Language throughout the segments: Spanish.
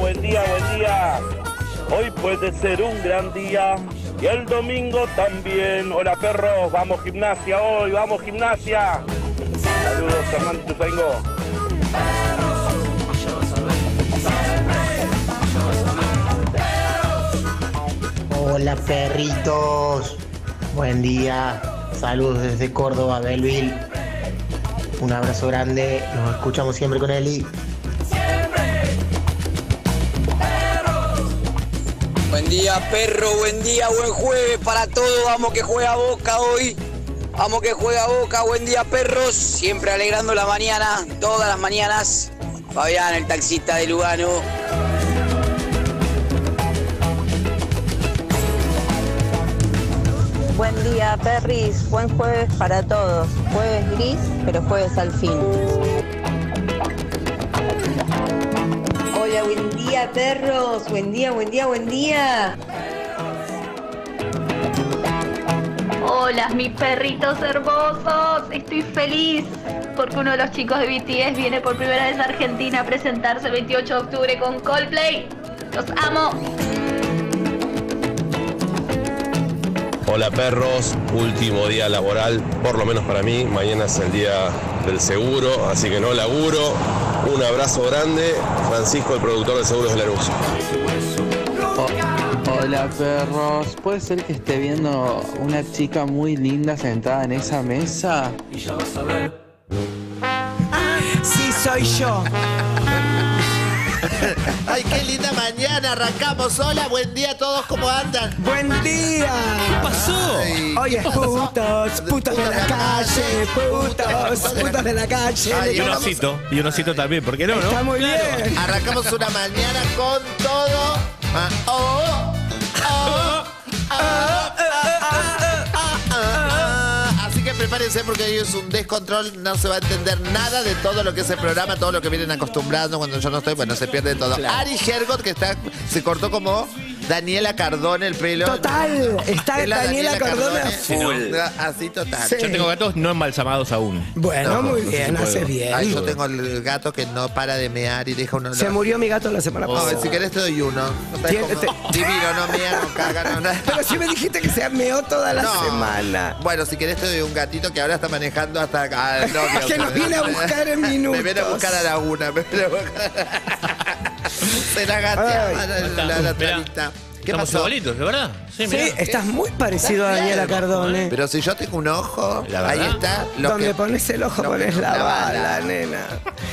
buen día, buen día. Hoy puede ser un gran día y el domingo también. Hola perros, vamos gimnasia hoy, vamos gimnasia. Saludos, Hernán Tuzaingo. Hola perritos, buen día, saludos desde Córdoba, Belville. Un abrazo grande, nos escuchamos siempre con Eli. Buen día, perro, buen día, buen jueves para todos. Vamos que juega Boca hoy. Vamos que juega Boca, buen día, perros. Siempre alegrando la mañana, todas las mañanas. Fabián, el taxista de Lugano. Buen día, Perris. Buen jueves para todos. Jueves gris, pero jueves al fin. Hola, buen día, perros. Buen día, buen día, buen día. Hola, mis perritos hermosos. Estoy feliz porque uno de los chicos de BTS viene por primera vez a Argentina a presentarse el 28 de octubre con Coldplay. Los amo. Hola perros, último día laboral, por lo menos para mí. Mañana es el día del seguro, así que no laburo. Un abrazo grande, Francisco, el productor de Seguros de la Luz. Hola perros, ¿puede ser que esté viendo una chica muy linda sentada en esa mesa? Sí, soy yo. Ay, qué linda mañana. Arrancamos. Hola, buen día a todos. ¿Cómo andan? Buen día. ¿Qué pasó? Oye, putos, putos de la calle, putos, putos de la calle. Ay, Y un osito, y un osito también, ¿por qué no, no? Está muy bien. Arrancamos una mañana con todo. Ah, oh, oh, ah, ah, ah, ah, prepárense porque hoy es un descontrol, no se va a entender nada de todo lo que es el programa, todo lo que vienen acostumbrando cuando yo no estoy, bueno, se pierde todo. Ari Hergot, que está, se cortó como Daniela Cardone el pelo. Total, está Es la Daniela Cardone a full. Así total. Sí. Yo tengo gatos no embalsamados aún. Bueno, No, muy no bien, hace bien. Ay, yo tengo el gato que no para de mear y deja uno. Se murió mi gato la semana No, pasada. si querés te doy uno. Divino, no mea, no caga, no nada. Pero si me dijiste que se meó toda la No. semana. Bueno, si querés te doy un gatito que ahora está manejando hasta acá. No, Que nos viene a buscar en minutos. Me viene a buscar a la una. Me viene a buscar. Será gateada la, la, la, la tranita. ¿Qué Estamos pasó? igualitos, ¿de verdad? Sí, mirá. estás muy parecido a Daniela Cardone. Pero si yo tengo un ojo, La ahí verdad. está. Lo Donde que- pones el ojo lo pones que- la la bala, nena.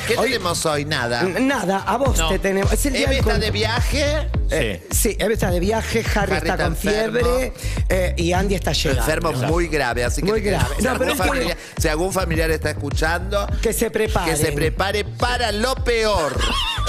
¿Qué Hoy- tenemos hoy? Nada. Nada, a vos No. te tenemos. Es el día Eve del está con- de viaje. Eh, sí, Eve está de viaje, Harry, Harry está, está con enfermo. fiebre eh, y Andy está llegando. Enfermo muy grave, así que Muy grave. Si, No, algún pero es que- familiar, si algún familiar está escuchando, Que se prepare. que se prepare para lo peor.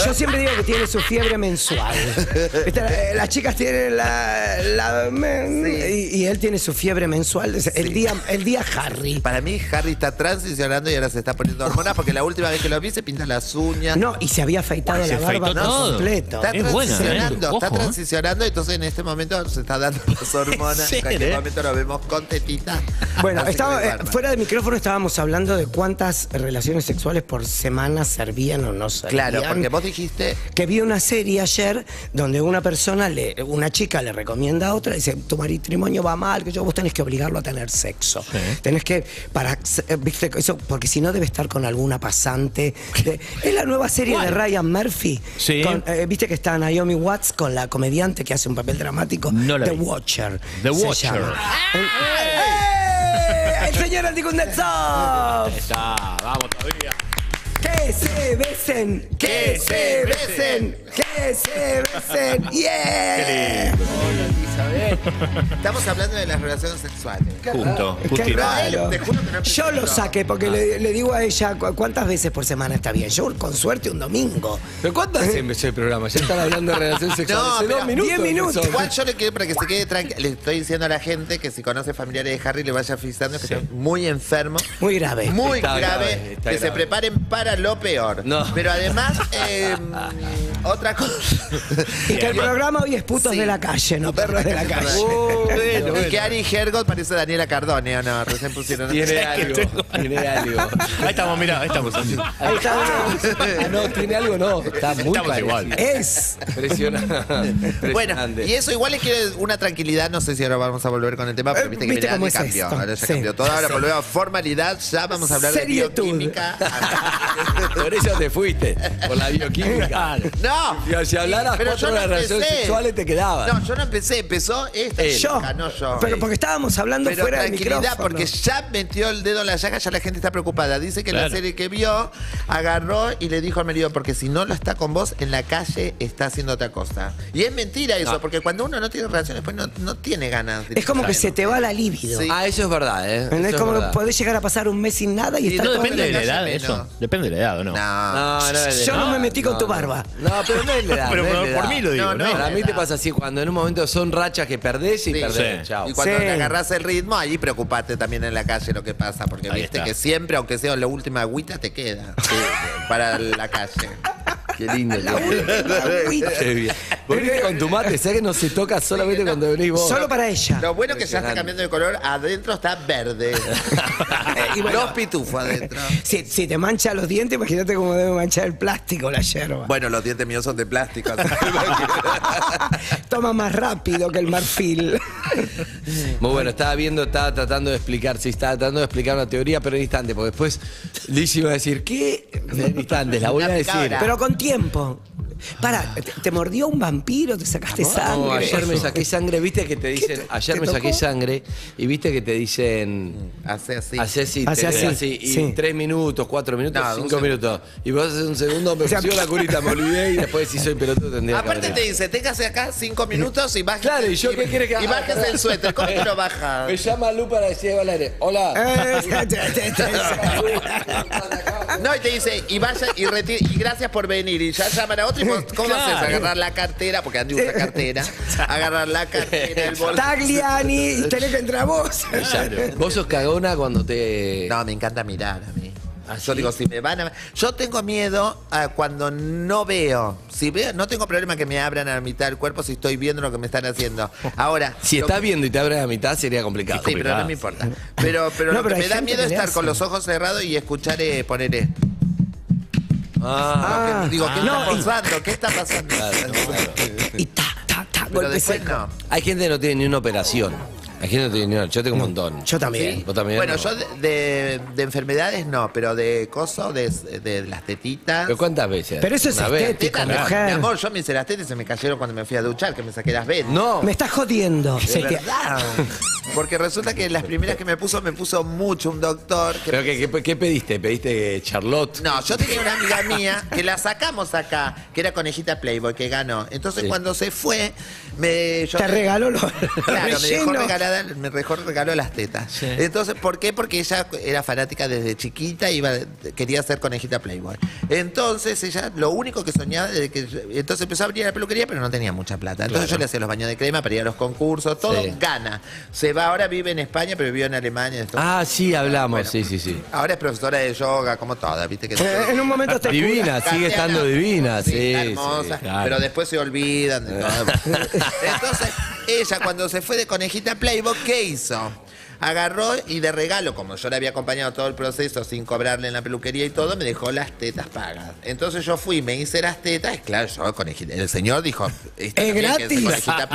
Yo siempre digo que tiene su fiebre mensual. Viste, la- Las chicas tienen la. la- y, y él tiene su fiebre mensual. Es El, día, el día Harry. Para mí, Harry está transicionando y ahora se está poniendo hormonas porque la última vez que lo vi se pinta las uñas. No, y se había afeitado la barba todo. completo. Está Es buena, transicionando, ¿eh? está Ojo, ¿eh? transicionando, entonces en este momento se está dando las hormonas. ¿En cualquier serio? momento lo vemos con tetita. Bueno, estaba, eh, fuera de micrófono estábamos hablando de cuántas relaciones sexuales por semana servían o no servían. Claro, porque vos dijiste que vi una serie ayer donde una persona, le, una chica le recomienda a otra, dice, tu matrimonio va mal, que yo vos tenés que obligarlo a tener sexo. Tenés que, para, eh, viste, eso, porque si no debe estar con alguna pasante. De- es la nueva serie de Ryan Murphy. Sí. Con, eh, viste que está Naomi Watts con la comediante que hace un papel dramático. No la The vi. Watcher. The Watcher. llama. ¡Eh! ¡El señor Andy Kundetsov! Está, vamos todavía. ¡Que se besen! ¡Que se besen! ¡Que se besen! ¡Yeah! Estamos hablando de las relaciones sexuales. Junto, Qué justito. raro. Te juro que no Yo lo saqué porque le, le digo a ella cu- cuántas veces por semana está bien. Yo con suerte un domingo. ¿Pero cuánto hace empezó el programa? Ya están hablando de relaciones sexuales. No, Hace pero dos minutos. diez minutos. empezó. Igual yo le quiero para que se quede tranquilo. Le estoy diciendo a la gente que si conoce familiares de Harry le vaya fijando que Sí. está muy enfermo. Muy grave. Muy Está grave, grave, está que se grave. preparen para lo peor. No. Pero además, eh, otra que el programa hoy es putos de la calle, no perros de la calle. Uh, bueno, Y que bueno. Ari Hergot parece Daniela Cardone, ¿o no? Recién pusieron Tiene algo, tiene algo. Ahí estamos, mirá, ahí estamos. Ahí está. Ah, no, tiene algo, no. Está muy Estamos parecido. igual. Es. Impresionante. Bueno, Impresionante. y eso igual les quiero una tranquilidad, no sé si ahora vamos a volver con el tema, pero Eh, viste que ¿viste Milani cómo es cambió, esto? ahora ya Sí. cambió todo, ahora volvemos a formalidad, ya vamos a hablar Serietud. de bioquímica. Por eso te fuiste, por la bioquímica. No, Y si hablaras pero cuatro yo no horas de relaciones empecé. sexuales te quedabas. No, yo no empecé, empezó esta Él. Yo. chica, no yo. Pero porque estábamos hablando Pero fuera del tranquilidad, micrófono. porque ya metió el dedo en la llaga, ya la gente está preocupada. Dice que la serie que vio, agarró y le dijo al marido, porque si no lo está con vos, en la calle está haciendo otra cosa. Y es mentira eso, porque cuando uno no tiene relaciones, pues no, no tiene ganas. Es como que se te va la libido. Sí. Ah, eso es verdad, ¿eh? Es Eso como que verdad. podés llegar a pasar un mes sin nada y Sí, estar No depende de la edad, menos. eso. Depende de la edad, ¿o no? No. No, no es de- Yo no me metí con tu barba. No, pero no es la edad. Pero no es por- la por edad. mí lo digo, No, ¿no? no, Para mí te pasa así cuando en un momento son rachas que perdés y Sí. perdés. Sí. Chao. Y cuando Sí. te agarras el ritmo, allí preocupate también en la calle lo que pasa, porque Ahí viste está. que siempre, aunque sea la última agüita, te queda sí, para la calle. Qué lindo. La última agüita. Qué bien. Vos viste con tu mate, ¿sabes que no se toca solamente cuando venís vos? Solo para ella. Lo bueno que ya está cambiando de color, adentro está verde. Y bueno. Los pitufos adentro. Si, si te mancha los dientes, imagínate cómo debe manchar el plástico la yerba. Bueno, los dientes míos son de plástico. Toma más rápido que el marfil. Muy bueno, estaba viendo, estaba tratando de explicar, sí, estaba tratando de explicar una teoría, pero en instante, porque después Liz iba a decir, ¿qué? En instante, la voy a decir. Pero con tiempo. Para, ¿te, te mordió un vampiro? ¿Te sacaste sangre? No, ayer me saqué sangre, viste que te dicen, te- ayer te me saqué sangre y viste que te dicen, Hace así. hace así, Hace así, y sí. tres minutos, cuatro minutos, No, cinco minutos. Y vos haces un segundo, me O sea, pusieron la curita, me olvidé y después si soy pelotudo tendría que Aparte haber te dice, téngase acá cinco minutos y bajes. Claro, y yo qué quieres que Y bajes el suéter. ¿Cómo que lo bajas? Me llama Lu para decir al aire, hola. Eh, No, y te dice, y vaya y retire, y gracias por venir. Y ya llaman a otro y vos, ¿cómo Claro. haces? Agarrar la cartera, porque Andy usa cartera. Agarrar la cartera, el bolso. Tagliani, y tenés que entrar vos. Vos sos cagona cuando te... No, me encanta mirar a mí. ¿Ah, Yo digo, si me van a... Yo tengo miedo a cuando no veo. Si veo, no tengo problema que me abran a la mitad del cuerpo si estoy viendo lo que me están haciendo. Ahora, Si estás que- viendo y te abres a mitad sería complicado. Sí, pero no me importa. Pero, pero No, lo pero que me da miedo es estar con los ojos cerrados y escuchar eh, poner... eh, Ah, que- digo, ¿qué no, está y- pasando? ¿Qué está pasando? Y ta, ta, ta, Pero golpe después seco. no. hay gente que no tiene ni una operación. Ni una. Yo tengo un montón. Yo también. ¿Vos también? Bueno, No. yo de, de- de enfermedades no, pero de coso, de, de las tetitas. ¿Pero cuántas veces? Pero eso es Una vez. estético, Tetas, mujer. Mi amor, yo me hice las tetas y se me cayeron cuando me fui a duchar, que me saqué las venas. No. Me estás jodiendo. De Se te- verdad. Porque resulta que las primeras que me puso, me puso mucho un doctor. Que ¿Pero qué, qué- qué pediste? ¿Pediste Charlotte? No, yo tenía una amiga mía que la sacamos acá, que era conejita Playboy, que ganó. Entonces Sí. cuando se fue, me. yo- Te regaló los Claro, me dejó, rellenos. Regalada, me dejó regaló las tetas. Entonces, ¿por qué? Porque ella era fanática desde chiquita, iba, quería ser conejita Playboy. Entonces, ella lo único que soñaba desde que. Entonces empezó a abrir la peluquería, pero no tenía mucha plata. Entonces yo le hacía los baños de crema para ir a los concursos, todo Sí. gana. Se va, ahora vive en España, pero vivió en Alemania. Ah, sí, hablamos. Bueno. Sí, sí, sí. Ahora es profesora de yoga, como toda, ¿viste? Que Eh, en un momento te Divina, Cura. sigue estando divina. Sí, está sí, hermosa, claro. pero después se olvidan de todo. Entonces, ella cuando se fue de conejita Playboy, ¿qué hizo? Agarró y de regalo, como yo le había acompañado todo el proceso sin cobrarle en la peluquería y todo, me dejó las tetas pagas. Entonces yo fui, me hice las tetas, y claro, yo conejita. El señor dijo, "Está Es gratis". es conejita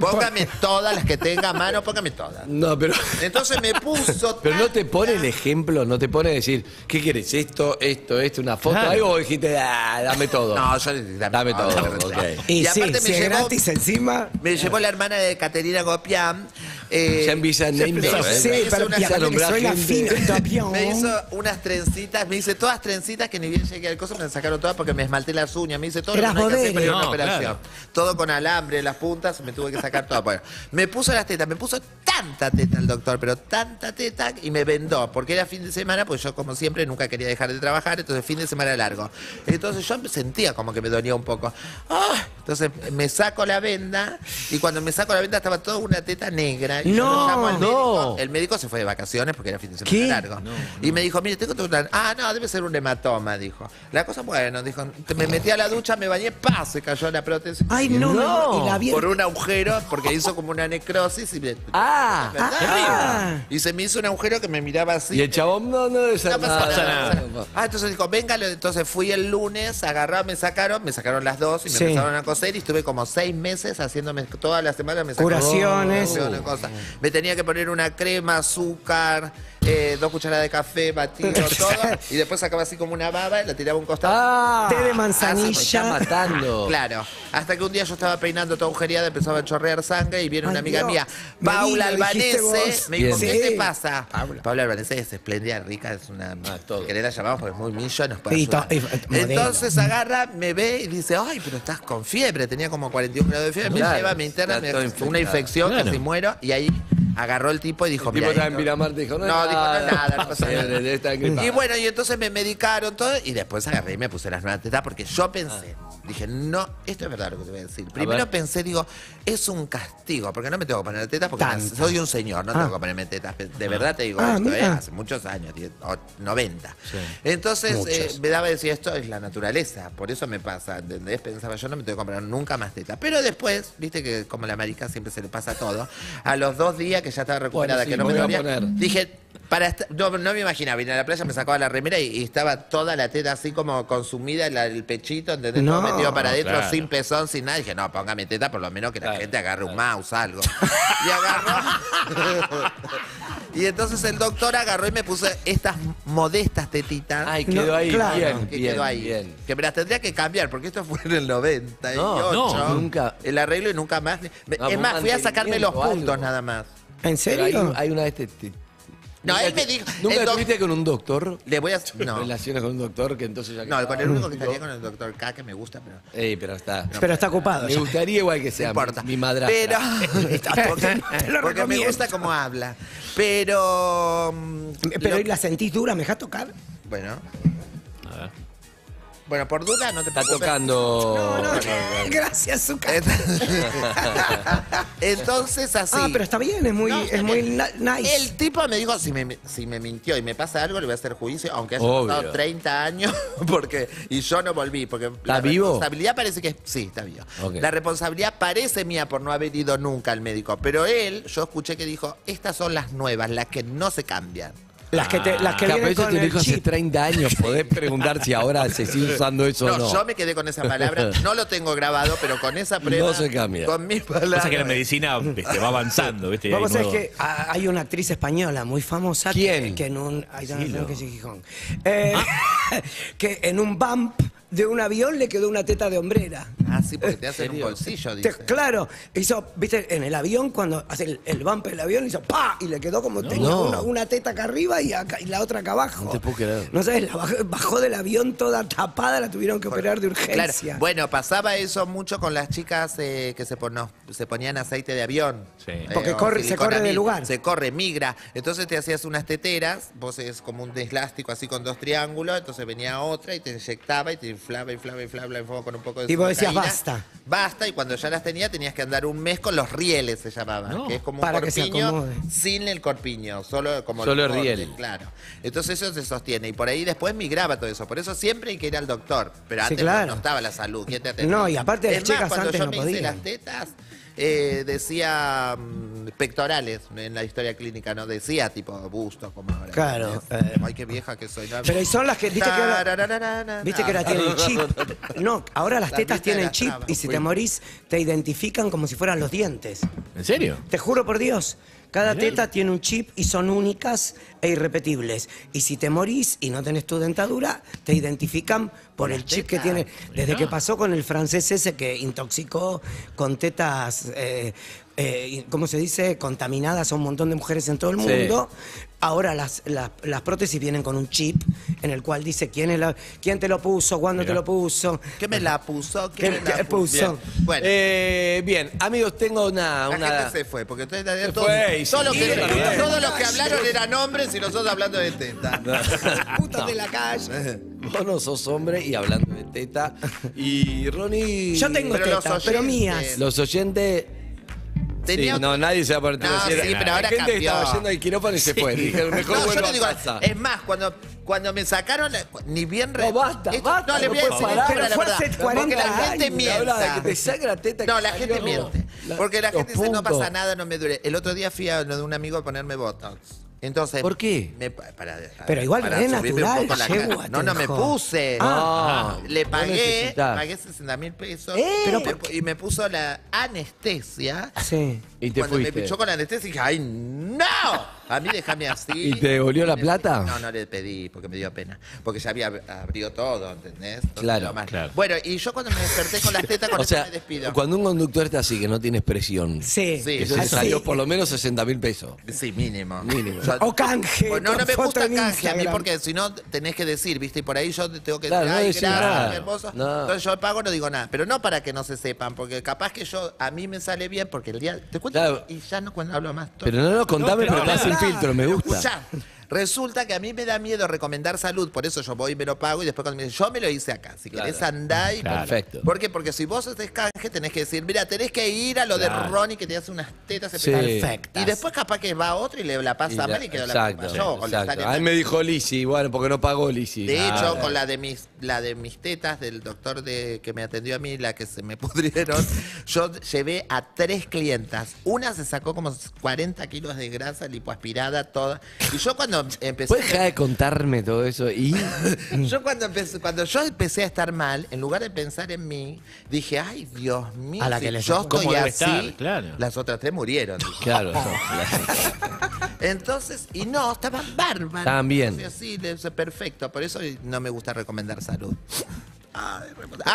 póngame todas las que tenga a mano, póngame todas. No, pero. Entonces me puso. Pero no te pone el ejemplo, no te pone a decir, ¿qué quieres? Esto, esto, esto, una foto. Claro. Ahí vos dijiste, "Ah, dame todo. No, yo dame, Dame todo, todo. ok. Y, Y sí, aparte me si es llevó- gratis encima. Me llevó la hermana de Caterina Gopián. Eh, Ya empieza el name ¿eh? Sí, me hizo pero una- y aparte que nombrar suena gente. fino, tapión. me hizo unas trencitas, me hice todas trencitas que ni bien llegué al coso, me las sacaron todas porque me esmalté las uñas, me hice todo lo que no hay que hacer para a una operación. Todo con alambre, las puntas, me tuve que sacar todo. Bueno, me puso las tetas, me puso tanta teta el doctor, pero tanta teta y me vendó, porque era fin de semana, pues yo como siempre nunca quería dejar de trabajar, entonces fin de semana largo. Entonces yo sentía como que me dolía un poco. ¡Ah! Entonces me saco la venda y cuando me saco la venda estaba toda una teta negra. Y yo lo llamo al no. médico. El médico se fue de vacaciones porque era fin de semana ¿Qué? largo. Y me dijo, mire, tengo todo una... Ah, no, debe ser un hematoma, dijo. La cosa, bueno, dijo, me metí a la ducha, me bañé, ¡pah! Se cayó la prótesis. Ay, no, No. y la vi- Por un agujero, porque hizo como una necrosis y me... Ah, ¿Verdad? ah. Y se me hizo un agujero que me miraba así. y el chabón no, no debe ser No pasa nada. Ah, entonces dijo, venga, entonces fui el lunes, agarró, me sacaron, me sacaron las dos y me Sí. empezaron a coser y estuve como seis meses haciéndome, todas las semanas me sacaron Curaciones. curaciones, cosas. Me tenía que poner una crema, azúcar, eh, dos cucharadas de café, batido, todo, y después sacaba así como una baba y la tiraba a un costado. Ah, Té de me está manzanilla. matando. Claro, hasta que un día yo estaba peinando toda agujereada, empezaba a chorrear sangre y viene una Ay, amiga Dios. mía, Paula Albanese, me dijo, Bien. ¿qué te pasa? Paula. Albanese es espléndida, rica, es una... Ah, todo. Que le la llamamos porque es muy millo, nos puede Y to- ayudar. y- modelo. Entonces agarra, me ve y dice, ay, pero estás con fiebre, tenía como 41 grados de fiebre, Claro, me lleva, me interna, está me- todo una infección, Claro. casi muero, y ahí agarró el tipo y dijo, El tipo "Mira, estaba en esto- Miramar, dijo, no, no, dijo, no es nada, no pasa Fiebre, nada. debe estar gripado. Y bueno, y entonces me medicaron todo y después agarré y me puse las nuevas tetas porque yo pensé, dije, no, esto es verdad lo que te voy a decir. Primero pensé, digo, es un castigo, porque no me tengo que poner tetas porque soy un señor, no Ah. tengo que ponerme tetas. De verdad te digo Ah, esto, ¿eh? hace muchos años, 10, o 90. Entonces eh, me daba decir, esto es la naturaleza, por eso me pasa, ¿entendés? Pensaba, yo no me tengo que comprar nunca más tetas. Pero después, viste que como la marica siempre se le pasa todo, a los dos días que ya estaba recuperada, Bueno, sí, que no me me voy a dolía, poner. dije, para esta- no, no me imaginaba, vine a la playa, me sacaba la remera y, y estaba toda la teta así como consumida, la- el pechito, ¿entendés? Todo No, metido para adentro, claro. sin pezón, sin nada. dije, no, póngame teta, por lo menos que la gente agarre un mouse, algo. Y agarró. y entonces el doctor agarró y me puso estas modestas tetitas. Ay, quedó No, ahí claro. bien, que bien, quedó ahí. bien. Que me las tendría que cambiar, porque esto fue en el 98. No, no, nunca. El arreglo y nunca más. No, es más, fui a sacarme los puntos algo. nada más. ¿En Pero hay, serio? hay una vez te, te- No, ¿Nunca él me dijo. ¿Nunca el doc- estuviste con un doctor? Le voy a. No. Relaciones con un doctor que entonces ya No, con el único que estaría con el doctor K, que me gusta, pero. Ey, pero está. Pero está ocupado. Me ya. gustaría igual que sea No importa. mi, mi madrastra. Pero. porque Te lo porque me recomiendo. gusta cómo habla. Pero. mm, Pero lo- ¿y la sentís dura? ¿Me dejas tocar? Bueno. Bueno, por duda no te Está preocupes. tocando. No, no, gracias, Zucca. Entonces, así. Ah, pero está bien, es muy, No, es muy na- nice. El tipo me dijo, si me, si me mintió y me pasa algo, le voy a hacer juicio, aunque haya Obvio. pasado 30 años, porque y yo no volví, porque ¿Está la vivo? responsabilidad parece que sí, está vivo. Ok. La responsabilidad parece mía por no haber ido nunca al médico, pero él, yo escuché que dijo, estas son las nuevas, las que no se cambian. Las que, te, las que vienen eso con te el dijo hace chip. 30 años. Podés preguntar si ahora se sigue usando eso No, o no. yo me quedé con esa palabra, no lo tengo grabado, pero con esa prueba, No se cambia. con mis palabras. Pasa que la medicina viste, va avanzando, ¿viste? Vamos a ver nuevo- que ah, hay una actriz española muy famosa ¿Quién? Que, que en un ay, no, no, que sí, Gijón. Eh, que en un bump de un avión le quedó una teta de hombrera. Ah, sí, porque te hacen un bolsillo, Te- dice. claro, hizo, viste, en el avión, cuando hace el, el bump del avión, hizo ¡pa! Y le quedó como tenía No. una, una teta acá arriba y, acá- y la otra acá abajo. No te puedo creer. No sabes, la bajó, bajó del avión toda tapada, la tuvieron que operar de Claro. urgencia. Bueno, pasaba eso mucho con las chicas eh, que se, pon- se ponían aceite de avión. Sí. Eh, Porque o corre- se corre de lugar. Se corre, migra. Entonces te hacías unas teteras, vos es como un deslástico así con dos triángulos, entonces venía otra y te inyectaba y te inflaba, inflaba, inflaba, inflaba con un poco de Y vos decías. "Basta". Basta, y cuando ya las tenía tenías que andar un mes con los rieles, se llamaba. No. Que es como Para un que se corpiño acomode. sin el corpiño, solo como Solo el riel. Claro. Entonces eso se sostiene. Y por ahí después migraba todo eso. Por eso siempre hay que ir al doctor. Pero Sí, antes claro. no estaba la salud. ¿Quién te atendía? No, y aparte las Es chicas cuando antes yo no me hice podían. las tetas, eh, decía mm, pectorales en la historia clínica, no decía tipo busto como ahora. Claro, ¿entendés? eh. Ay, qué vieja que soy. ¿no? Pero y son las que, viste que ahora, viste que ahora tienen chip. No, ahora las La tetas de tienen las chip trabas, y si fui. te morís te identifican como si fueran los dientes. ¿En serio? Te juro por Dios. Cada teta tiene un chip y son únicas e irrepetibles. Y si te morís y no tenés tu dentadura, te identifican por el chip que tiene. Desde que pasó con el francés ese que intoxicó con tetas, eh, eh, ¿cómo se dice? Contaminadas a un montón de mujeres en todo el Sí. mundo. Ahora las, las, las prótesis vienen con un chip en el cual dice quién, es la, quién te lo puso, cuándo te lo puso. ¿Qué me la puso? ¿Qué ¿Qué- me la qué puso? puso? Bueno. Eh, bien, amigos, tengo una. La una- gente se fue, porque ustedes Se todos, fue y todos los que, bien. todos los que hablaron eran hombres y nosotros hablando de teta. Putas de la calle. Vos no sos hombre y hablando de teta. Y Ronnie. Yo tengo Pero los tetas, pero mías. Los oyentes. Tenía Sí, no, nadie se va a poner No, sí, pero ahora La gente cambió. estaba yendo al quirófano y se fue. Dijeron, mejor No, yo te digo, a casa. es más, cuando, cuando me sacaron, la- ni bien... re- No, basta, Esto- basta, no, le no voy a decir parar. esto, Pero la fue verdad. hace 40 Porque la gente años. miente. De que te sangra teta. No, que la gente miente. La- Porque la gente dice, no pasa nada, no me duele. El otro día fui a lo de un amigo a ponerme Botox. Entonces, ¿Por qué? me- para, Pero igual para es subirme un natural, yegua, te No, no me dejó. puse. Ah, Le no pagué, necesitas. pagué 60 mil pesos. Eh. Pero y, me, y me puso la anestesia. Sí. Y te Cuando me pichó con la anestesia dije, ¡ay, no! A mí déjame así. ¿Y te devolvió la plata? No, no le pedí porque me dio pena. Porque ya había abrió todo, ¿entendés? Claro, más- claro. Bueno, y yo cuando me desperté con las tetas, con O sea, me despido. cuando un conductor está así, que no tiene expresión. Sí. Sí, te así. salió por lo menos 60 mil pesos. Sí, mínimo. Mínimo. Yo- O canje. Pues no, no con me foto gusta en canje a mí Instagram. porque si no tenés que decir, ¿viste? Y por ahí yo te tengo que Claro, decir, no ay, decís gracias, nada. qué hermoso. No. Entonces yo pago, no digo nada. Pero no para que no se sepan, porque capaz que yo, a mí me sale bien, porque el día, te cuento, Claro. y ya no cuando hablo más. Pero no, no, contame, pero estás sin filtro, me gusta. Escuchá, resulta que a mí me da miedo recomendar salud, por eso yo voy y me lo pago y después cuando me dicen, yo me lo hice acá, si Claro. querés andar y... Claro. Perfecto. ¿Por qué? Porque si vos haces canje tenés que decir, mira, tenés que ir a lo de Claro. Ronnie que te hace unas tetas Sí. perfectas. Y después capaz que va otro y le la pasa Y la- mal y quedó la culpa yo. exacto. A mí me dijo Lisi, bueno, porque no pagó Lisi. De Ah, hecho, con la de mis la de mis tetas del doctor de, que me atendió a mí, la que se me pudrieron, yo llevé a tres clientas. Una se sacó como 40 kilos de grasa lipoaspirada, toda. Y yo cuando empecé... ¿Puedes dejar de contarme todo eso? Y Yo cuando empecé, cuando yo empecé a estar mal, en lugar de pensar en mí, dije, ay Dios mío, A la si que le yo estoy ¿Cómo debe así, estar? Claro. las otras tres murieron. dije. claro, Entonces, y no, estaban bárbaras. Estaban bien. O sea, sí, le- perfecto. Por eso no me gusta recomendar salud. Ah,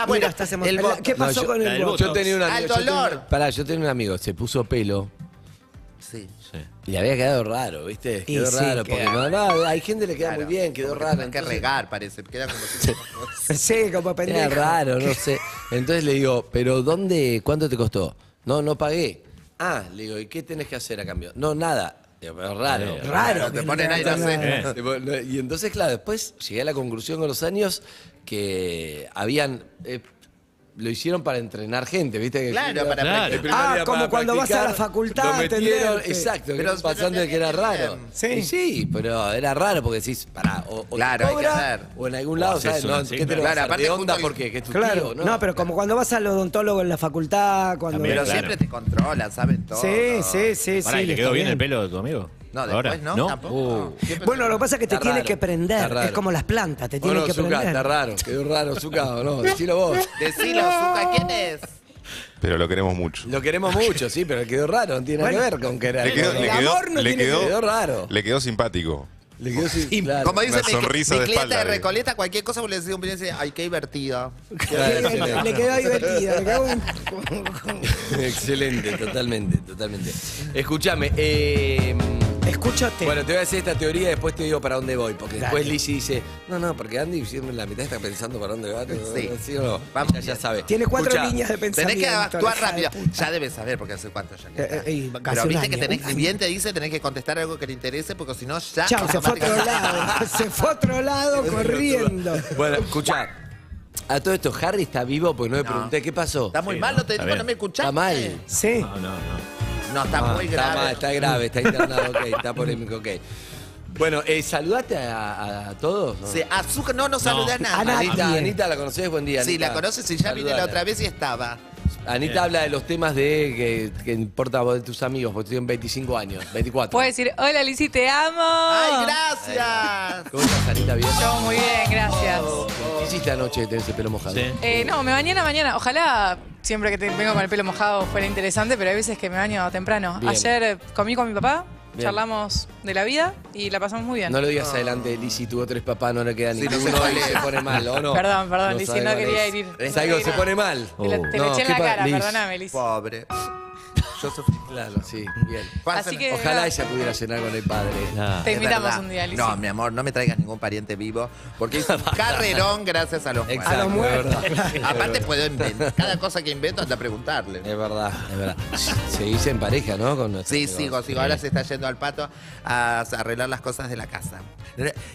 bueno, Mira, el. ¿Qué pasó yo- con el yo tenía un amigo. Al yo tenía- dolor. pará, yo tenía un amigo, se puso pelo Sí. Sí. y le había quedado raro, ¿viste? Y Quedó sí, raro, porque queda. no, no, hay gente que le queda Claro, muy bien, quedó raro. tienen que entonces- regar, parece. Queda como si Sí, como pendejo. Era raro, no sé. Entonces le digo, ¿pero dónde, cuánto te costó? No, no pagué. Ah, le digo, ¿y qué tenés que hacer a cambio? No, nada. Digo, pero raro. Raro. te que ponen no ahí, no sé. Eh. Tipo, no, Y entonces, claro, después llegué a la conclusión con los años que habían. eh, lo hicieron para entrenar gente, ¿viste? Que Claro, para Claro. el primer Ah, día como para cuando vas a la practicar, facultad Lo a metieron, atenderte. exacto, Pero- pero, pasando de que era raro. Sí. Y sí, pero era raro porque decís, pará, o, o Claro, te hay que cobra, hacer. o en algún lado, haces ¿sabes? No, sí, ¿Qué te claro. lo vas a Claro, hacer aparte de onda porque que es tu Claro, tío, no, pero como cuando vas al odontólogo en la facultad, cuando... También, Pero claro. siempre te controlan, saben todo. Sí, sí, sí, Pará, sí. ¿y le está quedó bien el pelo de tu amigo? No, Ahora, después no, tampoco. Uh. Bueno, lo que pasa es que te Está tiene raro, que está prender. raro. Es como las plantas, te tienen no, que Zucca, prender. está raro, quedó raro, Zucca, o no, decilo vos. Decilo, Zucca, ¿quién es? Pero lo queremos mucho. Lo queremos mucho, sí, pero quedó raro, no tiene nada que ver con querer. Le quedó, le quedó- amor no le tiene quedó- Quedó raro. le quedó simpático. Le quedó sin, claro. Como dice Una mi, sonrisa mi de cliente espalda, de digo. Recoleta, cualquier cosa vos le decís a un cliente, dice, ay, qué divertido. Claro, Le excelente. quedó divertido. le quedó un- Excelente, totalmente, totalmente. Escúchame, eh, Escúchate. bueno, te voy a decir esta teoría y después te digo para dónde voy. Porque después. Lizzy dice, no, no, porque Andy siempre en la mitad está pensando para dónde va. Sí. ¿Sí o no? Vamos ya, ya sabe. Tiene cuatro líneas de pensamiento. Tenés que actuar rápido. Ya debes saber, porque hace cuánto ya que Eh, está. eh, y casi Pero viste que tenés, si bien te dice, tenés que contestar algo que le interese, porque si no, ya. Chao, se fue a otro lado. Se fue a otro lado corriendo. Bueno, escuchá. A todo esto, Harry está vivo porque no le No. pregunté qué pasó. Está muy Sí, mal, no, te digo, no me escuchaste. Está mal. Sí. No, no, no. No, está Ah, muy está grave. mal, está grave, está internado, ok, está polémico, ok. Bueno, eh, ¿saludaste a, a todos? ¿no? Sí, Azúcar, no, no saludé a A nadie. Anita, Anita, ¿la conocés? Buen día. Sí, Anita. la conoces y ya vine la otra vez y estaba. Anita habla de los temas de que, que importa vos de tus amigos, porque tienen 25 años, 24. Puedo decir, hola Lizzy, te amo. ¡Ay, gracias! ¿Cómo estás, Anita? ¿Bien? Yo muy bien, gracias. ¿Qué hiciste anoche de tener ese pelo mojado? Sí. Eh, no, me bañé en la mañana. Ojalá siempre que te- vengo con el pelo mojado fuera interesante, pero hay veces que me baño temprano. Bien. Ayer eh, comí con mi papá, Bien. charlamos de la vida y la pasamos muy bien. No lo digas adelante, Lizzy, tuvo tres papás, no le queda Sí, no ninguno y se pone mal, ¿o no? Perdón, perdón, Lizzy, sabe no quería herir. Es algo, se pone mal. Te, la- te No, lo eché en ¿qué la cara, Liz? perdóname, Lizzy. Pobre. Yo sufrí. Claro, sí, bien. Así que- Ojalá ella pudiera cenar con el padre. Te Es invitamos verdad. un día, Lizzy. No, mi amor, no me traigas ningún pariente vivo, porque es un carrerón gracias a los muertos. Exacto, A los muertos. es verdad. Aparte puedo inventar. Cada cosa que invento anda a preguntarle. Es verdad, es verdad. Se dice en pareja, ¿no? Con nuestro Sí, amigo. sigo, sigo. Ahora se está yendo al pato a arreglar las cosas de la casa.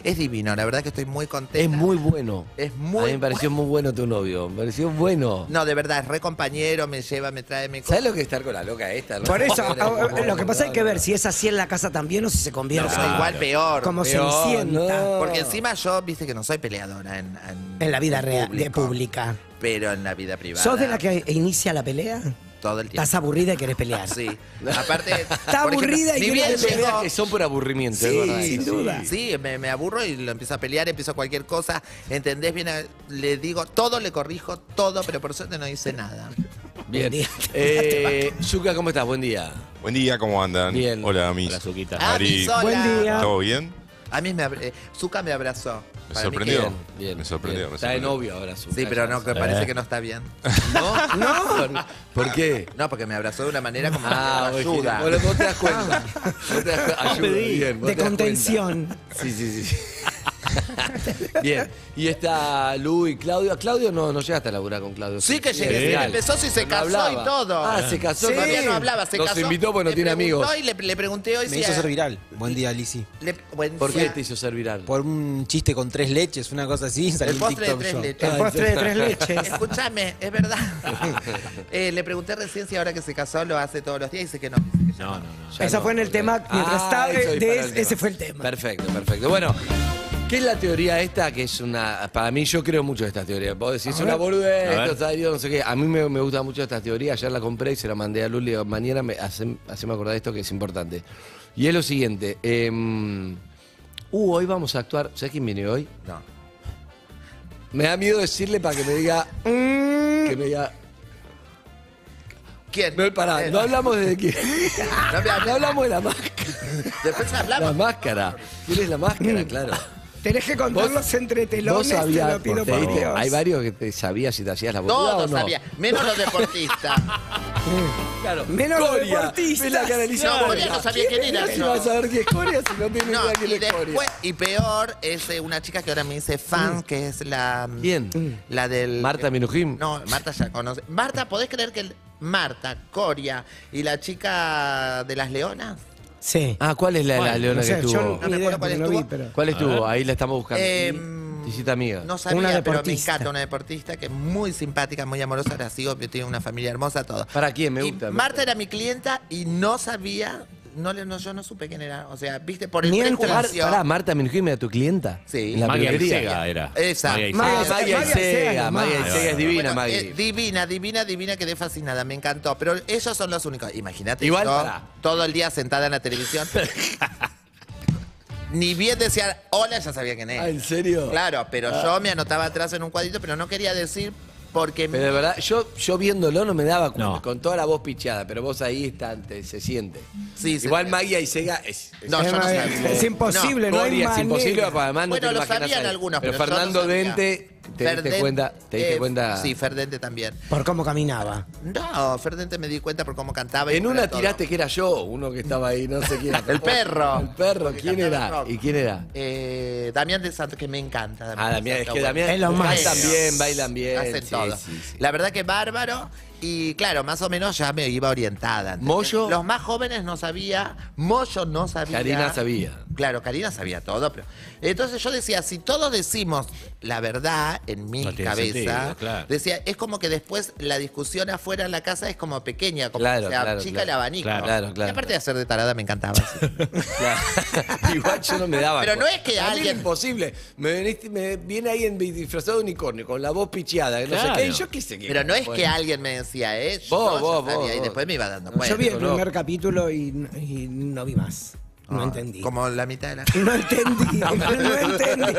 Es divino, la verdad que estoy muy contenta. Es muy bueno. Es A muy mí me pareció muy bueno tu novio. Me pareció bueno. No, de verdad, es re compañero, me lleva, me trae, me... ¿Sabes lo que es estar con la loca esta? no? Por eso, a- lo que pasa hay que ver si es así en la casa también o si se convierte No, igual peor. como peor, cenicienta. Porque encima yo, viste que no soy peleadora en, en, en la vida en real, de pública. Pero en la vida privada. ¿Sos de la que inicia la pelea? Todo el tiempo. ¿Estás aburrida y querés pelear? Sí. Aparte. Está ejemplo, aburrida y bien pelear. llegó- que son por aburrimiento, es Sí, verdad. sin duda. sí. Me, me aburro y lo empiezo a pelear, empiezo a cualquier cosa. ¿Entendés? Bien, le digo todo, le corrijo todo, pero por suerte no hice nada. Bien. Eh, Zuka, ¿cómo estás? Buen día. Buen día, ¿cómo andan? Bien. Hola, mis. Hola, Zuquita. Ah, mis, hola. Buen día. ¿Todo bien? A mí me, eh, Zuka me abrazó. Me Para mí sorprendió. Bien, bien. Me sorprendió, bien. me Está de sorprendió. novio ahora, Zuka. Sí, pero no, que parece Eh. que no está bien. ¿No? ¿No? ¿Por qué? No, porque me abrazó de una manera como Ah, que ayuda. Bueno, vos te das cuenta. Vos te das cuenta. Ayuda, bien, vos De te das contención. cuenta. Sí, sí, sí. Bien. Y está Lu y Claudio. Claudio no, no llegaste a laburar con Claudio. Sí que llegué, sí, empezó, sí se No casó hablaba. y todo. Ah, se casó. Sí. Todavía no hablaba, se Nos casó. invitó porque no Le tiene preguntó amigos. Y le, le pregunté hoy Me si... hizo a- ser viral. Buen día, le- buen ¿Por día. qué te hizo ser viral? Por un chiste con tres leches, una cosa así, salió El postre de TikTok tres yo. leches. El postre de tres leches. Escúchame, es verdad. Eh, le pregunté recién si ahora que se casó lo hace todos los días y dice que no. No, no, no. Ya Eso no, fue en el tema, mientras estaba, eso de- el ese tema. fue el tema. Perfecto, perfecto. Bueno, ¿qué es la teoría esta? Que es una. Para mí, yo creo mucho de estas teorías. Vos decís, es una boludez, A ver. esto está no sé qué. A mí me, me gusta mucho esta teoría. Ayer la compré y se la mandé a Luli. Mañana me haceme acordar de esto que es importante. Y es lo siguiente. em, uh, hoy vamos a actuar. ¿Sabes quién viene hoy? No. Me da miedo decirle para que me diga. Que me diga. ¿Quién? No, pará, Eh, no hablamos de quién. no No hablamos de la máscara. Después La hablamos. máscara. ¿Quién es la máscara? Claro. Tenés que contarlos entre ¿Vos telones, te sabías? lo pido te por diste- Dios. Hay varios que te sabías si te hacías la boluda Todos o no? sabían, menos los deportistas. Claro. Menos los deportistas. La Lisa No, Coria. Coria no sabía quién era. Si vas a saber quién es Coria si no tienes No, idea quién y, es Coria. después, y peor es eh, una chica que ahora me dice fan, que es la. ¿Quién? La del. Marta Minujín. No, Marta ya conoce. Marta, ¿podés creer que el- Marta, Coria y la chica de las leonas? Sí. Ah, ¿cuál es la de la ¿Cuál? leona No sé, que yo estuvo? No me acuerdo cuál estuvo. vi, pero- ¿Cuál estuvo? Ahí la estamos buscando. Eh, Visita amiga. No sabía, Una pero me deportista. encanta una deportista que es muy simpática, muy amorosa, la sigo, tiene una familia hermosa, todo. ¿Para quién? Me Y gusta. me Marta gusta. era mi clienta y no sabía, no, le- no, yo no supe quién era. O sea, viste, por el Mientras- prejuicio. Pará, Marta Minujín era tu clienta. Sí. En la Magia peluquería. Era. Esa. Magia Isega. Magia Ah, Magia Isega es divina, Bueno, Magia. eh, divina, divina, divina, quedé fascinada, me encantó. Pero ellos son los únicos. Imagínate Igual, yo pará. todo el día sentada en la televisión. Ni bien decía hola, ya sabía quién Ah, es. ¿en serio? Claro, pero yo me anotaba atrás en un cuadrito, pero no quería decir porque Pero de verdad, yo, yo viéndolo no me daba cuenta, No. con toda la voz pichada, pero vos ahí está, te- se siente. Sí, se- Igual Magia y Sega es, es- No, yo no Es- sabía. es imposible, no, hay Coria es manera. imposible, además no Bueno, te lo imaginas sabían ahí. algunos, pero, pero yo no Fernando sabía. Dente, te diste cuenta, te diste eh, cuenta. Sí, Ferdente también. Por cómo caminaba. No, Ferdente me di cuenta por cómo cantaba. y en una todo. tiraste que era yo, uno que estaba ahí, no sé quién era. El perro. El perro, Porque ¿quién era? ¿Y quién era? Eh, Damián de Santos, que me encanta. Ah, Damián, es que. Damián Es lo más. bailan bien, bailan bien. Hacen sí, todo. sí, sí. La verdad que bárbaro. Y claro, más o menos ya me iba orientada. ¿entendés? ¿Moyo? Los más jóvenes no sabía. Moyo no sabía. Karina sabía. Claro, Karina sabía todo. Pero... Entonces yo decía, si todos decimos la verdad en mi No cabeza, sentido, claro. decía, es como que después la discusión afuera en la casa es como pequeña, como Claro, que se claro, chica el abanico. Claro, claro, claro. Y aparte de hacer de tarada me encantaba. Igual yo no me daba. Pero no es que A mí alguien- era imposible. Me, veniste- me viene alguien disfrazado de unicornio, con la voz picheada, no sé qué. y Yo qué sé qué. Pero no es que alguien me decía, ¿eh? Yo Vos, vos, vos, Y después me iba dando cuenta. Yo vi el primer capítulo y, y no vi más. No entendí. Como la mitad de la No entendí, no entendí.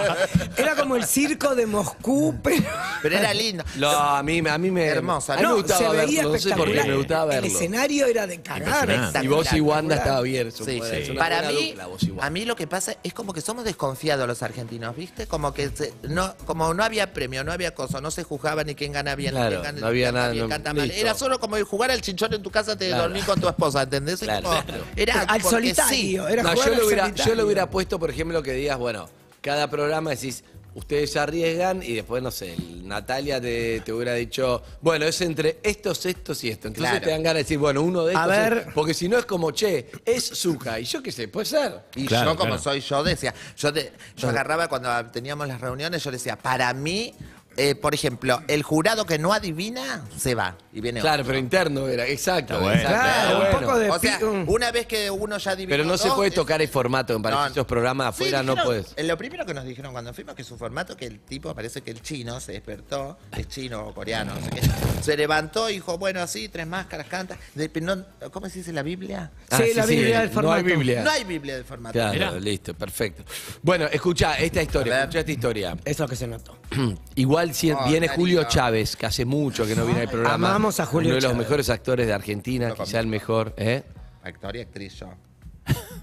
Era como el circo de Moscú, pero. Pero era lindo. No, a mí, a mí me. Hermoso, A mí me No, gustaba se veía verlo, no sé por qué me gustaba El verlo. escenario era de cagar. Y vos y Wanda estaba bien. Sí, una Para mí, dupla, vos y Wanda. a mí lo que pasa es como que somos desconfiados los argentinos, ¿viste? Como que se- no, como no había premio, no había cosa, no se juzgaba ni quién gana bien, Claro, ni quién gana, no había nada, bien, no- canta mal. listo. Era solo como jugar al chinchón en tu casa, te Claro. dormís con tu esposa, ¿entendés? Claro, como- claro. Era Al solitario, sí. era No, jugar yo, le hubiera, yo puesto, por ejemplo, que digas, bueno, cada programa decís, ustedes se arriesgan y después, no sé, el- Natalia te, te hubiera dicho, bueno, es entre estos, estos y esto. Entonces Claro. te dan ganas de decir, bueno, uno de A estos. es- ver. porque si no es como, che, es Zuka. Y yo qué sé, puede ser. Y Claro, yo, como claro. soy yo, decía, yo, de- yo agarraba cuando teníamos las reuniones, yo decía, para mí, eh, por ejemplo, el jurado que no adivina, se va y viene Claro, otro. pero interno era, exacto. Está bueno. exacto, Claro, un bueno. poco de O sea, pi- un- una vez que uno ya adivinó Pero no se dos, puede es- tocar el formato, parece. No. Esos programas Sí, afuera no dijeron- puedes. eh, Lo primero que nos dijeron cuando fuimos que su formato, que el tipo parece que el chino se despertó, es chino o coreano, no sé qué, se levantó y dijo, bueno, así, tres máscaras, canta. De- no- ¿Cómo se dice la Biblia? Ah, Sí, la Biblia del No hay formato. Biblia. No hay Biblia del formato. Claro, Mirá. listo, perfecto. Bueno, escucha esta historia, ver. escucha esta historia. Eso es lo que se notó. Igual si viene. Julio Chávez, que hace mucho que no viene al programa. Amamos a Julio Uno de los Chávez. mejores actores de Argentina, quizá el mejor. ¿eh? Actor y actriz yo.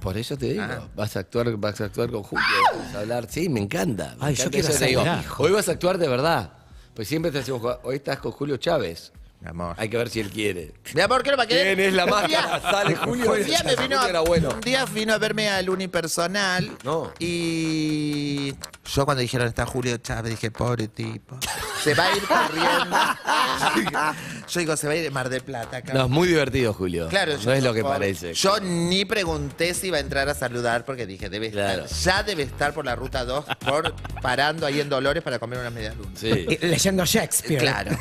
Por eso te digo, Ah. vas a actuar, vas a actuar con Julio, vas a hablar. Sí, me encanta. me Ay, yo quiero eso, te digo. Hoy vas a actuar de verdad. Pues siempre te decimos, hoy estás con Julio Chávez. Mi amor. Hay que ver si él quiere. Mi amor, ¿qué no va a querer? ¿Quién es la máscara? Sale Julio. Un día me vino a, Era bueno. un día vino a verme al unipersonal No. y yo cuando dijeron está Julio Chávez dije pobre tipo se va a ir corriendo yo digo se va a ir de Mar del Plata acá. No, es muy divertido, Julio. Claro, no yo es lo que parece. Yo ni pregunté si iba a entrar a saludar porque dije, debe Claro. estar, ya debe estar por la ruta 2, por parando ahí en Dolores para comer una media luna. Sí. Y Leyendo Shakespeare. Claro.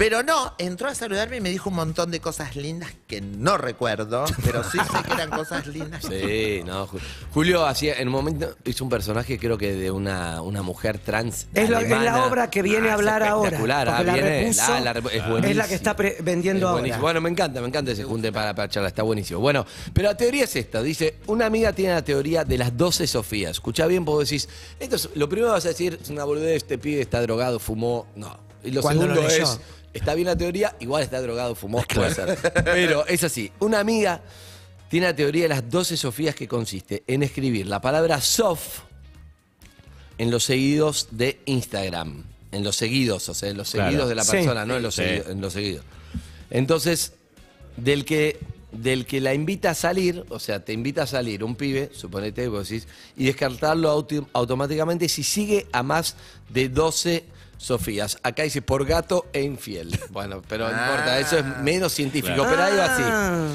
Pero no, entró a saludarme y me dijo un montón de cosas lindas que no recuerdo, pero sí sé que eran cosas lindas. Sí, no. Ju- Julio hacía, en un momento hizo un personaje, creo que de una, una mujer trans. Es, la- es la alemana. obra que viene a Ah, hablar es ahora. espectacular, ah, porque la viene, repuso, la- la repu- es es la que está pre- vendiendo Es ahora. Bueno, me encanta, me encanta ese junte para, para charla, está buenísimo. Bueno, pero la teoría es esta, dice, una amiga tiene la teoría de las 12 Sofías. Escuchá bien, porque decís, esto es- lo primero vas a decir, es una boludez, este pibe está drogado, fumó, no. Y lo Cuando lo segundo leyó. es, está bien la teoría, igual está drogado, fumó, puede ser. Pero es así, una amiga tiene la teoría de las 12 Sofías que consiste en escribir la palabra soft en los seguidos de Instagram. En los seguidos, o sea, en los Claro. seguidos de la Sí. persona, no en los, Sí. seguidos, en los seguidos. Entonces, del que, del que la invita a salir, o sea, te invita a salir un pibe, suponete, vos decís, y descartarlo automáticamente si sigue a más de 12 Sofías. Acá dice por gato e infiel. Bueno, pero no importa, eso es menos científico, pero ahí va así. Ah,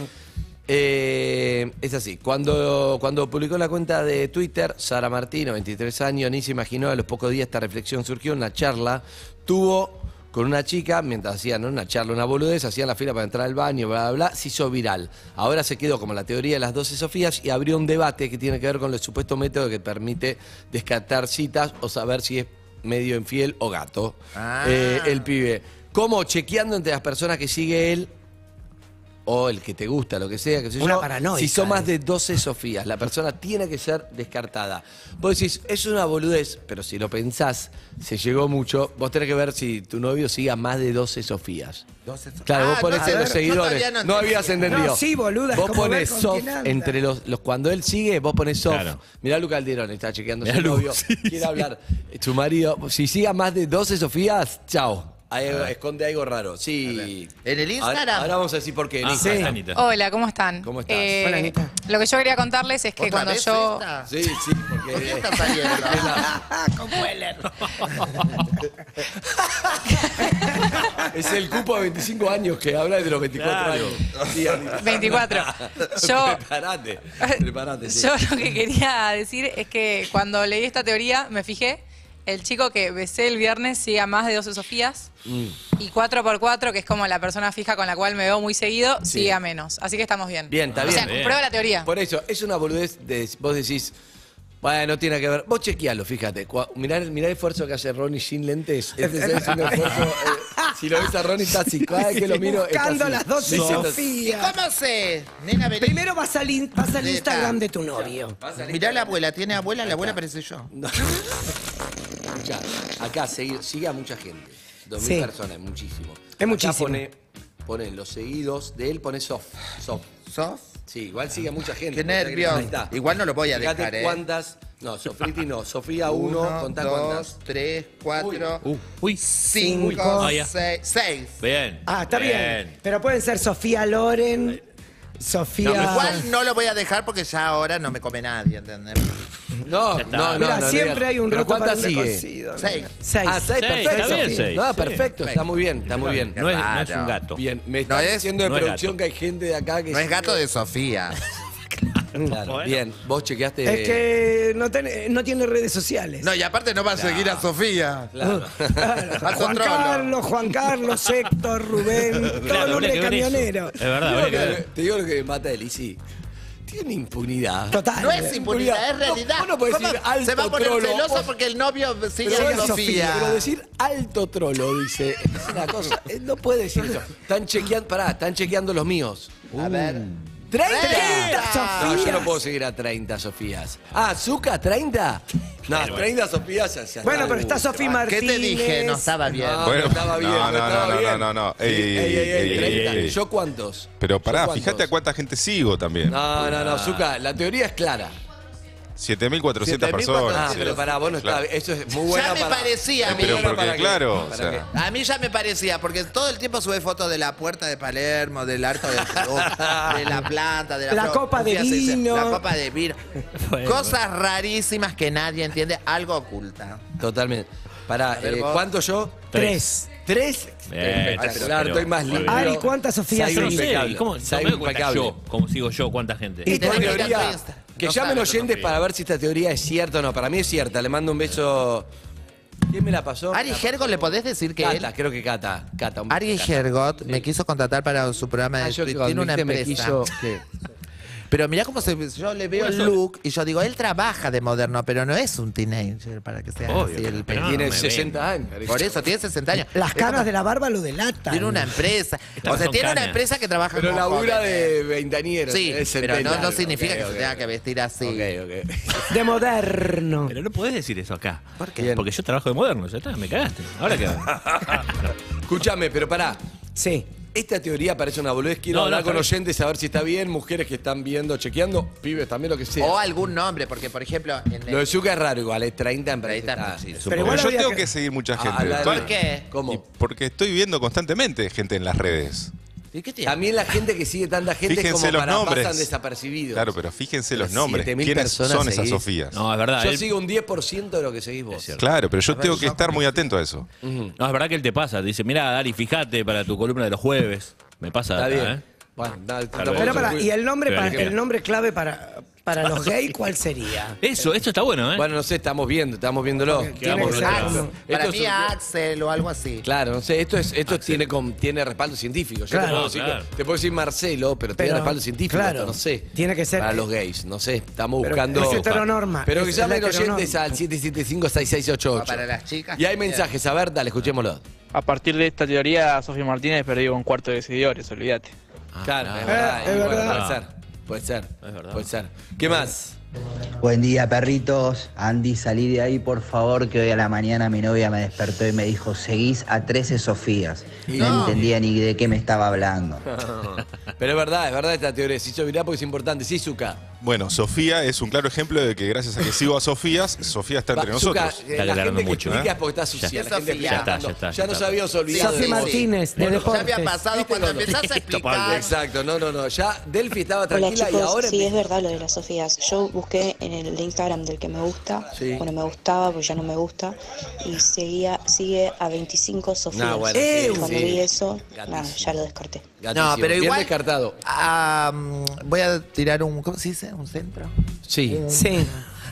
Eh, es así, cuando, cuando publicó la cuenta de Twitter, Sara Martino, 23 años, ni se imaginó, a los pocos días esta reflexión surgió, una charla, tuvo con una chica, mientras hacían una charla, una boludez, hacían la fila para entrar al baño, bla, bla, bla, se hizo viral. Ahora se quedó como la teoría de las 12 Sofías y abrió un debate que tiene que ver con el supuesto método que permite descartar citas o saber si es medio infiel o gato. Ah. Eh, el pibe. ¿Cómo? Chequeando entre las personas que sigue él o el que te gusta, lo que sea, que sé Una yo, paranoica, si son más eh. de 12 Sofías, la persona tiene que ser descartada. Vos decís, es una boludez, pero si lo pensás, se llegó mucho, vos tenés que ver si tu novio siga más de 12 Sofías. 12 so- Claro, vos Ah, ponés no, en a los yo seguidores. todavía No, no entendí. habías entendido. No, sí, boluda, es Vos como ver pones con soft quién anda. entre los, los. Cuando él sigue, vos pones soft. Claro. Mirá a Luca Alderón, está chequeando Mirá su Lu, novio. sí, quiere sí. hablar. Su marido. Si siga más de 12 Sofías, chao. Ahí esconde algo raro. Sí. ¿En el Ahora, Instagram? ahora vamos a decir por qué. en Ah, Instagram. Anita. Hola, ¿cómo están? ¿Cómo estás? Eh, Hola, Anita. Lo que yo quería contarles es que ¿Otra cuando vez yo... esta? Sí, sí, porque. ¿Por qué está saliendo? con Weller. Es el cupo de 25 años que habla de los 24 Claro. años. Sí, Anita. 24. Yo- Preparate. Preparate. sí. Yo lo que quería decir es que cuando leí esta teoría me fijé, el chico que besé el viernes sigue a más de 12 Sofías Mm. y 4x4, que es como la persona fija con la cual me veo muy seguido, Sí. sigue a menos. Así que estamos bien. Bien, está O bien. sea, comprueba la teoría. Por eso, es una boludez de vos decís, bueno, no tiene que ver. Vos chequealo, fíjate. Cua- Mirá, el- mirá el esfuerzo que hace Ronnie sin lentes. Este es un esfuerzo. eh, Si lo ves a Ronnie está así, cada vez que lo miro. está Buscando así. las 12 Me siento- ¿Y Sofía. cómo sé? Nena, vení. Primero vas al, in- vas al Neta. Instagram de tu novio. Mirá la abuela, ¿tiene abuela? La abuela parece yo. Escuchá, acá sigue, sigue a mucha gente. Dos Sí. mil personas, muchísimo. Es muchísimo. Acá pone, pone los seguidos de él, pone soft. Soft. ¿Sos? Sí, igual sigue a mucha gente. Qué nervios. ahí está. Igual no lo voy a Fíjate dejar, ¿eh? cuántas. No, Sofriti no. Sofía 1, Uno, contá dos, cuántas. tres, cuatro, Uh, uy. cinco, Cinco. Ah, ya. seis. Seis. Bien. Ah, está bien. Pero pueden ser Sofía Loren, Sofía. Igual no lo voy a dejar porque ya ahora no me come nadie, ¿entendés? No, no, no. Mira, no, siempre no. hay un ¿Pero roto para sigue? Seis. Seis. Ah, seis, Seis, perfecto. está bien, sí. seis, No, sí. perfecto, está muy bien, está muy bien. No es, no es un Claro. gato. Bien, me No está es- diciendo de producción gato. que hay gente de acá que No es gato de Sofía. Claro, Bueno. Bien, vos chequeaste. Es que no, ten- no tiene redes sociales. No, y aparte no va a seguir a Sofía. Claro. Claro. Juan. Carlos, Juan Carlos, Héctor, Rubén, todo Claro, eso. camionero. Es verdad, Te digo, que lo que, te digo lo que me mata de Lisi. Tiene impunidad. Total. No es impunidad, es realidad. vos no podés ¿Cómo decir alto Se va a poner trolo, celoso vos- porque el novio sigue Pero, a bueno, Sofía. pero decir alto trolo, dice, es una cosa. eh, No puede decir eso. Están chequeando, pará, están chequeando los míos. A ver. ¡30! ¡Treinta, No, yo Sofías! no puedo seguir a 30 Sofías. Ah, ¿Zuka, 30? No, 30 Sofías ya, ya Bueno, pero está Sofía ¿Qué Martínez. te dije? No estaba bien. No, Bueno, no estaba bien, no, no, no, estaba no, no, bien. no, no. Sí, Ey, ey, ey, ey, ey, ey, 30. ey, ey. ¿Yo cuántos? Pero ¿Yo pará, cuántos? fíjate a cuánta gente sigo también. No, no, no, Zuka, la teoría es clara. 7.400 personas. Ah, sí. pero pará, vos no Claro. estás. Eso es muy bueno Ya me para. parecía. Pero bueno porque, para que- claro, para o sea, que- A mí ya me parecía, porque todo el tiempo sube fotos de la puerta de Palermo, del arco del de la planta, de la, La copa de Sofía vino. La copa de vino. Bueno. Cosas rarísimas que nadie entiende, algo oculta. Totalmente. Pará, A ver, eh. ¿cuánto yo? Tres. ¿Tres? Bien, Espectacular, pero- estoy más limpio. Ari, ¿cuántas Sofías Saigo No son? sé, impecable. ¿y ¿cómo? Saigo No me cuenta impecable. yo, como sigo yo, cuánta gente. Y a teoría, Insta. Que No llamen sabe, oyentes no para ver si esta teoría es cierta o no. Para mí es cierta. Le mando un beso. ¿Quién me la pasó? Ari La- Gergo, ¿le podés decir que Cata, él? creo que Cata. Cata un Ari Cata. Hergot me quiso contratar para su programa de Ah, yo Twitch. Tiene una dijiste me empresa. quiso- ¿qué? Pero mirá cómo se, yo le veo el look y yo digo, él trabaja de moderno, pero no es un teenager para que sea Obvio, así el pero no, Tiene me 60 años. Por eso, tiene 60 años. Las caras de la barba lo delatan. Tiene una empresa. O sea, tiene una empresa que trabaja Pero con labura jóvenes. de veintañeros. Sí, es pero no, no significa que se tenga que vestir así. Ok, ok. De moderno. Pero no podés decir eso acá. ¿Por qué? Porque yo trabajo de moderno, ya está, me cagaste. Ahora qué. Escúchame, pero pará. Sí. Esta teoría parece una boludez. Quiero No, no, hablar está con bien. oyentes a ver si está bien. Mujeres que están viendo, chequeando. Pibes también, lo que sea. O algún nombre, porque por ejemplo, en Lo de Zucca es raro igual, es 30 en 30 está- un Pero igual yo había tengo que- que seguir mucha Ah, gente. Estoy- ¿Por qué? ¿Cómo? y porque estoy viendo constantemente gente en las redes. ¿Y qué tiene? También la gente que sigue tanta gente es Fíjense como los para nombres. pasan desapercibidos. Claro, pero fíjense los nombres. 7.000 ¿Quiénes personas son esas seguís. Sofías? No, es verdad. Yo él- sigo un 10% de lo que seguís vos. Claro, pero yo tengo que estar muy atento a eso. No, es verdad que él te pasa. Te dice, mira, Dari, fíjate para tu columna de los jueves. Me pasa Está acá, bien. ¿eh? Bueno, nada, Pero ¿y el nombre, Pero para- el nombre clave para, para los gays cuál sería? Eso, esto está bueno, ¿eh? Bueno, no sé, estamos viendo, estamos viéndolo. Tiene que ser Para mí un- Axel o algo así. Claro, no sé, esto es esto tiene tiene respaldo científico. Yo Claro, te, puedo decir, claro. te puedo decir Marcelo, pero, tiene Pero, respaldo científico, claro, esto, no sé. tiene que ser- Para los gays, no sé, estamos Pero buscando. es heteronorma, Pero que es- es la llamen oyentes heteronorma. al 775-6688. Para las chicas. Y hay mensajes, a ver, dale, escuchémoslo. A partir de esta teoría, Sofía Martínez perdió un cuarto de seguidores, olvídate. Claro, es verdad. es y bueno, verdad. Puede ser, puede ser, Es verdad. puede ser. ¿Qué más? Buen día, perritos. Andy, salí de ahí, por favor, que hoy a la mañana mi novia me despertó y me dijo, seguís a 13 Sofías. No, No. entendía ni de qué me estaba hablando. Pero es verdad, es verdad esta teoría. Se hizo viral porque es importante. Sí, Zuka. Bueno, Sofía es un claro ejemplo de que gracias a que sigo a Sofías, Sofía está entre Va, Zuka, nosotros. eh, Está la gente que mucho, explica ¿eh? es porque está sucia. Ya. la gente Ya está, ya No, está, ya ya nos está. habíamos olvidado. Vos. Martínez, de Ya Deportes. había pasado ¿Viste cuando empezás a explicar. Exacto, no, no, no. Ya Delphi estaba Hola tranquila chicos, y ahora. sí es verdad lo de las Sofías. Yo busqué en el Instagram del que me gusta, Sí. bueno me gustaba, pues ya no me gusta, y seguía, sigue a 25 Sofías. No, bueno, sí, Cuando sí. vi eso, Gatísimo. nada, ya lo descarté. Gatísimo. No, pero Bien igual- descartado. Ah, mm, voy a tirar un. ¿Cómo se dice? ¿Un centro? Sí. Sí.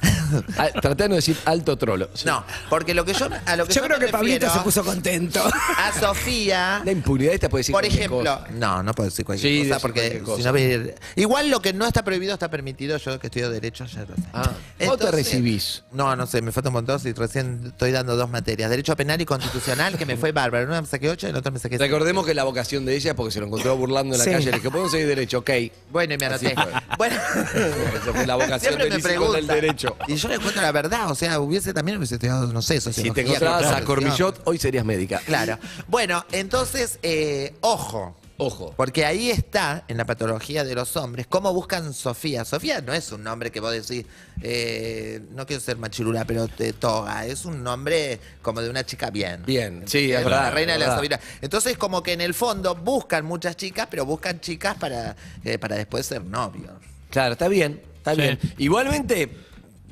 Ah, Traté de no decir alto trolo. Sí. No, porque lo que yo a lo que Yo yo, creo me que Pablito refiero se puso contento. a Sofía La impunidad esta puede decir Por cualquier ejemplo, cosa. no, no puedo decir cualquier Sí, cosa decir porque cualquier cosa. si no me- igual lo que no está prohibido está permitido. Yo que estudio derecho ya lo sé. Ah, ¿cómo te recibís? No, no sé, me falta un montón y recién estoy dando dos materias, derecho penal y constitucional, que me fue bárbaro. Una me saqué ocho y la otra me saqué siete. Recordemos que la vocación de ella es porque se lo encontró burlando en la Sí. calle. Le dije, ¿podemos seguir derecho? Ok. Bueno, y me anoté. Bueno, Esa fue la vocación siempre de me Lizzy con el pregunta. Y yo le cuento la verdad, o sea, hubiese también hubiese estudiado, no sé, Si te encontrabas a. Cormillot, hoy serías médica. Claro. Bueno, entonces, eh, ojo. Ojo. Porque ahí está, en la patología de los hombres, cómo buscan Sofía. Sofía no es un nombre que vos decís, eh, no quiero ser machirula, pero te toga. Es un nombre como de una chica bien. Bien, sí, es verdad. la reina de la. Sofía. Entonces, como que en el fondo buscan muchas chicas, pero buscan chicas para, eh, para después ser novios. Claro, está bien, está Sí. bien. Igualmente,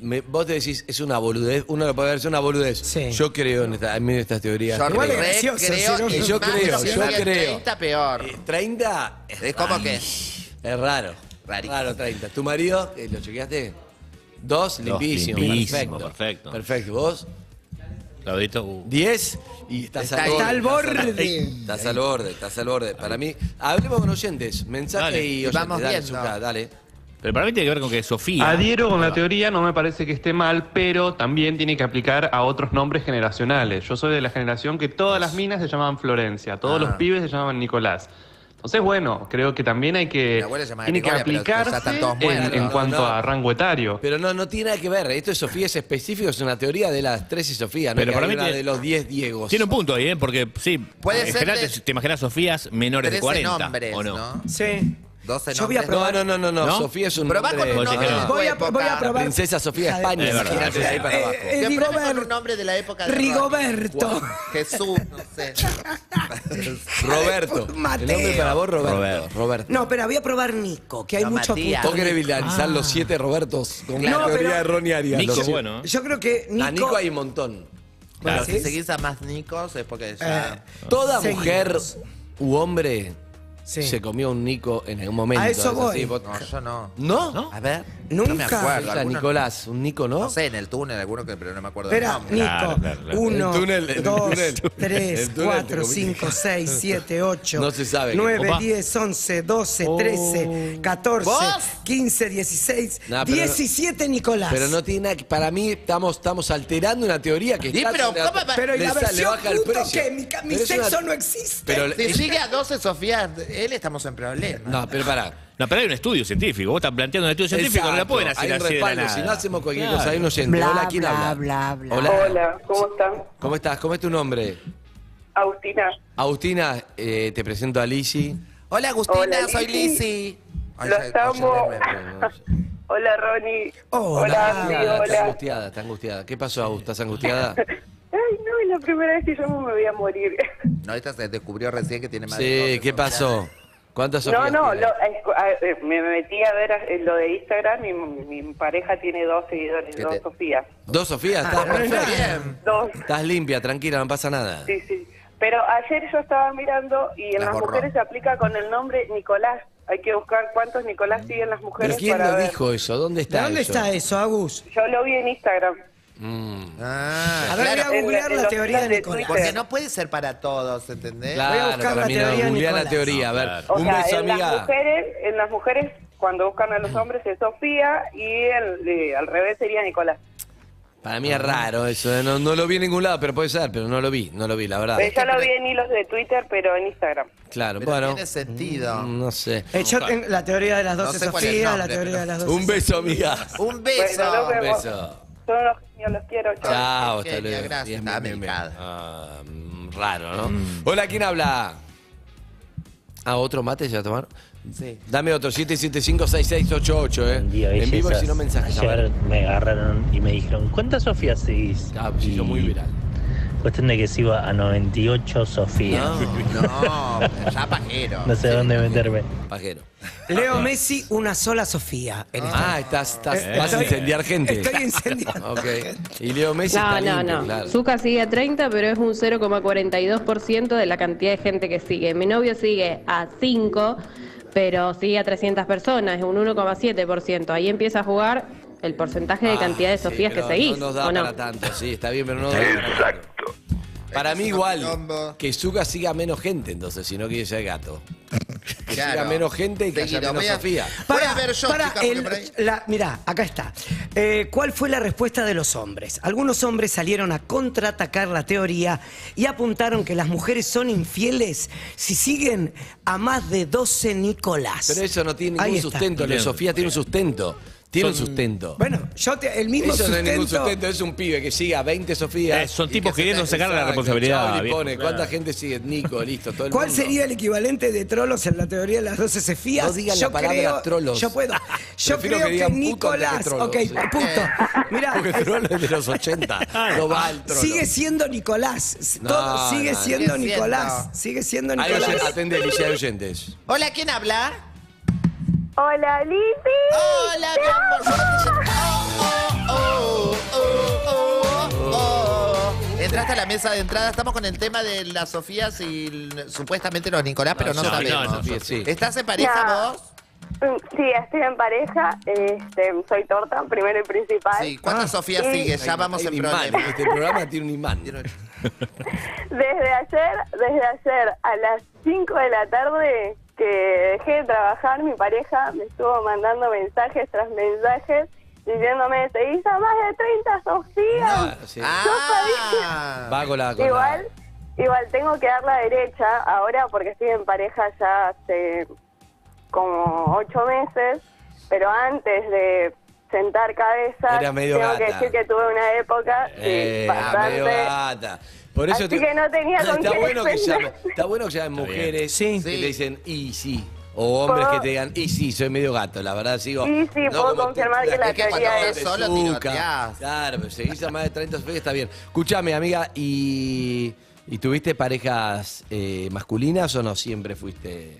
me- vos te decís, es una boludez, uno lo puede ver, es una boludez. Sí. Yo creo en, esta, en estas teorías. Yo Igual es re gracioso, creo, si no- y Yo más creo, que yo creo. 30 peor. Eh, 30 es, Es como que... es raro. Rarísimo. Raro 30. ¿Tu marido, eh, lo chequeaste? Dos, limpísimo. limpísimo, perfecto. perfecto. Perfecto. ¿Vos? Claudito, uh. 10 y estás Está al ahí. borde. Está al borde. Estás al borde, estás al borde. Para mí, hablemos con oyentes. Mensaje Dale. y Y oyentes. vamos dale, viendo. Zucca, dale. Pero para mí tiene que ver con que Sofía. Adhiero con la teoría, no me parece que esté mal, pero también tiene que aplicar a otros nombres generacionales. Yo soy de la generación que todas las minas se llamaban Florencia, todos Ah. los pibes se llamaban Nicolás. Entonces, bueno, creo que también hay que, tiene que pero aplicarse en, en No, cuanto no. a rango etario. Pero no, no tiene nada que ver. Esto de Sofía es específico, es una teoría de las 13 Sofía, no Pero que para mí tiene- de los 10 Diegos. Tiene un punto ahí, ¿eh? Porque sí, Puede en ser general de- te, te imaginas Sofías menores de 13 40. nombres, ¿o no? ¿no? Sí. 12 Yo voy a nombres. No, no, no, no, no, ¿No? Sofía es un Probá nombre con un nombre de que tu Voy a- época. voy a probar. Princesa Sofía de- España, Es verdad, imagínate es de ahí para Eh, abajo. eh, Que pruebe con Rigoberto. un nombre de la época de Rigoberto. Juan, Jesús, no sé. Roberto. Mateo. El nombre para vos, Roberto. Roberto. Roberto. No, pero voy a probar Nico, que hay No, mucho Matías. Vos puto. querés viralizar los siete Robertos con Claro. una teoría No, pero- errónea. Nico, Los siete. bueno. ¿eh? Yo creo que Nico. A Nico hay un montón. Bueno, Claro. si seguís a más Nicos es porque ya... Eh, Toda Seguimos. mujer u hombre Sí. se comió un Nico en algún momento. A eso ¿es así? voy. ¿Vos- No, yo no. ¿No? A ver, no me Nunca. acuerdo. O sea, alguno- Nicolás, un Nico, ¿no? No sé, en el túnel alguno que, pero no me acuerdo Espera, del nombre. Nico. Claro, claro, claro. Uno, El túnel, el dos, túnel. tres, El túnel te cuatro, comiste. cinco, seis, siete, ocho. No se sabe. Nueve, Opa. diez, once, doce, Oh. trece, catorce, ¿Vos? quince, dieciséis, Nah, pero- diecisiete, Nicolás. Pero no tiene nada que- Para mí estamos, estamos alterando una teoría que Sí, está... pero ¿cómo va- Pero ¿y le la sa- le versión baja el puto precio. que mi, ca- mi Pero es una- sexo no existe? Pero Si es- sigue a 12 Sofía, él estamos en problemas. No, pero pará. No, pero hay un estudio científico. Vos estás planteando un estudio científico, no la Exacto, pueden hacer hay un así de la respaldo, nada. Si no hacemos cualquier Claro. cosa, hay un oyente. Bla, Hola, ¿quién bla, habla? bla, bla. Hola. Hola, ¿cómo están? ¿Cómo estás? ¿Cómo es tu nombre? Agustina. Agustina, eh, te presento a Lizzy. Hola Agustina, Hola, soy Lizzy. Lizzy. Ay, Los amo. Hola, Ronnie. Hola. Hola, Andy. Está Hola. angustiada, está angustiada. ¿Qué pasó, Agus? ¿Estás angustiada? Ay, no, es la primera vez que yo me voy a morir. No, esta se descubrió recién que tiene más de Sí, 12 ¿qué pasó? ¿Cuántas No, Sofías no, lo- eh, me metí a ver a- lo de Instagram y mi, mi pareja tiene dos seguidores, ¿Qué dos te- Sofías. ¿Dos Sofías? ¿Estás Ah, perfecta? Bien. Dos, Estás limpia, tranquila, no pasa nada. sí, sí. Pero ayer yo estaba mirando y en Las las borró. mujeres se aplica con el nombre Nicolás. Hay que buscar cuántos Nicolás siguen las ¿Pero mujeres quién para lo ver. dijo eso? ¿Dónde ¿De está dónde eso? está eso, Agus? Yo lo vi en Instagram. Mm. Ah, A ver, claro. voy a googlear en la teoría de Nicolás. Porque no puede ser para todos, ¿entendés? Voy a buscar para la mí no, teoría de googleá la Nicolás. teoría. A ver, O un sea, beso, en las amiga. mujeres, en las mujeres cuando buscan a los hombres es Sofía y el, eh, al revés sería Nicolás. Para mí es raro eso, ¿eh? no, no lo vi en ningún lado, pero puede ser, pero no lo vi, no lo vi, la verdad. Eh, yo lo vi en hilos de Twitter, pero en Instagram. Claro, Pero bueno. tiene sentido. mm, No sé. Eh, yo tengo la teoría de las No 12 sé cuál es el Sofías, la teoría pero- de las 12 Un beso, amiga. Un beso. Bueno, Un beso. Son unos genios, los quiero. chao. Chao, hasta Genia, luego. gracias. Está medicada. Ah, mm, raro, ¿no? Hola, ¿quién habla? Ah, otro mate ya tomar. Sí. Dame otro, 775-6688, ¿eh? Día, en vivo si no mensajes. a ver. Ayer me agarraron y me dijeron, ¿cuántas Sofías seguís? Ah, pues hizo Y muy viral. Cuestión de que se iba a 98 Sofías. No, ya pajero. No sé dónde meterme. Pajero. Leo Messi, una sola Sofía. En Ah, estás, estás, Eh, vas a estoy- incendiar gente. Estoy incendiando. Ok. Y Leo Messi No, está no, limpio, no. claro. Zucca sigue a 30, pero es un 0,42% de la cantidad de gente que sigue. Mi novio sigue a 5, pero sigue a 300 personas, es un 1,7%. Ahí empieza a jugar el porcentaje de cantidad de Sí, Sofías que seguís, No nos da ¿o no? para tanto, sí, está bien, pero no da para tanto. Para mí igual, que Zuka siga menos gente, entonces, si no quiere ser gato. Que siga Claro. menos gente y que haya Seguido, menos voy a- Sofía. Voy a ver yo, Para el- por ahí- la- mirá, acá está. Eh, ¿Cuál fue la respuesta de los hombres? Algunos hombres salieron a contraatacar la teoría y apuntaron que las mujeres son infieles si siguen a más de 12 Nicolás. Pero eso no tiene ningún sustento. Sofía tiene un sustento. Tiene un sustento. Bueno, yo te- el mismo Eso no es ningún sustento- es un pibe que sigue a 20 Sofías. Eh, son y tipos que se queriendo sacarle la responsabilidad, chao, le viejo, pone, claro. ¿Cuánta gente sigue? Nico, listo, todo el ¿Cuál mundo. sería el equivalente de trolos en la teoría de las 12 Cefías? No digan yo la palabra creo, trolos. Yo puedo. Yo Prefiero creo que que, Nicolás. trolos, ok, sí. punto. Mirá, Porque trolo es de los 80. No va al trolo. sigue siendo Nicolás. No, Todo sigue siendo Nicolás. Sigue siendo Nicolás. atende, hay oyentes. Hola, ¿quién habla? Hola, Lizzy. Hola, mi amor. Oh, oh, oh, oh, oh. Entraste a la mesa de entrada, estamos con el tema de las Sofías y l- supuestamente los Nicolás, pero no, no, sabemos. no, no, sí. ¿Estás en pareja No. vos? Mm, Sí, estoy en pareja. Este, soy torta, primero y principal. Sí. ¿Cuántas Sofías y- sigues? Ya vamos Hay en imán, problema. Este programa tiene un imán. Desde ayer, desde ayer a las 5 de la tarde que dejé de trabajar, mi pareja me estuvo mandando mensajes tras mensajes diciéndome, te hizo más de 30 Sofías. Ah, sí. Ah, Va con la. con Igual, igual tengo que dar la derecha ahora porque estoy en pareja ya hace como ocho meses, pero antes de sentar cabeza, Era medio tengo que decir que tuve una época Eh, bastante... Por eso Así que no tenía con está quién bueno que llamen, Está bueno que llamen mujeres Sí. que te dicen, y sí. O hombres que te digan, y sí, soy medio gato, la verdad sigo. Y sí, puedo como confirmar que la es que cuando teoría es... solo Zucca. tiroteás. Claro, pero seguís a más de 30 Sofía, está bien. Escúchame, amiga, ¿y, y tuviste parejas eh, masculinas o no siempre fuiste...?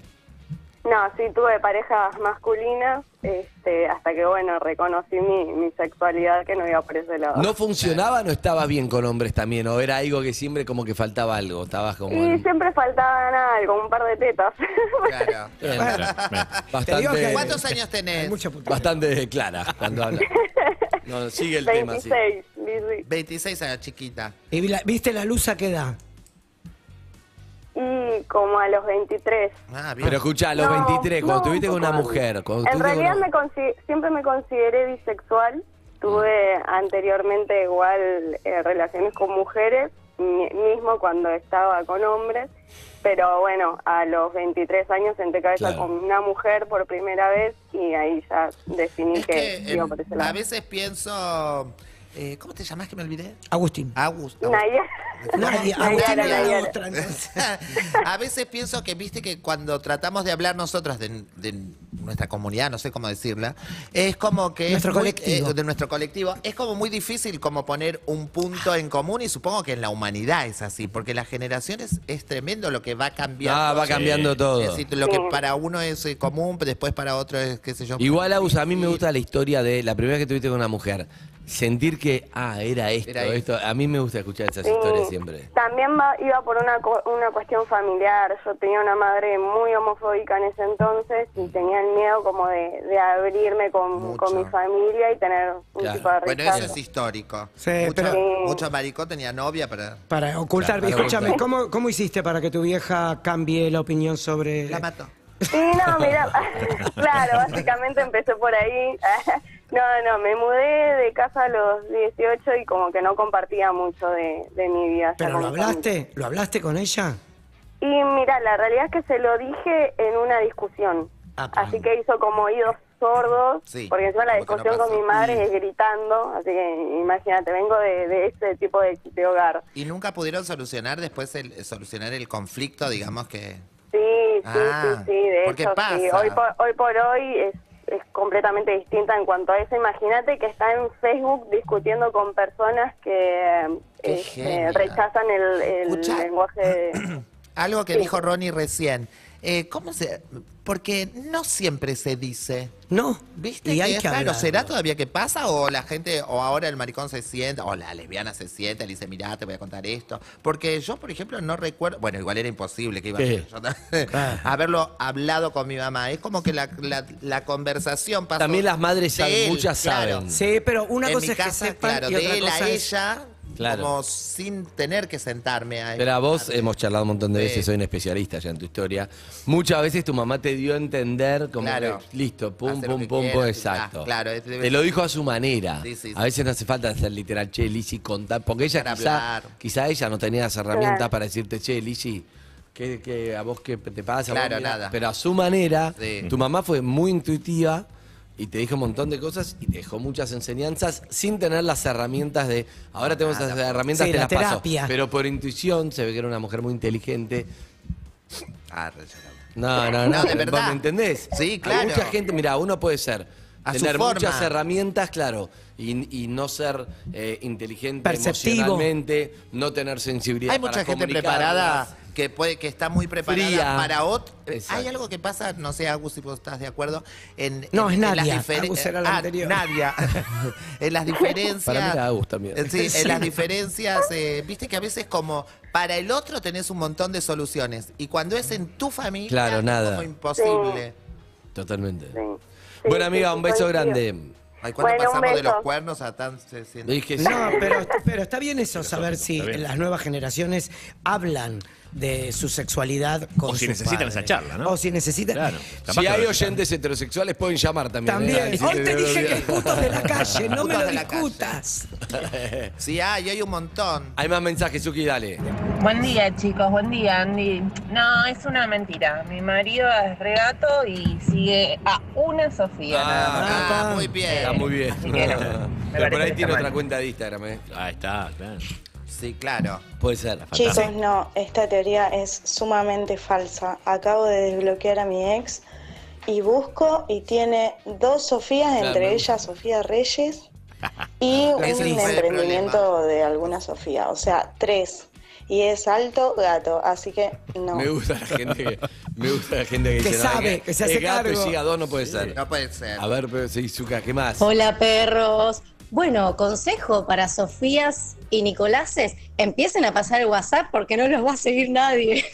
No, sí tuve parejas masculinas, este, hasta que, bueno, reconocí mi, mi sexualidad que no iba por ese lado. ¿No funcionaba no estabas bien con hombres también? ¿O era algo que siempre como que faltaba algo? Estabas como... Y en- siempre faltaban algo, un par de tetas. Claro. Bien, Te digo bastante, que- ¿Cuántos años tenés? Mucha bastante clara cuando habla. No, sigue el tema, sí. 26, Lizzy. 26 años, chiquita. ¿Y la- viste la luz a qué edad? Y como a los 23. Ah, bien. Pero escuchá, a los No, 23, cuando no, estuviste con un una mujer, cuando En realidad una- me siempre me consideré bisexual. Tuve anteriormente igual eh, relaciones con mujeres, mi- mismo cuando estaba con hombres. Pero bueno, a los 23 años senté cabeza Claro. con una mujer por primera vez y ahí ya definí Es que, que iba em, por ese a lado. veces pienso... eh, ¿Cómo te llamas que me olvidé? Agustín. Agus. Naya. Nadie, Nayara, Agustín era la Nayara. otra. a veces pienso que, viste, que cuando tratamos de hablar nosotras de, de nuestra comunidad, no sé cómo decirla, es como que... es Nuestro muy- colectivo. eh, de nuestro colectivo. Es como muy difícil como poner un punto en común y supongo que en la humanidad es así, porque las generaciones es tremendo lo que va cambiando. Ah, va cambiando todo. Es decir, lo que para uno es eh, común, después para otro es, qué sé yo. Igual, Agus, a mí me gusta la historia de la primera vez que tuviste con una mujer. Sentir que, ah, era esto, Era esto. A mí me gusta escuchar esas Sí. historias siempre. También va- iba por una, co- una cuestión familiar. Yo tenía una madre muy homofóbica en ese entonces y tenía el miedo como de, de abrirme con, con mi familia y tener un Claro. tipo de Bueno, rechazo. eso es histórico. Sí, mucho, pero- mucho maricón tenía novia para... Para ocultar. Claro, Escúchame. ¿cómo, ¿cómo hiciste para que tu vieja cambie la opinión sobre. La mató. Sí, no, mira, claro, básicamente empecé por ahí. No, no, me mudé de casa a los 18 y como que no compartía mucho de, de mi vida. ¿Pero lo hablaste? ¿Lo hablaste con ella? Y mira, la realidad es que se lo dije en una discusión. Ah, pues. Así que hizo como oídos sordos, Sí, porque encima la no discusión con mi madre es gritando, así que imagínate, vengo de, de ese tipo de, de hogar. ¿Y nunca pudieron solucionar después el, solucionar el conflicto, digamos que... Sí, sí, Ah, sí, sí, de ¿por qué hecho, sí. pasa? Hoy por, hoy por hoy es, es completamente distinta en cuanto a eso. Imagínate que está en Facebook discutiendo con personas que este, rechazan el, el lenguaje... de- Algo que Sí. dijo Ronnie recién. eh, ¿cómo se...? Porque no siempre se dice. No. ¿Viste? Y hay que es que raro. ¿Será todavía que pasa? ¿O la gente, o ahora el maricón se sienta, o la lesbiana se sienta y le dice, mirá, te voy a contar esto? Porque yo, por ejemplo, no recuerdo. Bueno, igual era imposible que iba a yo haberlo hablado con mi mamá. Es como que la, la- la conversación pasó. También las madres él, muchas claro. saben. Sí, pero una en cosa mi es que casa, sepan claro, y otra de él cosa a es- ella, Claro. como sin tener que sentarme a Pero a vos hemos charlado un montón de Sí. veces, soy un especialista ya en tu historia. Muchas veces tu mamá te dio a entender como Claro. que, listo, pum, lo pum, que pum, pum, exacto. claro, es- te lo ser- dijo a su manera. Sí, sí, A sí. veces no hace falta hacer literal, che, Lizzy, contar, porque ella Para quizá, hablar. quizá ella no tenía las herramientas Claro. para decirte, che, Lizzy, ¿qué, qué- a vos qué te pasa? Claro, Vos, mirá. nada. Pero a su manera, Sí. tu mamá fue muy intuitiva y te dijo un montón de cosas y te dejó muchas enseñanzas sin tener las herramientas de ahora tenemos esas herramientas, Sí, te la las paso. terapia. Pero por intuición se ve que era una mujer muy inteligente. Ah. No, no, no, No, de ¿vos verdad. ¿Me entendés? Sí, Hay claro. mucha gente, mira, uno puede ser A su tener forma. muchas herramientas, claro, y, y no ser eh, inteligente Perceptivo. emocionalmente, no tener sensibilidad Hay para mucha gente preparada que puede que está muy preparada Fría. para otro. Exacto. Hay algo que pasa, no sé, Agus, si vos estás de acuerdo. En, No, en- es en las Nadia. diferen- Agus era la Ah, anterior. Nadia. en las diferencias. Para mí era Agus también. Eh, Sí, en las diferencias, eh, viste que a veces como para el otro tenés un montón de soluciones y cuando es en tu familia Claro, es nada. como imposible. Totalmente. Bueno, amiga, un beso grande. Ay, cuando Bueno, pasamos de los cuernos a tan se siente-. No, pero, pero está bien eso, saber si las nuevas generaciones hablan de su sexualidad con O si sus necesitan padres. esa charla, ¿no? O si necesitan. Claro. Si hay oyentes heterosexuales, pueden llamar también. También. ¿eh? Hoy te dije que putos de la calle, no me Putos lo de la calle. discutas. Sí, hay, hay un montón. Hay más mensajes, Suki, dale. Buen día, chicos, buen día, Andy. No, es una mentira. Mi marido es regato y sigue a una Sofía. nada más. Ah, muy bien. Está muy bien. Así que no, me Pero por ahí que tiene está otra mal. cuenta de Instagram, ¿eh? Ahí está, claro. Sí, claro. Puede ser. Chicos, no, esta teoría es sumamente falsa. Acabo de desbloquear a mi ex y busco y tiene dos Sofías, Claro. entre ellas Sofía Reyes y un emprendimiento de alguna Sofía, o sea, tres. Y es alto gato, así que no. Me gusta la gente que, me gusta la gente que, Que dice, no, sabe, que se hace el gato y cargo. llega a dos no puede ser. No puede ser. A ver, pero sí, Zuka, ¿qué más? Hola perros. Bueno, consejo para Sofías y Nicoláses, empiecen a pasar el WhatsApp porque no los va a seguir nadie.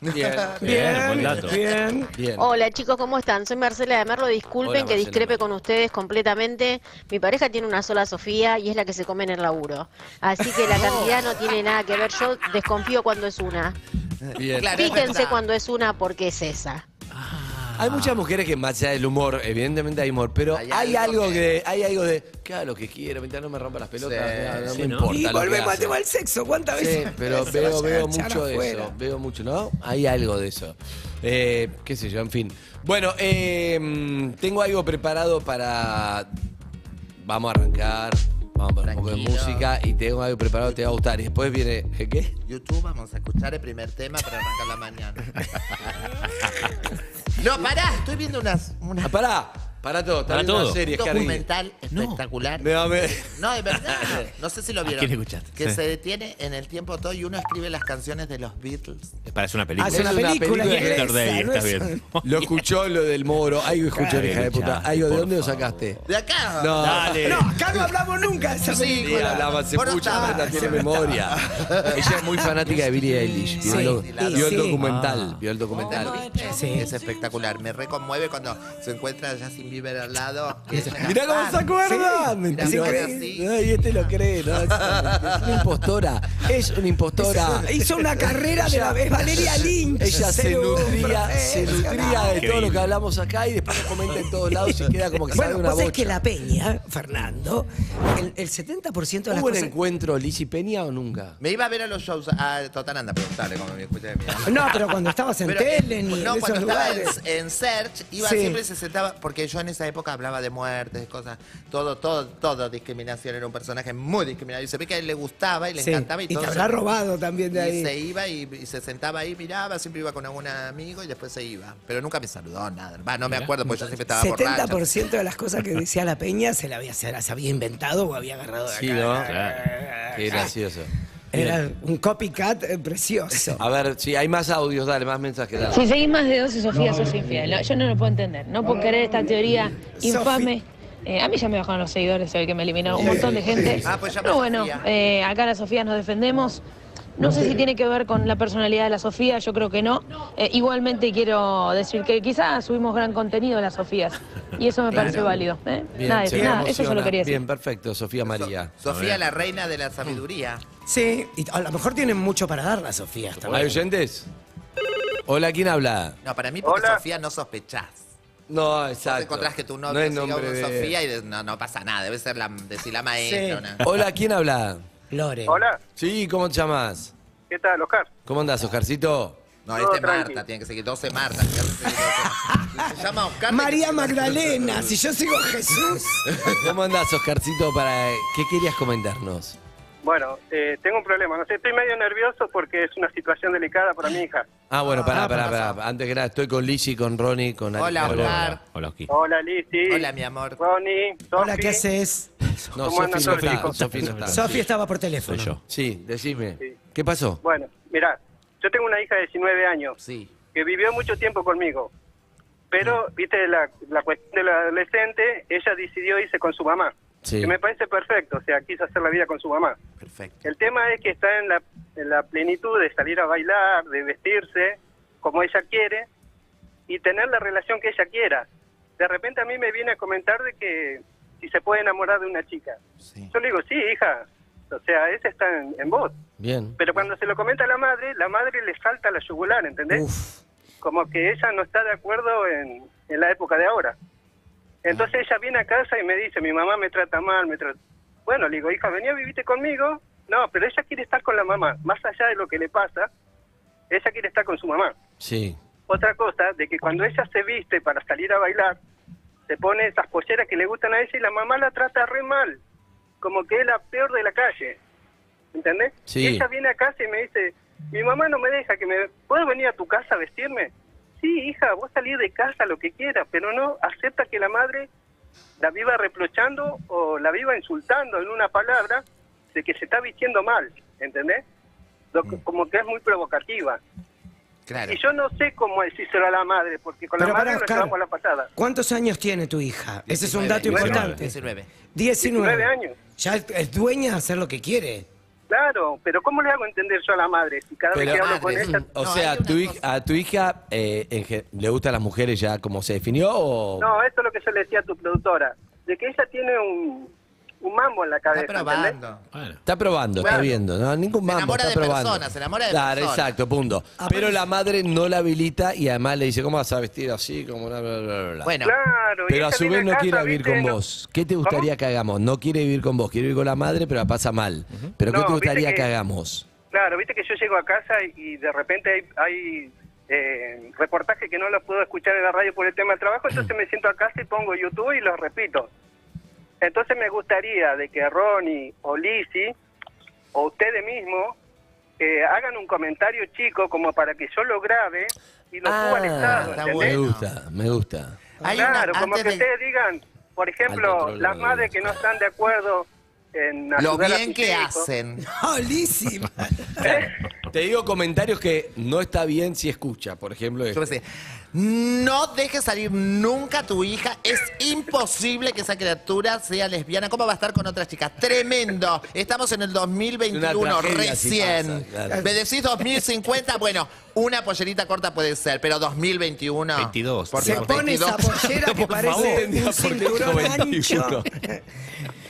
Bien, Bien, buen dato. Bien. Bien. Hola chicos, ¿cómo están? Soy Marcela de Merlo, disculpen Hola, que Marcela discrepe Merlo. con ustedes completamente. Mi pareja tiene una sola Sofía y es la que se come en el laburo. Así que la cantidad no tiene nada que ver. Yo desconfío cuando es una. Bien. Fíjense cuando es una porque es esa. Hay muchas mujeres que más allá del humor, evidentemente hay humor, pero hay, algo, que, hay algo de que haga lo que quiera, mientras no me rompa las pelotas, no, no sí, me ¿no? importa. Y lo que volvemos al hace. tema del sexo. ¿Cuántas Sí, veces? pero se veo, a veo echar mucho de afuera? eso, veo mucho, ¿no? Hay algo de eso. Eh, qué sé yo, en fin. Bueno, eh, mm, tengo algo preparado para... Vamos a arrancar, vamos a poner un poco de Tranquilo. música y tengo algo preparado, te va a gustar. Y después viene... ¿eh, ¿Qué? YouTube, vamos a escuchar el primer tema para arrancar la mañana. no, pará, estoy viendo unas, unas Ah, pará, pará todo, una todo. serie, un Harry. documental espectacular. Me- No, es verdad. No sé si lo vieron. quién escuchaste? Que Sí. se detiene en el tiempo todo y uno escribe las canciones de los Beatles. Parece una Ah, película. es una Es una película. película Héctor Daly, no está es- bien. Lo escuchó lo del moro. Algo escuchó Claro, la hija de puta. Algo, ¿de dónde lo sacaste? De acá. No. Dale. No, acá no hablamos nunca de esa Sí, Sí, película. hablaba, se Vos no tiene memoria. Ella es muy fanática de Billie Eilish. Vio, Sí, el, do- sí, vio el sí. documental. Ah. Vio el documental. Sí. Es espectacular. Me reconmueve cuando se encuentra Justin Bieber al lado. Mirá cómo se acuerda. Sí, Mentira. Ay, este lo cree. ¿no? Es una impostora. Es una impostora. Hizo una carrera de la vez Valeria Lynch. Ella se nutría, se nutría de todo lo que hablamos acá y después lo comenta en todos lados y queda como que Bueno, una vos es bocha. que la Peña, Fernando, el, el 70% de las ¿Hubo un cosas... encuentro Lizzy Peña o nunca? Me iba a ver a los shows a Totananda, preguntarle como me escuché de mí. No, pero cuando estabas en Pero, Telen y no, en cuando esos estaba lugares. en, en Search, iba Sí. siempre se sentaba, porque yo en esa época hablaba de muertes, de cosas, todo, todo, todo discriminación, era un personaje muy discriminado. Y se ve que a él le gustaba y le Sí, encantaba. Y, y te todo habrá se- robado también de y ahí. se iba y, y se sentaba ahí, miraba, siempre iba con algún amigo y después se iba. Pero nunca me saludó, nada. Va, no me acuerdo porque yo siempre estaba borracho. 70% de las cosas que decía la Peña se, la había, se las había inventado o había agarrado de acá. Sí, ¿no? Qué gracioso. Era un copycat eh, precioso. A ver, si hay más audios, dale, más mensajes. Dale. Si seguís más de 12 Sofía, sos infiel. No, yo no lo puedo entender. No puedo querer esta teoría infame. Eh, a mí ya me bajaron los seguidores hoy que me eliminaron un montón de gente. Ah, pues llama Pero a bueno, Sofía. eh, acá las Sofías nos defendemos. No sé si tiene que ver con la personalidad de la Sofía, yo creo que no. Eh, igualmente quiero decir que quizás subimos gran contenido de las Sofías. Y eso me Claro. pareció válido. ¿eh? Bien, nada, se nada, emociona. eso solo quería decir. Bien, perfecto, Sofía María. Sofía, la reina de la sabiduría. Sí, y a lo mejor tienen mucho para dar las Sofías ¿Hay también. oyentes? Hola, ¿quién habla? No, para mí porque Sofía no sospechás. No, Vos exacto. encontrás que tu No novio es siga nombre de- Sofía y de- no, no pasa nada. Debe ser la, decir la maestra. una- Hola, ¿quién habla? Lore. Hola, Sí, ¿cómo te llamas? ¿qué tal, Oscar? ¿Cómo andás, Oscarcito? No, Todo este es tranqui. Marta, tiene que seguir 12 Marta. tiene que seguir 12. Se llama Oscar. María Magdalena, si yo sigo a Jesús. ¿Cómo andás, Oscarcito? Para... ¿Qué querías comentarnos? Bueno, eh, tengo un problema. No sé, estoy medio nervioso porque es una situación delicada para mi hija. Ah, bueno, pará, Ah, pará, ¿qué pará. Antes que nada, estoy con Lizzy, con Ronnie, con Hola, Alejandro. Oscar. Hola, Oski. Hola, Lizzy. Hola, mi amor. Ronnie, Hola, Sofi. ¿qué haces? No, ¿Cómo andan Sofi no todos, está. chicos? Sofi no está. Sofi estaba por teléfono. Soy yo. Sí, decime. Sí. ¿Qué pasó? Bueno, mira, yo tengo una hija de 19 años Sí. que vivió mucho tiempo conmigo. Pero, viste, la, la cuestión del adolescente, ella decidió irse con su mamá. Sí. Que me parece perfecto, o sea, quiso hacer la vida con su mamá. Perfecto. El tema es que está en la, en la plenitud de salir a bailar, de vestirse como ella quiere y tener la relación que ella quiera. De repente a mí me viene a comentar de que si se puede enamorar de una chica. Sí. Yo le digo, sí, hija, o sea, ese está en, en vos. Bien. Pero cuando se lo comenta a la madre, la madre le salta la yugular, ¿entendés? Uf. Como que ella no está de acuerdo en, en la época de ahora. Entonces ella viene a casa y me dice, mi mamá me trata mal, me trata... Bueno, le digo, hija, venía a vivirte conmigo. No, pero ella quiere estar con la mamá. Más allá de lo que le pasa, ella quiere estar con su mamá. Sí. Otra cosa, de que cuando ella se viste para salir a bailar, se pone esas polleras que le gustan a ella y la mamá la trata re mal. Como que es la peor de la calle. ¿Entendés? Sí. Y ella viene a casa y me dice, mi mamá no me deja que me... ¿Puedo venir a tu casa a vestirme? Sí, hija, vos salir de casa lo que quieras, pero no acepta que la madre la viva reprochando o la viva insultando en una palabra de que se está vistiendo mal, ¿entendés? Lo que- como que es muy provocativa. Claro. Y yo no sé cómo decírselo a la madre, porque con Pero la madre nos llevamos la patada. ¿Cuántos años tiene tu hija? Ese es un 19, dato 19, importante. 19. 19. 19 años. Ya es- es dueña de hacer lo que quiere. Claro, pero ¿cómo le hago entender yo a la madre si cada Pero, vez que hablo con ella... o No, sea, tu cosa. a tu hija eh, en le gustan las mujeres ya como se definió o No, esto es lo que yo le decía a tu productora, de que ella tiene un, un mambo en la cabeza, Está probando. Bueno. Está probando, está viendo, no, ningún Se mambo, enamora está de probando. personas, se enamora de Claro, personas. exacto, punto. Ah, Pero pero- la madre no la habilita y además le dice, ¿cómo vas a vestir así? Como bla, bla, bla, bla, bla. Bueno, Claro, Pero a su vez no casa, quiere vivir ¿viste? con No- vos. ¿Qué te gustaría que hagamos? No quiere vivir con vos, quiere vivir con la madre, pero la pasa mal. ¿Pero qué No, te gustaría que... que- hagamos? Claro, viste que yo llego a casa y de repente hay, hay eh, reportajes que no los puedo escuchar en la radio por el tema del trabajo, entonces me siento a casa y pongo YouTube y los repito. Entonces me gustaría de que Ronnie o Lizzy o ustedes mismos eh, hagan un comentario chico como para que yo lo grabe y lo suba al estado. Me gusta, me gusta. Una- Claro, como que de- ustedes digan, por ejemplo, las madres que no están de acuerdo en lo bien que hijos. hacen. ¡Oh, Lizzy! Te digo comentarios que no está bien si escucha, por ejemplo. Yo este. qué sé. No dejes salir nunca a tu hija. Es imposible que esa criatura sea lesbiana. ¿Cómo va a estar con otras chicas? Tremendo. Estamos en el 2021, Una tragedia si recién. pasa, claro. Me decís 2050, bueno, una pollerita corta puede ser, pero 2021. 22. Por Se pone esa 22. pollera que Por favor, parece entendía un por cinturón ancho.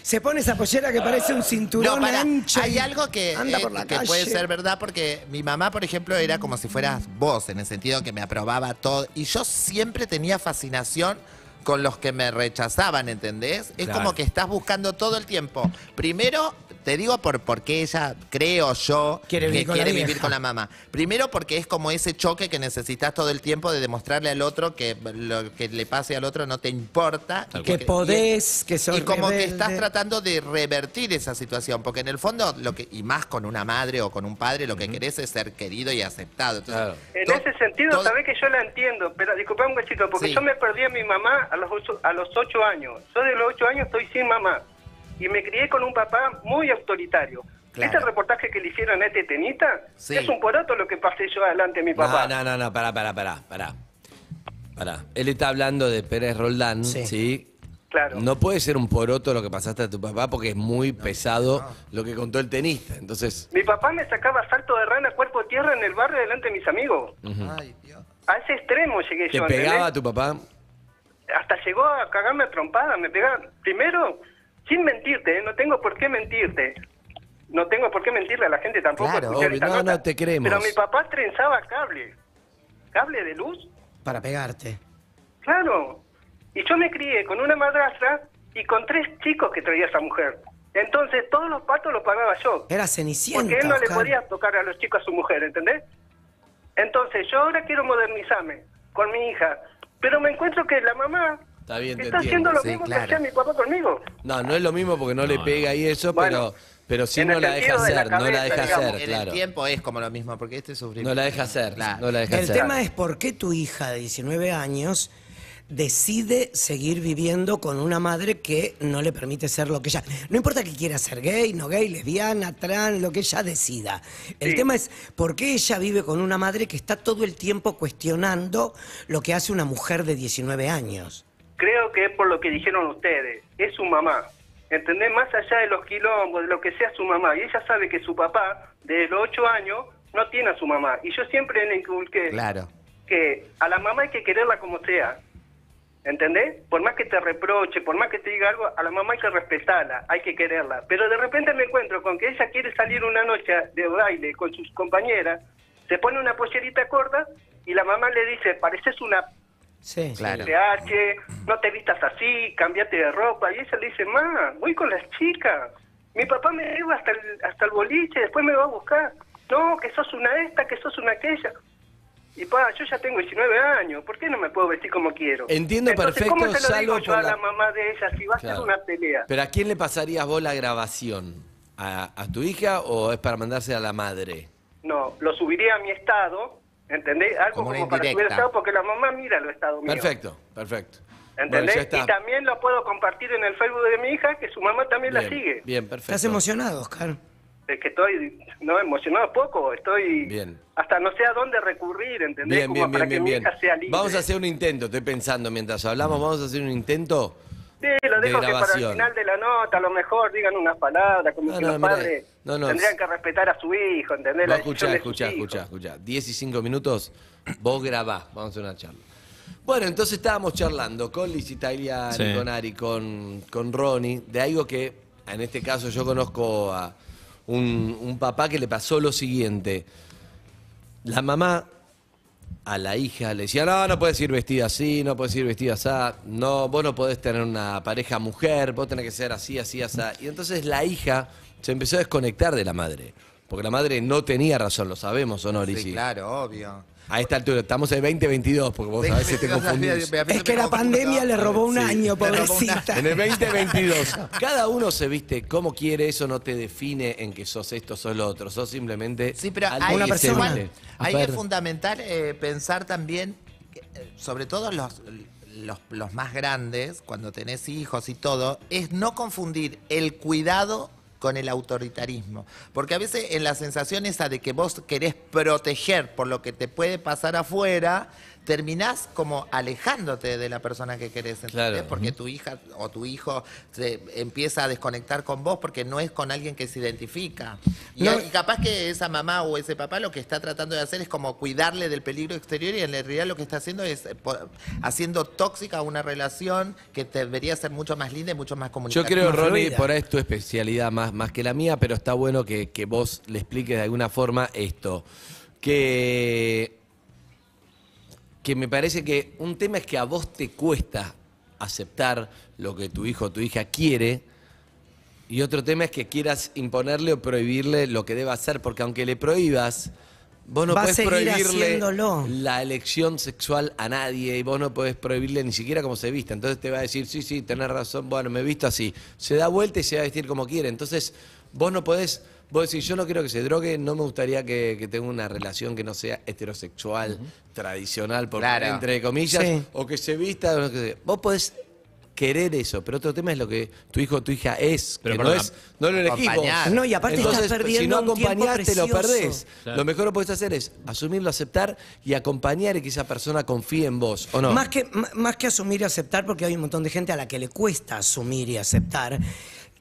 21. Se pone esa pollera que parece un cinturón No, para, ancho. hay algo que, anda eh, por la que calle. puede ser verdad porque mi mamá, por ejemplo, era como si fueras vos, en el sentido que me aprobaba todo. Y yo siempre tenía fascinación con los que me rechazaban, ¿entendés? Es Claro. como que estás buscando todo el tiempo. Primero, te digo por, por qué ella, creo yo, Quiere vivir que con la quiere vieja. vivir con la mamá. Primero porque es como ese choque que necesitas todo el tiempo de demostrarle al otro que lo que le pase al otro no te importa. y Que podés, que sos y como que estás tratando de revertir esa situación, porque en el fondo, lo que y más con una madre o con un padre, lo que querés es ser querido y aceptado. Entonces, En ese sentido, todo- sabés que yo la entiendo, pero disculpame un cachito, porque Sí. yo me perdí a mi mamá a los ocho, a los ocho años. Yo de los ocho años estoy sin mamá y me crié con un papá muy autoritario. ¿Viste el reportaje que le hicieron a este tenista? Sí. Es un poroto lo que pasé yo adelante de mi papá. No, no, no, no, pará, pará, pará, pará. Pará. Él está hablando de Pérez Roldán, ¿sí? Claro. No puede ser un poroto lo que pasaste a tu papá porque es muy pesado lo que contó el tenista. Entonces, Mi papá me sacaba salto de rana cuerpo tierra en el barrio delante de mis amigos. ujú. A ese extremo llegué ¿te yo. pegaba ¿entendés? a tu papá? Hasta llegó a cagarme a trompada, me pegaba. Primero, sin mentirte, ¿eh? no tengo por qué mentirte. No tengo por qué mentirle a la gente tampoco. Claro, escuchar obvio, esta no, nota. no te creemos. Pero mi papá trenzaba cable. ¿Cable de luz? Para pegarte. Claro. Y yo me crié con una madrastra y con tres chicos que traía esa mujer. Entonces todos los patos los pagaba yo. Era cenicienta. Porque él no le podía tocar a los chicos a su mujer, ¿entendés? Entonces yo ahora quiero modernizarme con mi hija. Pero me encuentro que la mamá Está bien, te está entiendo. haciendo lo Sí, mismo claro. que hacía mi papá conmigo. No, no es lo mismo porque no, le pega y eso, Bueno, pero, pero sí en no la deja sentido de la hacer, no la cabeza, deja digamos. hacer, En claro. el tiempo es como lo mismo, porque este sufrimiento. No la deja hacer, Claro. no la deja El hacer. tema es por qué tu hija de 19 años decide seguir viviendo con una madre que no le permite ser lo que ella... No importa que quiera ser gay, no gay, lesbiana, trans, lo que ella decida. El tema es por qué ella vive con una madre que está todo el tiempo cuestionando lo que hace una mujer de 19 años. Creo que es por lo que dijeron ustedes. Es su mamá. ¿Entendés? Más allá de los quilombos, de lo que sea su mamá. Y ella sabe que su papá, de los ocho años, no tiene a su mamá. Y yo siempre le inculqué Claro. que a la mamá hay que quererla como sea. ¿Entendés? Por más que te reproche, por más que te diga algo, a la mamá hay que respetarla, hay que quererla. Pero de repente me encuentro con que ella quiere salir una noche de baile con sus compañeras, se pone una pollerita corta y la mamá le dice, pareces una Sí. Claro. PH, no te vistas así, cambiate de ropa. Y ella le dice, ma, voy con las chicas. Mi papá me lleva hasta el, hasta el boliche, después me va a buscar. No, que sos una esta, que sos una aquella. Y pa, yo ya tengo 19 años, ¿por qué no me puedo vestir como quiero? Entiendo Entonces, perfecto, ¿cómo se lo digo salvo yo a la la- mamá de ella si va a ser Claro. una pelea? Pero ¿a quién le pasarías vos la grabación? ¿A, a tu hija o es para mandarse a la madre? No, lo subiría a mi estado, ¿entendés? Algo Como para subir estado, porque la mamá mira los estados míos. Perfecto, perfecto. ¿Entendés? Bueno, ya está. y también lo puedo compartir en el Facebook de mi hija, que su mamá también la sigue. Bien, perfecto. ¿Estás emocionado, Oscar? Es que estoy, no, emocionado poco, estoy Bien. hasta no sé a dónde recurrir, ¿entendés? Bien, Como bien, para bien, que bien, mi hija sea libre. Vamos a hacer un intento, estoy pensando mientras hablamos, vamos a hacer un intento. Sí, lo de dejo que para el final de la nota a lo mejor digan unas palabras, como No, que no, los padres no, no, tendrían es- que respetar a su hijo, ¿entendés? Escuchá, de escuchá, escuchá, escuchá. 10 y 5 minutos, vos grabás, vamos a hacer una charla. Bueno, entonces estábamos charlando con Liz Italiani, Sí. con Ari, con, con Ronnie, de algo que en este caso yo conozco a un, un papá que le pasó lo siguiente. La mamá a la hija le decía, no, no puedes ir vestida así, no puedes ir vestida así, no, vos no podés tener una pareja mujer, vos tenés que ser así, así, así. Y entonces la hija se empezó a desconectar de la madre, porque la madre no tenía razón, lo sabemos, ¿o no, claro, obvio. A esta altura, estamos en 2022, porque vos a veces te 2022, confundís. Es que la pandemia le robó un año, pobrecita. En el 2022. Cada uno se viste como quiere, eso no te define en que sos esto, sos lo otro. Sos simplemente Sí, pero ahí, que se igual, es ver. fundamental eh, pensar también, que, eh, sobre todo los, los, los más grandes, cuando tenés hijos y todo, es no confundir el cuidado con el autoritarismo. Porque a veces en la sensación esa de que vos querés proteger por lo que te puede pasar afuera, terminás como alejándote de la persona que querés, ¿entendés? Claro. Porque tu hija o tu hijo se empieza a desconectar con vos porque no es con alguien que se identifica. Y, No. hay- y capaz que esa mamá o ese papá lo que está tratando de hacer es como cuidarle del peligro exterior y en realidad lo que está haciendo es eh, haciendo tóxica una relación que debería ser mucho más linda y mucho más Yo comunicativa. creo, Más Ronnie, fluida. por ahí es tu especialidad más, más que la mía, pero está bueno que, que vos le expliques de alguna forma esto. Que, que me parece que un tema es que a vos te cuesta aceptar lo que tu hijo o tu hija quiere. Y otro tema es que quieras imponerle o prohibirle lo que deba hacer, porque aunque le prohíbas, vos no Va podés prohibirle haciéndolo. la elección sexual a nadie y vos no podés prohibirle ni siquiera cómo se viste. Entonces te va a decir, sí, sí, tenés razón, bueno, me he visto así. Se da vuelta y se va a vestir como quiere. Entonces vos no podés, vos decís, yo no quiero que se drogue, no me gustaría que, que tenga una relación que no sea heterosexual, tradicional, por, Claro. entre comillas, Sí. o que se vista. o lo que sea. Vos podés querer eso, pero otro tema es lo que tu hijo o tu hija es, Pero que no, es, no lo elegís vos. acompañar. No, y aparte estás Entonces, perdiendo si no un tiempo acompañás, te lo precioso. perdés. Claro. Lo mejor que puedes hacer es asumirlo, aceptar y acompañar y que esa persona confíe en vos, ¿o no? Más, que, m- más que asumir y aceptar, porque hay un montón de gente a la que le cuesta asumir y aceptar,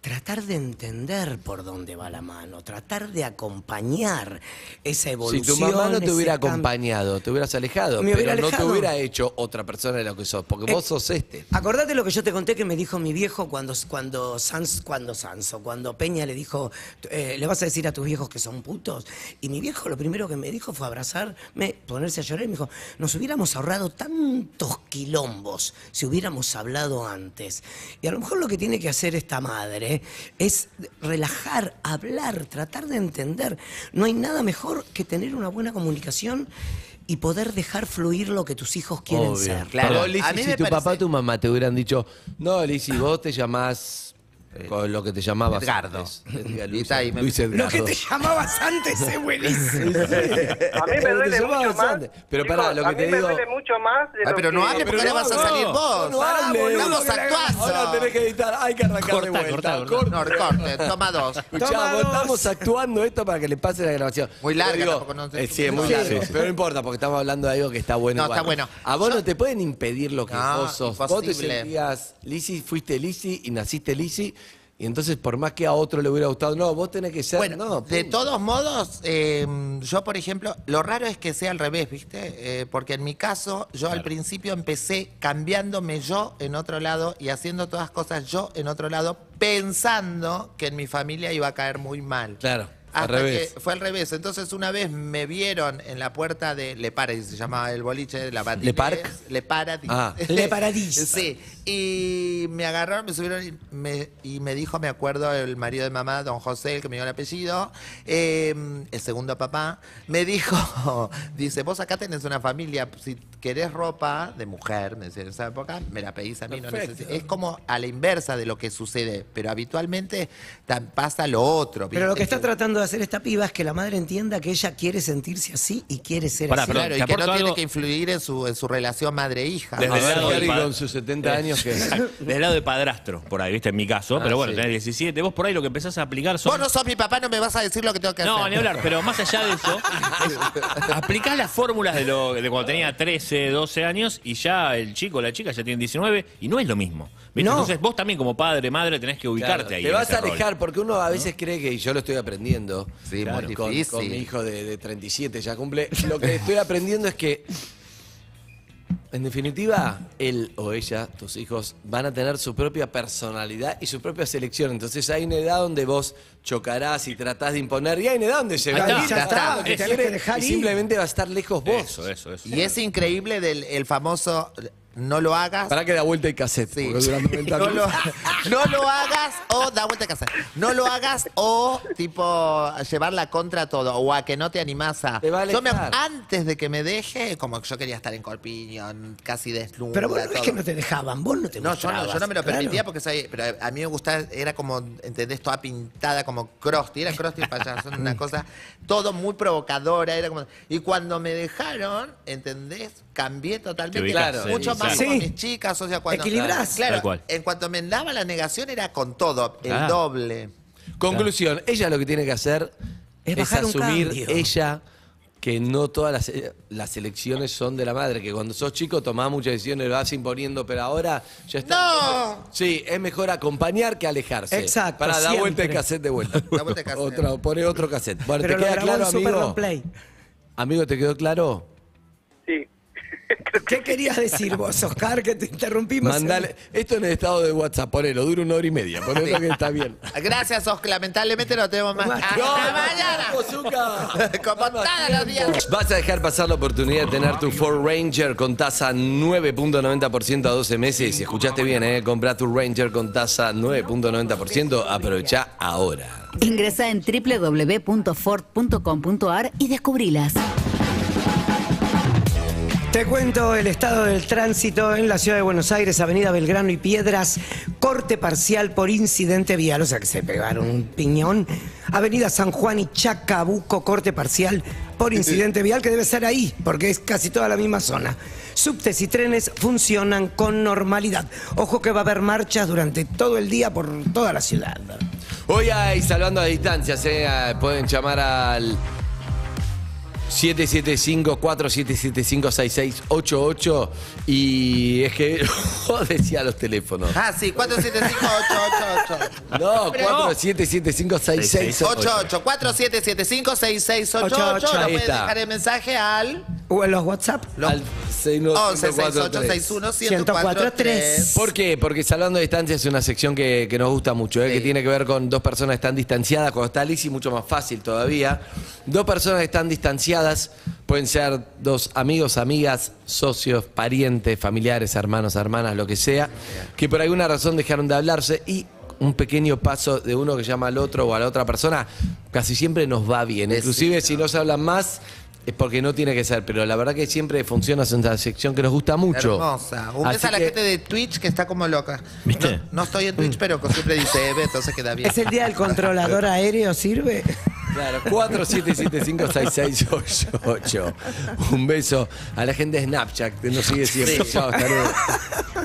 tratar de entender por dónde va la mano, tratar de acompañar esa Si evolución. tu mamá no te hubiera acompañado, te hubieras alejado, Me pero no te hubiera hecho otra persona de lo que sos, porque Eh, vos sos este. Acordate lo que yo te conté que me dijo mi viejo cuando, cuando, Sans, cuando Sanso, cuando Peña le dijo, eh, le vas a decir a tus viejos que son putos. Y mi viejo lo primero que me dijo fue abrazarme, ponerse a llorar y me dijo, nos hubiéramos ahorrado tantos quilombos si hubiéramos hablado antes. Y a lo mejor lo que tiene que hacer esta madre es relajar, hablar, tratar de entender. No hay nada mejor que tener una buena comunicación y poder dejar fluir lo que tus hijos quieren Obvio. ser. Claro, A Lizzy, mí si me tu parece- papá o tu mamá te hubieran dicho, no, Lizzy, vos te llamás con lo que te llamabas Edgardo. antes". Edgar- Luis, está ahí, me- Luis Lo Edgardo. que te llamabas antes es buenísimo. A mí me Pero duele te mucho más. antes. Pero Chicos, pará, lo que a mí te me digo- duele mucho más de Ay, lo pero no que- hables porque Pero ahora vas a no, salir no, vos. no Pará, hables. boludo, Estamos Ahora actuando. tenés que editar, hay que arrancar Corta, de vuelta. corta, corta. No, recorte, toma dos. Escuchá, Toma vos dos. estamos actuando esto para que le pase la grabación. Muy larga, Pero tampoco, no sé. eh, sí, es muy Sí, largo. sí, sí. Pero no importa, porque estamos hablando de algo que está bueno. No, igual. está bueno. A vos no te pueden impedir lo que No, vos sos. Vos te imposible. sentías Lizzy, fuiste Lizzy y naciste Lizzy. Y entonces, por más que a otro le hubiera gustado, no, vos tenés que ser. Bueno, no, de todos modos, eh, yo por ejemplo, lo raro es que sea al revés, ¿viste? Eh, porque en mi caso, yo al principio empecé cambiándome yo en otro lado y haciendo todas cosas yo en otro lado, pensando que en mi familia iba a caer muy mal. Claro, al Hasta revés. que fue al revés. Entonces una vez me vieron en la puerta de Le Paradis, se llamaba el boliche de la Paradis. ¿Le Parc? Le Paradis. Ah. Le Paradis. Sí. Y me agarraron, me subieron y me, y me dijo, me acuerdo, el marido de mamá, don José, el que me dio el apellido, eh, el segundo papá, me dijo, dice, vos acá tenés una familia, si querés ropa de mujer, me decía en esa época, me la pedís a mí, no Perfecto. necesito. Es como a la inversa de lo que sucede, pero habitualmente tan- pasa lo otro. Pero lo que está tratando de hacer esta piba es que la madre entienda que ella quiere sentirse así y quiere ser Pará, así. Claro, y que no tiene que influir en su, en su relación madre-hija. Desde Al lado pa- con sus 70 años que. Del lado de padrastro, por ahí, viste, en mi caso. Ah, pero bueno, sí. tenés 17. Vos por ahí lo que empezás a aplicar son. Vos no sos mi papá, no me vas a decir lo que tengo que hacer. No, ni hablar, pero más allá de eso, es- aplicás las fórmulas de, lo, de cuando tenía 13, 12 años y ya el chico o la chica ya tienen 19 y no es lo mismo. ¿Viste? No. Entonces vos también como padre, madre, tenés que ubicarte Claro, ahí. Te en vas ese a rol. alejar porque uno a veces cree que, y yo lo estoy aprendiendo, Sí, muy con, difícil. con mi hijo de, de 37 ya cumple, lo que estoy aprendiendo es que, en definitiva, él o ella, tus hijos, van a tener su propia personalidad y su propia selección. Entonces hay una edad donde vos chocarás y tratás de imponer, y hay una edad donde va está, y simplemente va a estar lejos vos. Eso, eso, eso. Y es increíble del el famoso no lo hagas. Para que da vuelta el cassette. Sí. porque duran 90 No lo, minutos. no lo hagas o da vuelta a casa. No lo hagas o tipo llevar la contra a todo o a que no te animás a. Te va a Yo me- antes de que me deje, como que yo quería estar en Corpiñón, casi desnuda. Pero vos no es que no te dejaban, vos no te No, yo no, yo no me lo permitía claro. porque soy, pero a mí me gustaba, era como, ¿entendés? Toda pintada como Krusty, era Krusty el payaso, una cosa, todo muy provocadora, era como, y cuando me dejaron, ¿entendés? Cambié Te totalmente, claro, mucho más Sí. con mis chicas, o sea, cuando... Equilibrás. Claro, Tal cual. en cuanto me daba la negación era con todo, el Ah. doble. Conclusión, ella lo que tiene que hacer Es es, bajar un asumir cambio. ella que no todas las, eh, las elecciones son de la madre, que cuando sos chico tomás muchas decisiones, lo vas imponiendo, pero ahora ya está. ¡No! Sí, es mejor acompañar que alejarse. Exacto, Para dar vuelta el cassette de vuelta. Da vuelta el cassette. Otro, pone otro cassette. Bueno, Pero ¿te lo queda grabó claro, en Super amigo? Long Play. Amigo, ¿te quedó claro? Sí. ¿Qué querías decir vos, Oscar, que te interrumpimos? Mandale, esto en el estado de WhatsApp, ponelo, dura una hora y media, ponelo que está bien. Gracias, Oscar, lamentablemente no tenemos más. No, ¡Hasta mañana! Como todos los días. Vas a dejar pasar la oportunidad de tener tu Ford Ranger con tasa 9.90% a 12 meses. Si escuchaste bien, ¿eh? Compra tu Ranger con tasa 9.90%. Aprovecha ahora. Ingresa en www.ford.com.ar y descubrilas. Te cuento el estado del tránsito en la ciudad de Buenos Aires, Avenida Belgrano y Piedras, corte parcial por incidente vial, o sea que se pegaron un piñón. Avenida San Juan y Chacabuco, corte parcial por incidente vial que debe ser ahí, porque es casi toda la misma zona. Subtes y trenes funcionan con normalidad. Ojo que va a haber marchas durante todo el día por toda la ciudad. Hoy hay salvando a distancias, ¿eh? Pueden llamar al 775-4775-6688 y es que vos decía los teléfonos. Ah, sí, 475-888. No, 4775-6688. 88, 4775-6688. Lo puedes dejar el mensaje al O en los WhatsApp. Al 11 68 61 1043. ¿Por qué? Porque Salvando a Distancia es una sección que, que nos gusta mucho, ¿eh? que tiene que ver con dos personas que están distanciadas. Cuando está Lizzy, mucho más fácil todavía. Dos personas que están distanciadas pueden ser dos amigos, amigas, socios, parientes, familiares, hermanos, hermanas, lo que sea, que por alguna razón dejaron de hablarse y un pequeño paso de uno que llama al otro o a la otra persona casi siempre nos va bien. Inclusive si no se hablan más es porque no tiene que ser, pero la verdad que siempre funciona, es una sección que nos gusta mucho. Hermosa. Un beso Así a la que- gente de Twitch que está como loca. ¿Viste? No, no estoy en Twitch, pero que siempre dice Eve, entonces queda bien. ¿Es el día del controlador aéreo? ¿Sirve? Claro, 47756688. Un beso a la gente de Snapchat que nos sigue siempre. Sí. Chao, hasta luego.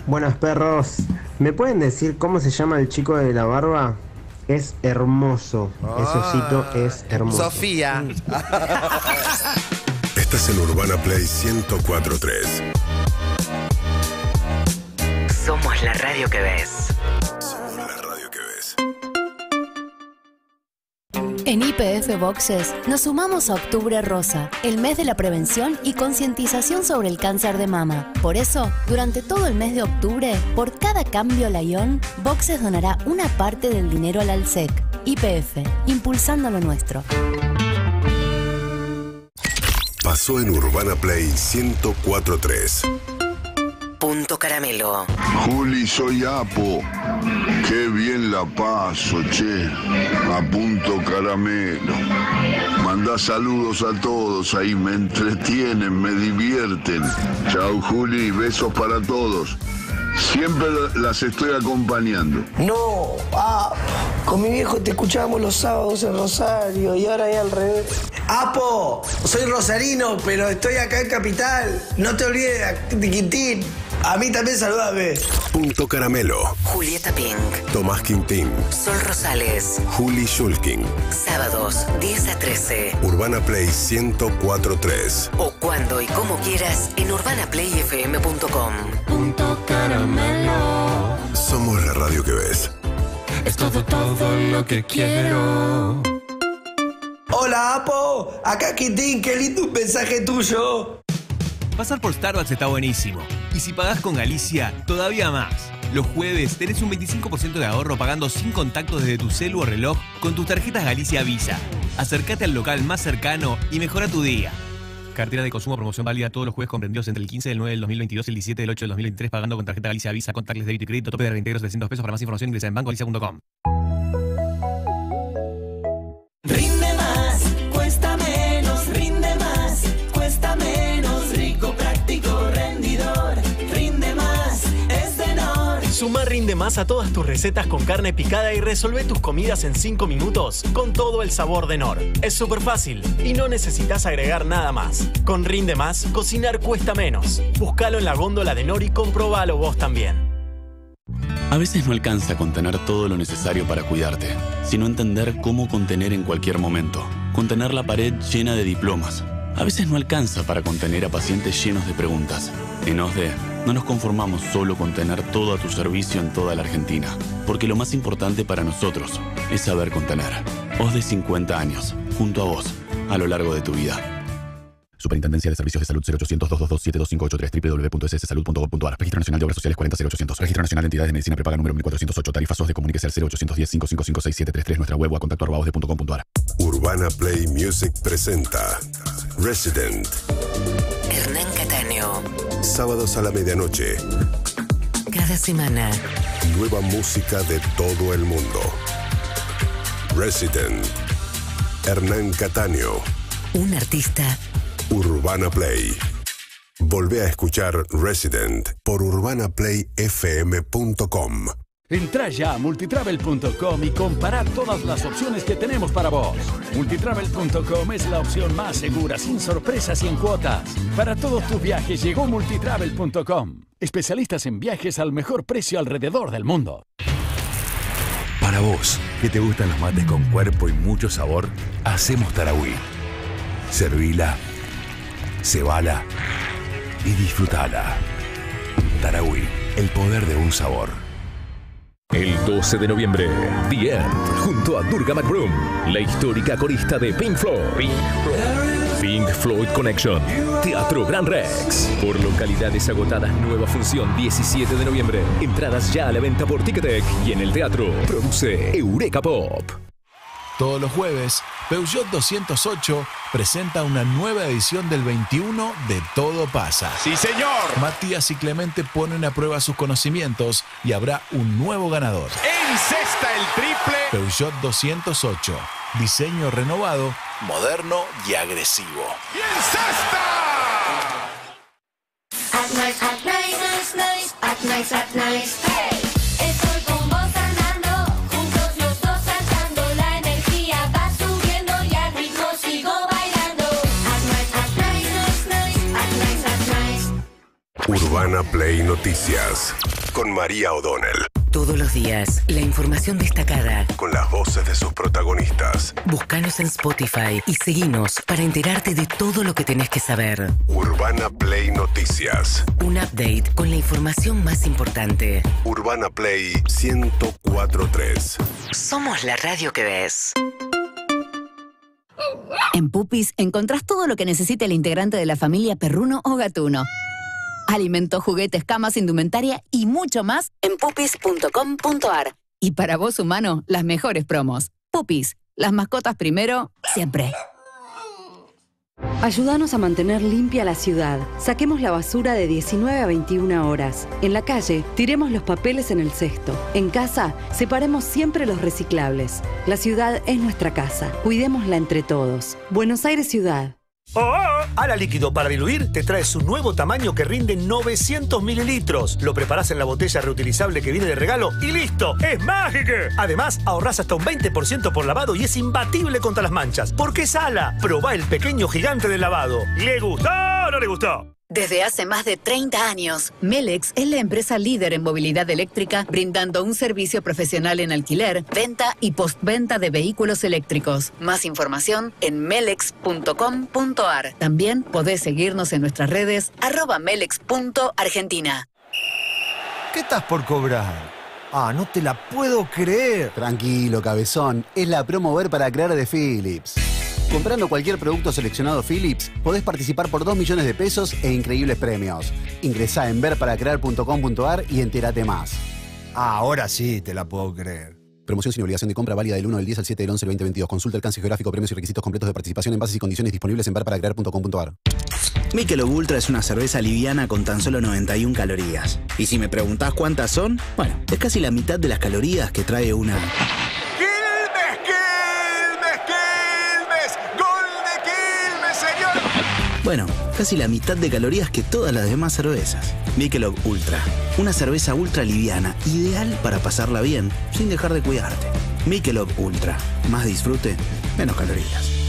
Buenas perros, ¿me pueden decir cómo se llama el chico de la barba? Es hermoso, eso cito es hermoso. Sofía. Estás en Urbana Play 1043. Somos la radio que ves. En IPF Boxes nos sumamos a Octubre Rosa, el mes de la prevención y concientización sobre el cáncer de mama. Por eso, durante todo el mes de octubre, por cada cambio Layón, Boxes donará una parte del dinero al ALSEC. IPF, impulsando lo nuestro. Pasó en Urbana Play 1043. Punto caramelo. Juli, soy Apo. Qué bien la paso, che. A punto caramelo. Manda saludos a todos ahí, me entretienen, me divierten. Chau, Juli, besos para todos. Siempre las estoy acompañando. No, ah, con mi viejo te escuchábamos los sábados en Rosario y ahora es al revés. Apo, soy rosarino, pero estoy acá en Capital. No te olvides de Quintín. A mí también saludame. Punto Caramelo. Julieta Pink. Tomás Quintín. Sol Rosales. Juli Shulkin. Sábados, 10 a 13. Urbana Play 1043. O cuando y como quieras en urbanaplayfm.com. Punto caramelo. Somos la radio que ves. Es todo, todo lo que quiero. Hola, Apo. Acá Quintín, qué lindo un mensaje tuyo. Pasar por Starbucks está buenísimo. Y si pagás con Galicia, todavía más. Los jueves tenés un 25% de ahorro pagando sin contacto desde tu celu o reloj con tus tarjetas Galicia Visa. Acércate al local más cercano y mejora tu día. Cartera de consumo promoción válida todos los jueves comprendidos entre el 15 del 9 del 2022 y el 17 del 8 del 2023 pagando con tarjeta Galicia Visa, contactless débito y crédito, tope de reintegros de 300 pesos. Para más información ingresa en bancogalicia.com. Nor. Suma rinde más a todas tus recetas con carne picada y resolve tus comidas en 5 minutos con todo el sabor de Nor. Es súper fácil y no necesitas agregar nada más. Con Rinde Más, cocinar cuesta menos. Búscalo en la góndola de Nor y comprobalo vos también. A veces no alcanza con tener todo lo necesario para cuidarte, sino entender cómo contener en cualquier momento. Contener la pared llena de diplomas. A veces no alcanza para contener a pacientes llenos de preguntas. En OSDE, no nos conformamos solo con tener todo a tu servicio en toda la Argentina, porque lo más importante para nosotros es saber contener. OSDE 50 años, junto a vos, a lo largo de tu vida. Superintendencia de Servicios de Salud 0800 222 www.sssalud.gov.ar Registro Nacional de Obras Sociales 40800 Registro Nacional de Entidades de Medicina Prepaga número 1408 Tarifas SOS de Comuníquese al 0810 555 6733 Nuestra web o a contacto Urbana Play Music presenta Resident. Hernán Cataño. Sábados a la medianoche. Cada semana. Nueva música de todo el mundo. Resident. Hernán Cataño. Un artista. Urbana Play. Volvé a escuchar Resident por urbanaplayfm.com. Entra ya a multitravel.com y compara todas las opciones que tenemos para vos. Multitravel.com es la opción más segura, sin sorpresas y en cuotas. Para todos tus viajes llegó multitravel.com. Especialistas en viajes al mejor precio alrededor del mundo. Para vos, que te gustan los mates con cuerpo y mucho sabor, hacemos Tarahui. Servila, cebala y disfrutala. Tarahui, el poder de un sabor. El 12 de noviembre, The End, junto a Durga McBroom, la histórica corista de Pink Floyd. Pink Floyd Connection, Teatro Gran Rex. Por localidades agotadas, nueva función 17 de noviembre. Entradas ya a la venta por Ticketek y en el teatro. Produce Eureka Pop. Todos los jueves, Peugeot 208 presenta una nueva edición del 21 de Todo pasa. ¡Sí, señor! Matías y Clemente ponen a prueba sus conocimientos y habrá un nuevo ganador. Encesta el triple. Peugeot 208. Diseño renovado, moderno y agresivo. ¡Y encesta! Urbana Play Noticias con María O'Donnell. Todos los días, la información destacada. Con las voces de sus protagonistas. Búscanos en Spotify y seguinos para enterarte de todo lo que tenés que saber. Urbana Play Noticias. Un update con la información más importante. Urbana Play 1043. Somos la radio que ves. En Pupis encontrás todo lo que necesita el integrante de la familia perruno o gatuno. Alimentos, juguetes, camas, indumentaria y mucho más en pupis.com.ar. Y para vos, humano, las mejores promos. Pupis, las mascotas primero, siempre. Ayúdanos a mantener limpia la ciudad. Saquemos la basura de 19 a 21 horas. En la calle, tiremos los papeles en el cesto. En casa, separemos siempre los reciclables. La ciudad es nuestra casa. Cuidémosla entre todos. Buenos Aires Ciudad. ¡Oh! oh! Ala Líquido para diluir te trae su nuevo tamaño que rinde 900 mililitros. Lo preparas en la botella reutilizable que viene de regalo y listo. ¡Es mágico! Además, ahorras hasta un 20% por lavado y es imbatible contra las manchas. Porque es Ala. Probá el pequeño gigante del lavado. ¿Le gustó o no le gustó? Desde hace más de 30 años, Melex es la empresa líder en movilidad eléctrica, brindando un servicio profesional en alquiler, venta y postventa de vehículos eléctricos. Más información en melex.com.ar. También podés seguirnos en nuestras redes arroba melex.argentina. ¿Qué estás por cobrar? Ah, no te la puedo creer. Tranquilo, cabezón. Es la promo ver para crear de Philips. Comprando cualquier producto seleccionado Philips, podés participar por 2 millones de pesos e increíbles premios. Ingresá en verparacrear.com.ar y entérate más. Ah, ahora sí te la puedo creer. Promoción sin obligación de compra válida del 1 del 10 al 7 del 11 del 2022. Consulta alcance geográfico, premios y requisitos completos de participación en bases y condiciones disponibles en verparacrear.com.ar. Michelob Ultra es una cerveza liviana con tan solo 91 calorías. Y si me preguntás cuántas son, bueno, es casi la mitad de las calorías que trae una... Bueno, casi la mitad de calorías que todas las demás cervezas. Michelob Ultra, una cerveza ultra liviana, ideal para pasarla bien, sin dejar de cuidarte. Michelob Ultra, más disfrute, menos calorías.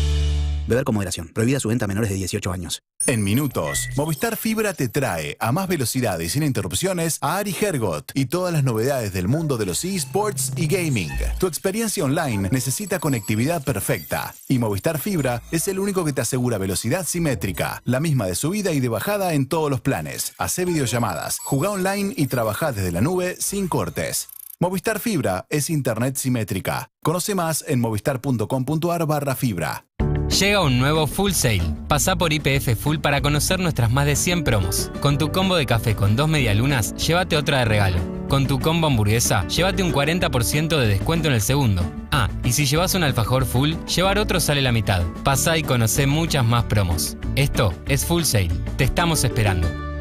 Beber con moderación. Prohibida su venta a menores de 18 años. En minutos, Movistar Fibra te trae a más velocidad y sin interrupciones a Ari Hergot y todas las novedades del mundo de los esports y gaming. Tu experiencia online necesita conectividad perfecta y Movistar Fibra es el único que te asegura velocidad simétrica, la misma de subida y de bajada en todos los planes. Hacé videollamadas, jugá online y trabajá desde la nube sin cortes. Movistar Fibra es internet simétrica. Conoce más en movistar.com.ar barra fibra. Llega un nuevo Full Sale. Pasa por IPF Full para conocer nuestras más de 100 promos. Con tu combo de café con dos medialunas, llévate otra de regalo. Con tu combo hamburguesa, llévate un 40% de descuento en el segundo. Ah, y si llevas un alfajor full, llevar otro sale la mitad. Pasa y conoce muchas más promos. Esto es Full Sale. Te estamos esperando.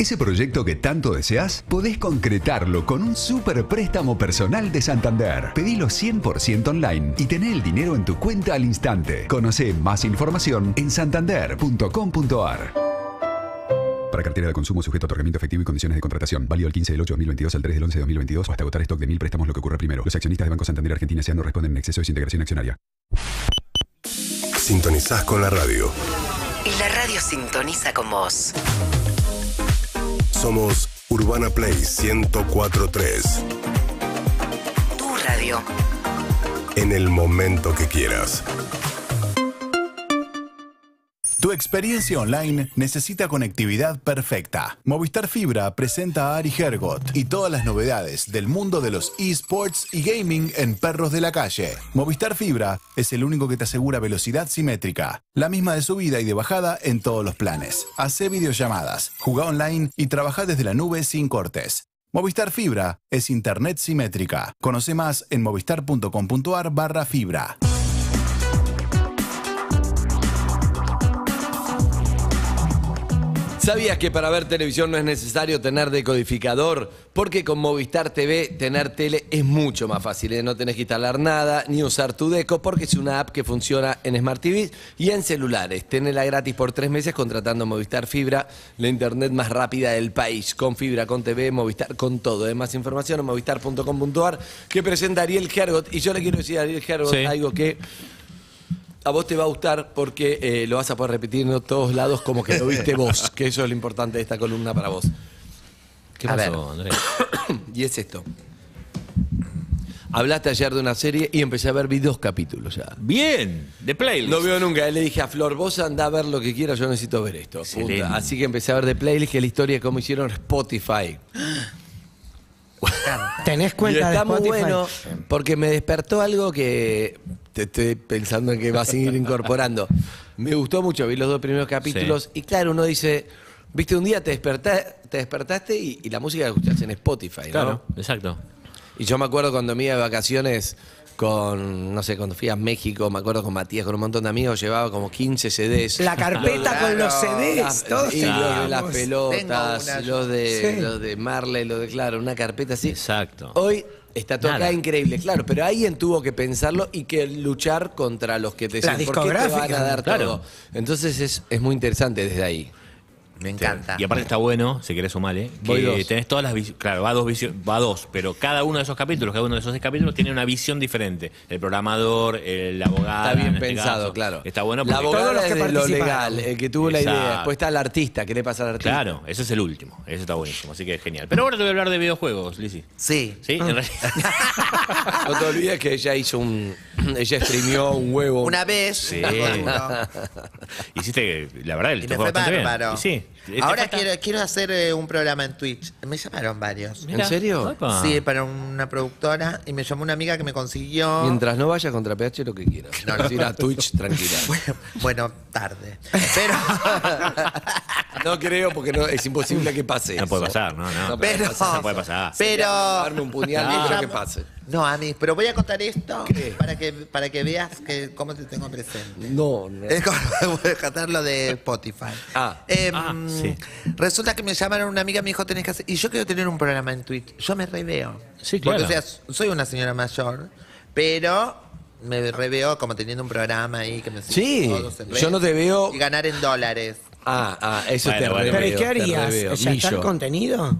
Ese proyecto que tanto deseas, podés concretarlo con un super préstamo personal de Santander. Pedilo 100% online y tené el dinero en tu cuenta al instante. Conoce más información en santander.com.ar. Para cartera de consumo sujeto a otorgamiento efectivo y condiciones de contratación. Válido el 15 del 8 de 2022 al 3 del 11 de 2022 o hasta agotar stock de mil préstamos lo que ocurra primero. Los accionistas de Banco Santander Argentina S.A. no responden en exceso de su integración accionaria. Sintonizás con la radio. Y la radio sintoniza con vos. Somos Urbana Play 1043. Tu radio. En el momento que quieras. Tu experiencia online necesita conectividad perfecta. Movistar Fibra presenta a Ari Hergot y todas las novedades del mundo de los esports y gaming en perros de la calle. Movistar Fibra es el único que te asegura velocidad simétrica, la misma de subida y de bajada en todos los planes. Hace videollamadas, juega online y trabaja desde la nube sin cortes. Movistar Fibra es internet simétrica. Conoce más en movistar.com.ar barra fibra. ¿Sabías que para ver televisión no es necesario tener decodificador? Porque con Movistar TV tener tele es mucho más fácil. ¿eh? No tenés que instalar nada ni usar tu deco porque es una app que funciona en Smart TV y en celulares. Tenela gratis por tres meses contratando Movistar Fibra, la internet más rápida del país. Con fibra, con TV, Movistar, con todo. ¿eh? Más información en movistar.com.ar que presenta Ariel Gergot. Y yo le quiero decir a Ariel Gergot Sí. algo que a vos te va a gustar porque eh, lo vas a poder repetir en todos lados como que lo viste vos, que eso es lo importante de esta columna para vos. ¿Qué A pasó, ver. y es esto. Hablaste ayer de una serie y empecé a ver, vi dos capítulos ya. Bien, de playlist. No veo nunca. Le dije a Flor, vos andá a ver lo que quieras, yo necesito ver esto. Excelente. Así que empecé a ver de playlist, que es la historia de cómo hicieron Spotify. ¿Tenés Y cuenta de está muy Spotify? bueno porque me despertó algo que te estoy pensando en que va a seguir incorporando. Me gustó mucho, vi los dos primeros capítulos y claro, uno dice, viste, un día te, despertá- te despertaste y, y la música la escuchás en Spotify, ¿no? Claro, exacto. Y yo me acuerdo cuando me iba de vacaciones con, no sé, cuando fui a México, me acuerdo con Matías, con un montón de amigos, llevaba como 15 CDs. La carpeta con los CDs, todos y los de las pelotas, los de, Sí. los de Marley, los de, claro, una carpeta así. Exacto. Hoy está Nada. acá increíble, claro, pero alguien tuvo que pensarlo y que luchar contra los que te dicen, ¿por qué te van a dar claro. todo? Entonces es, es muy interesante desde ahí. Me encanta. Y aparte está bueno, si querés sumarle, Voy que dos. tenés todas las visiones. Claro, va dos visiones, va dos, pero cada uno de esos capítulos, cada uno de esos seis capítulos tiene una visión diferente. El programador, el abogado. Está bien en este pensado, caso. claro. Está bueno La porque abogada es de lo legal, el que tuvo la idea. Después está el artista, ¿qué le pasa al artista? Claro, ese es el último. Ese está buenísimo, así que es genial. Pero ahora te voy a hablar de videojuegos, Lizzy. Sí. Sí, Ah. en realidad. No te olvides que ella hizo un. Ella streamió un huevo. Una vez. Sí. Hiciste, la verdad, el Y me fue bastante bien. bárbaro. Y sí. Ahora falta- quiero, quiero hacer eh, un programa en Twitch. Me llamaron varios. ¿En serio? Sí, para una productora. Y me llamó una amiga que me consiguió. Mientras no vayas contra PH, lo que quieras. No, No, no. ir a Twitch tranquila. Bueno, tarde. Pero. No creo porque no, es imposible que pase. No puede pasar, no, no. puede Pero- pasar. No puede pasar. Pero. Darme un puñal, no creo que pase. No, a mí, pero voy a contar esto para que para que veas que cómo te tengo presente. No, no. Es como voy a contar lo de Spotify. Ah. Em, Ah, sí. Resulta que me llamaron una amiga, me dijo, tenés que hacer... Y yo quiero tener un programa en Twitch. Yo me reveo. Sí, Porque, claro. o sea, soy una señora mayor, pero me reveo como teniendo un programa ahí que me Sí, todos en yo no te veo- Y ganar en dólares. Ah, ah, eso Bueno, te bueno. reveo. ¿Pero y qué te harías? reveo. ¿Ya está el Millo. contenido?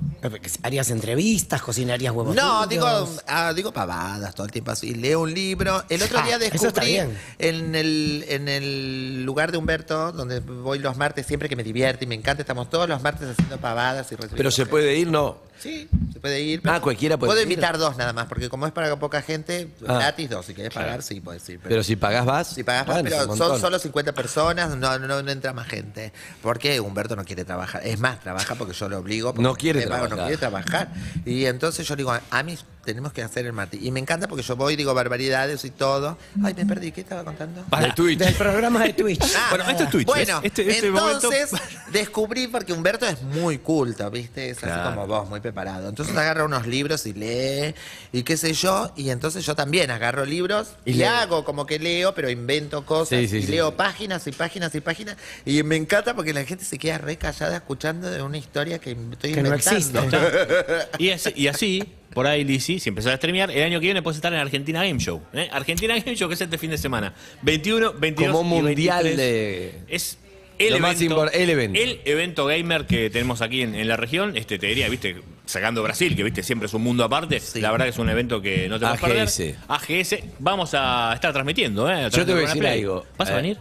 ¿Harías entrevistas? ¿Cocinarías huevos No, fritos? digo, ah, digo pavadas todo el tiempo así. Leo un libro. El otro Ah, día eso está descubrí bien. en el, en el lugar de Humberto, donde voy los martes siempre que me divierte y me encanta. Estamos todos los martes haciendo pavadas y recibiendo Pero se gente. puede ir, no. Sí, se puede ir. Ah, cualquiera puede Puedo ir. invitar dos nada más, porque como es para poca gente, Ah. gratis dos. Si querés pagar, sí, puedes ir. Pero si pagás, vas. Si pagas más, Bueno, es pero un son montón. solo 50 personas, no, no, no entra más gente. Porque Humberto no quiere trabajar. Es más, trabaja porque yo lo obligo. porque No quiere pago, No trabajar. quiere trabajar. Y entonces yo le digo, a mí tenemos que hacer el martes. Y me encanta porque yo voy, digo barbaridades y todo. Ay, me perdí. ¿Qué estaba contando? De Twitch. Del programa de Twitch. Ah, Bueno, esto es Twitch. Bueno, Este- este entonces momento- descubrí porque Humberto es muy culto, ¿viste? Es así como vos, muy preparado. Entonces agarra unos libros y lee y qué sé yo, y entonces yo también agarro libros Y y, lee. hago como que leo, pero invento cosas Sí, sí, y sí, leo páginas y páginas y páginas y me encanta porque la gente se queda re callada escuchando de una historia que estoy Que no inventando. existe. Y así, y así, por ahí, Lizzy, si empezás a streamear, el año que viene puedes estar en Argentina Game Show. ¿eh? Argentina Game Show, que es este fin de semana. 21, 22 Como y mundial 23. de. Es el evento, el evento. el evento gamer que tenemos aquí en, en la región. Este te diría, viste, sacando Brasil, que viste siempre es un mundo aparte. La verdad que es un evento que no te vas a perder. AGS. AGS. Vamos a estar transmitiendo, ¿eh? Yo te voy a decir Play. algo. ¿Vas a Eh, venir?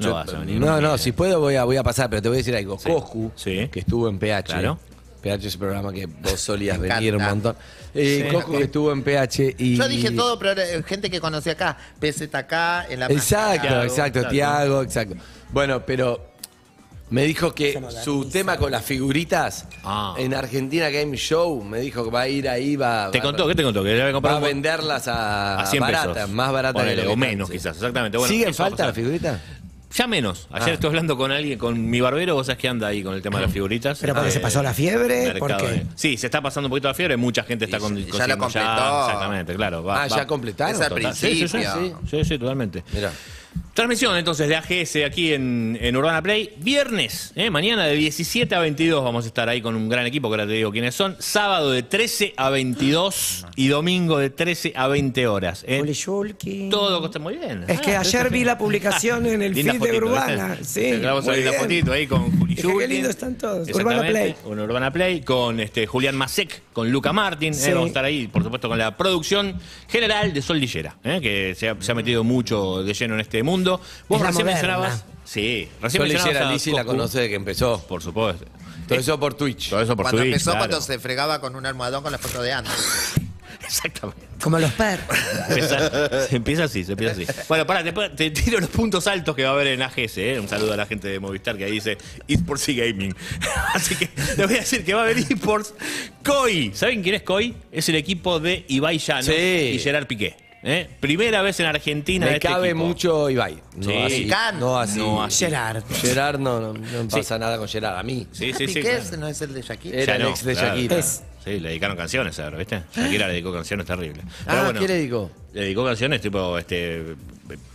No yo- vas a venir. No, no, si puedo voy a, voy a pasar, pero te voy a decir algo. Coscu, que estuvo en PH. Claro. PH es el programa que vos solías venir un montón. Eh, Sí. Coscu que estuvo en PH y... Yo dije todo, pero era gente que conocí acá. PZK, en la Exacto, exacto, Tiago, exacto. Bueno, pero me dijo que su tema con las figuritas Ah. en Argentina Game Show, me dijo que va a ir ahí, va, ¿Te va- contó? ¿Qué te contó? Que le había va a venderlas a, a 100 baratas, pesos. más baratas Ponele, que lo o menos quizás, exactamente. Bueno, ¿Sigue en eso va a falta la pasar. Ya menos. Ayer Ah. estuve hablando con alguien, con mi barbero, vos sabés que anda ahí con el tema de las figuritas. ¿Pero porque Eh, se pasó la fiebre? ¿Por mercado qué? de- Sí, se está pasando un poquito la fiebre, mucha gente está con, ya lo consiguiendo completó. exactamente, claro. va- Ah, va- ¿ya completaron? Es al Total. Sí, sí, sí, principio. sí, sí, sí, totalmente. Mira. Transmisión entonces de AGS aquí en, en Urbana Play. Viernes, ¿eh? mañana de 17 a 22 vamos a estar ahí con un gran equipo que ahora te digo quiénes son. Sábado de 13 a 22 y domingo de 13 a 20 horas. ¿eh? Todo está muy bien. Es que Ah, ayer vi la publicación en el feed de Urbana. Sí, grabamos muy ahí la fotito ahí con Juli Dije, qué Schulkin. lindo están todos. Urbana Play. Un Urbana Play con este, Julián Masek, con Luca Martín. ¿eh? Sí. Vamos a estar ahí, por supuesto, con la producción general de Sol Lillera, ¿eh? que se ha, se ha metido mucho de lleno en este mundo. Vos recién moderna. mencionabas. Sí, recién mencionabas Lillera, a Lizzy la conoce de que empezó. Por supuesto. Todo eso por Twitch. Todo eso por Cuando Twitch, empezó, claro. cuando se fregaba con un almohadón con la foto de Ana. Exactamente. Como los perros. Empieza, se empieza así, se empieza así. Bueno, pará, te, te tiro los puntos altos que va a haber en AGS. ¿eh? Un saludo a la gente de Movistar que ahí dice eSports y Gaming. Así que les voy a decir que va a haber eSports. COI. ¿Saben quién es COI? Es el equipo de Ibai Llano Sí. y Gerard Piqué. ¿Eh? Primera vez en Argentina. Me este cabe equipo. mucho Ibai. No Sí. así. Can. No así. No así. Gerard. Gerard no, no, no pasa nada con Gerard. A mí. Sí, sí, sí. Piqué claro. no es el de Shakira. Era el Ya no, ex de claro, Shakira. Es- Sí, le dedicaron canciones ahora, ¿viste? Shakira le dedicó canciones terribles. Ah, ¿qué le dedicó? Le dedicó canciones tipo, este,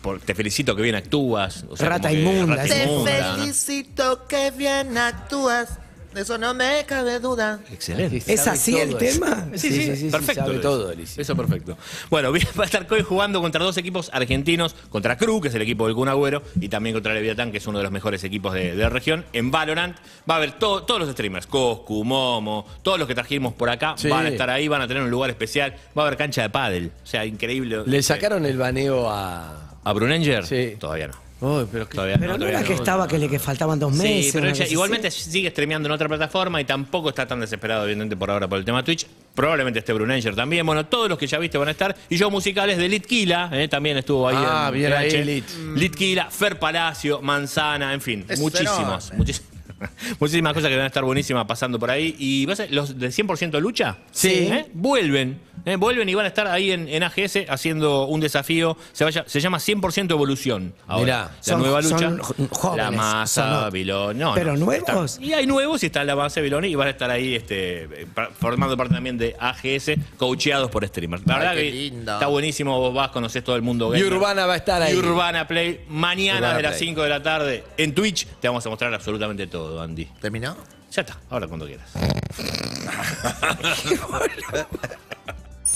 por- te felicito que bien actúas. O sea, Rata como que inmunda, Rata. Te inmunda, ¿no? felicito que bien actúas. Eso no me cabe duda. Excelente. ¿Es así el eso. tema? Sí, sí, sí, perfecto. Sabe eso. todo, Alicia. Eso perfecto. Bueno, bien, va a estar Coy jugando contra dos equipos argentinos, contra Cru, que es el equipo del Kun Agüero, y también contra Leviatán, que es uno de los mejores equipos de, de la región. En Valorant va a haber to- todos los streamers, Coscu, Momo, todos los que trajimos por acá, Sí. van a estar ahí, van a tener un lugar especial. Va a haber cancha de pádel. O sea, increíble. Le sacaron el baneo a. ¿A Brunenger? Sí. Todavía no. Uy, pero que- Todavía Pero no, todavía era que estaba que le que faltaban dos meses. Sí, pero una ella cosa igualmente sigue streameando en otra plataforma y tampoco está tan desesperado, evidentemente, por ahora por el tema Twitch. Probablemente esté Brunenger también. Bueno, todos los que ya viste van a estar. Y yo musicales de Litquila, eh, también estuvo ahí. Ah, en bien ahí. Lit. Litquila, Fer Palacio, Manzana, en fin, Es muchísimos. enorme. muchis- Muchísimas cosas que van a estar buenísimas pasando por ahí. Y vas a- los de 100% lucha, Sí. ¿eh? vuelven. ¿eh? Vuelven y van a estar ahí en, en AGS haciendo un desafío. Se, vaya- se llama 100% evolución. Ahora. Mirá, la son- nueva lucha. jóvenes, la masa, Vilón. No, ¿Pero no, nuevos? están- y hay nuevos y está la base Viloni y van a estar ahí este, formando parte también de AGS, coacheados por streamers. La verdad que lindo. está buenísimo, vos vas, conocés todo el mundo. Y. Urbana va a estar ahí. Y Urbana Play, mañana Urbana de las Play. 5 de la tarde en Twitch. Te vamos a mostrar absolutamente todo, Andy. ¿Terminó? Ya está, ahora cuando quieras.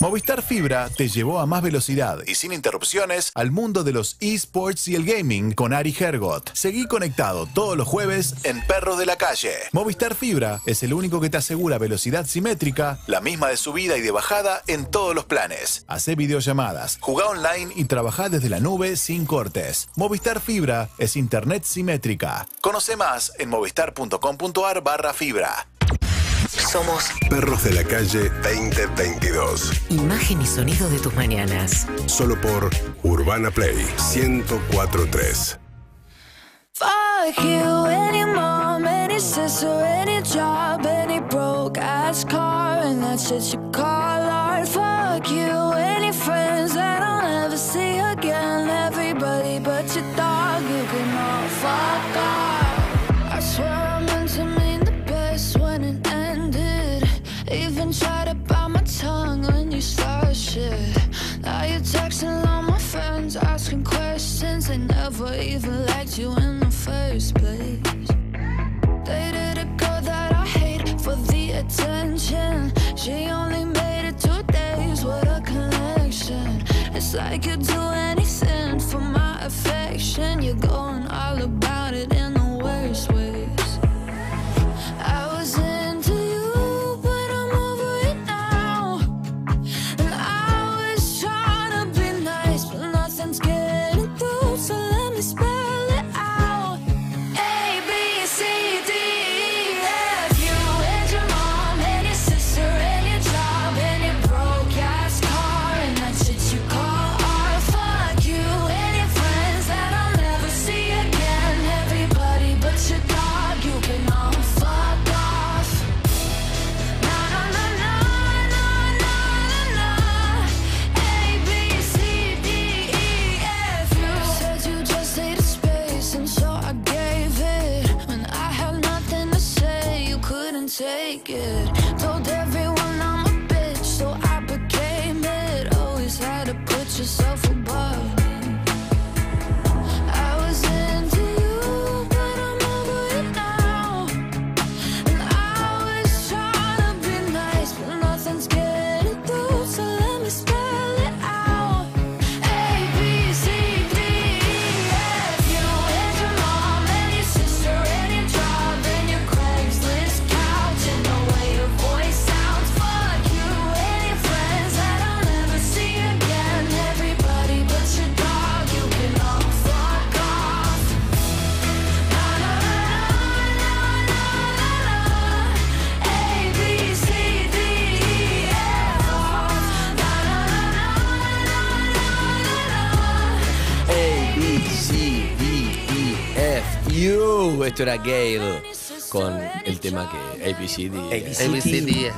Movistar Fibra te llevó a más velocidad y sin interrupciones al mundo de los esports y el gaming con Ari Hergot. Seguí conectado todos los jueves en Perros de la Calle. Movistar Fibra es el único que te asegura velocidad simétrica, la misma de subida y de bajada en todos los planes. Hacé videollamadas, jugá online y trabajá desde la nube sin cortes. Movistar Fibra es internet simétrica. Conoce más en movistar.com.ar barra fibra. Somos Perros de la calle 2022. imagen y sonido de tus mañanas. Solo por Urbana Play 1043. Fuck you, any mom, any sister, any job, any broke ass car, and that shit you call art. Fuck you, any friends that I'll never see again. Everybody but your dog, friends, asking questions. They never even liked you in the first place. Dated a girl that I hate for the attention. She only made it two days with a connection. It's like you'd do anything for my affection. You're going all about it in the Esto era Gale con el tema que ABCD. ABCD.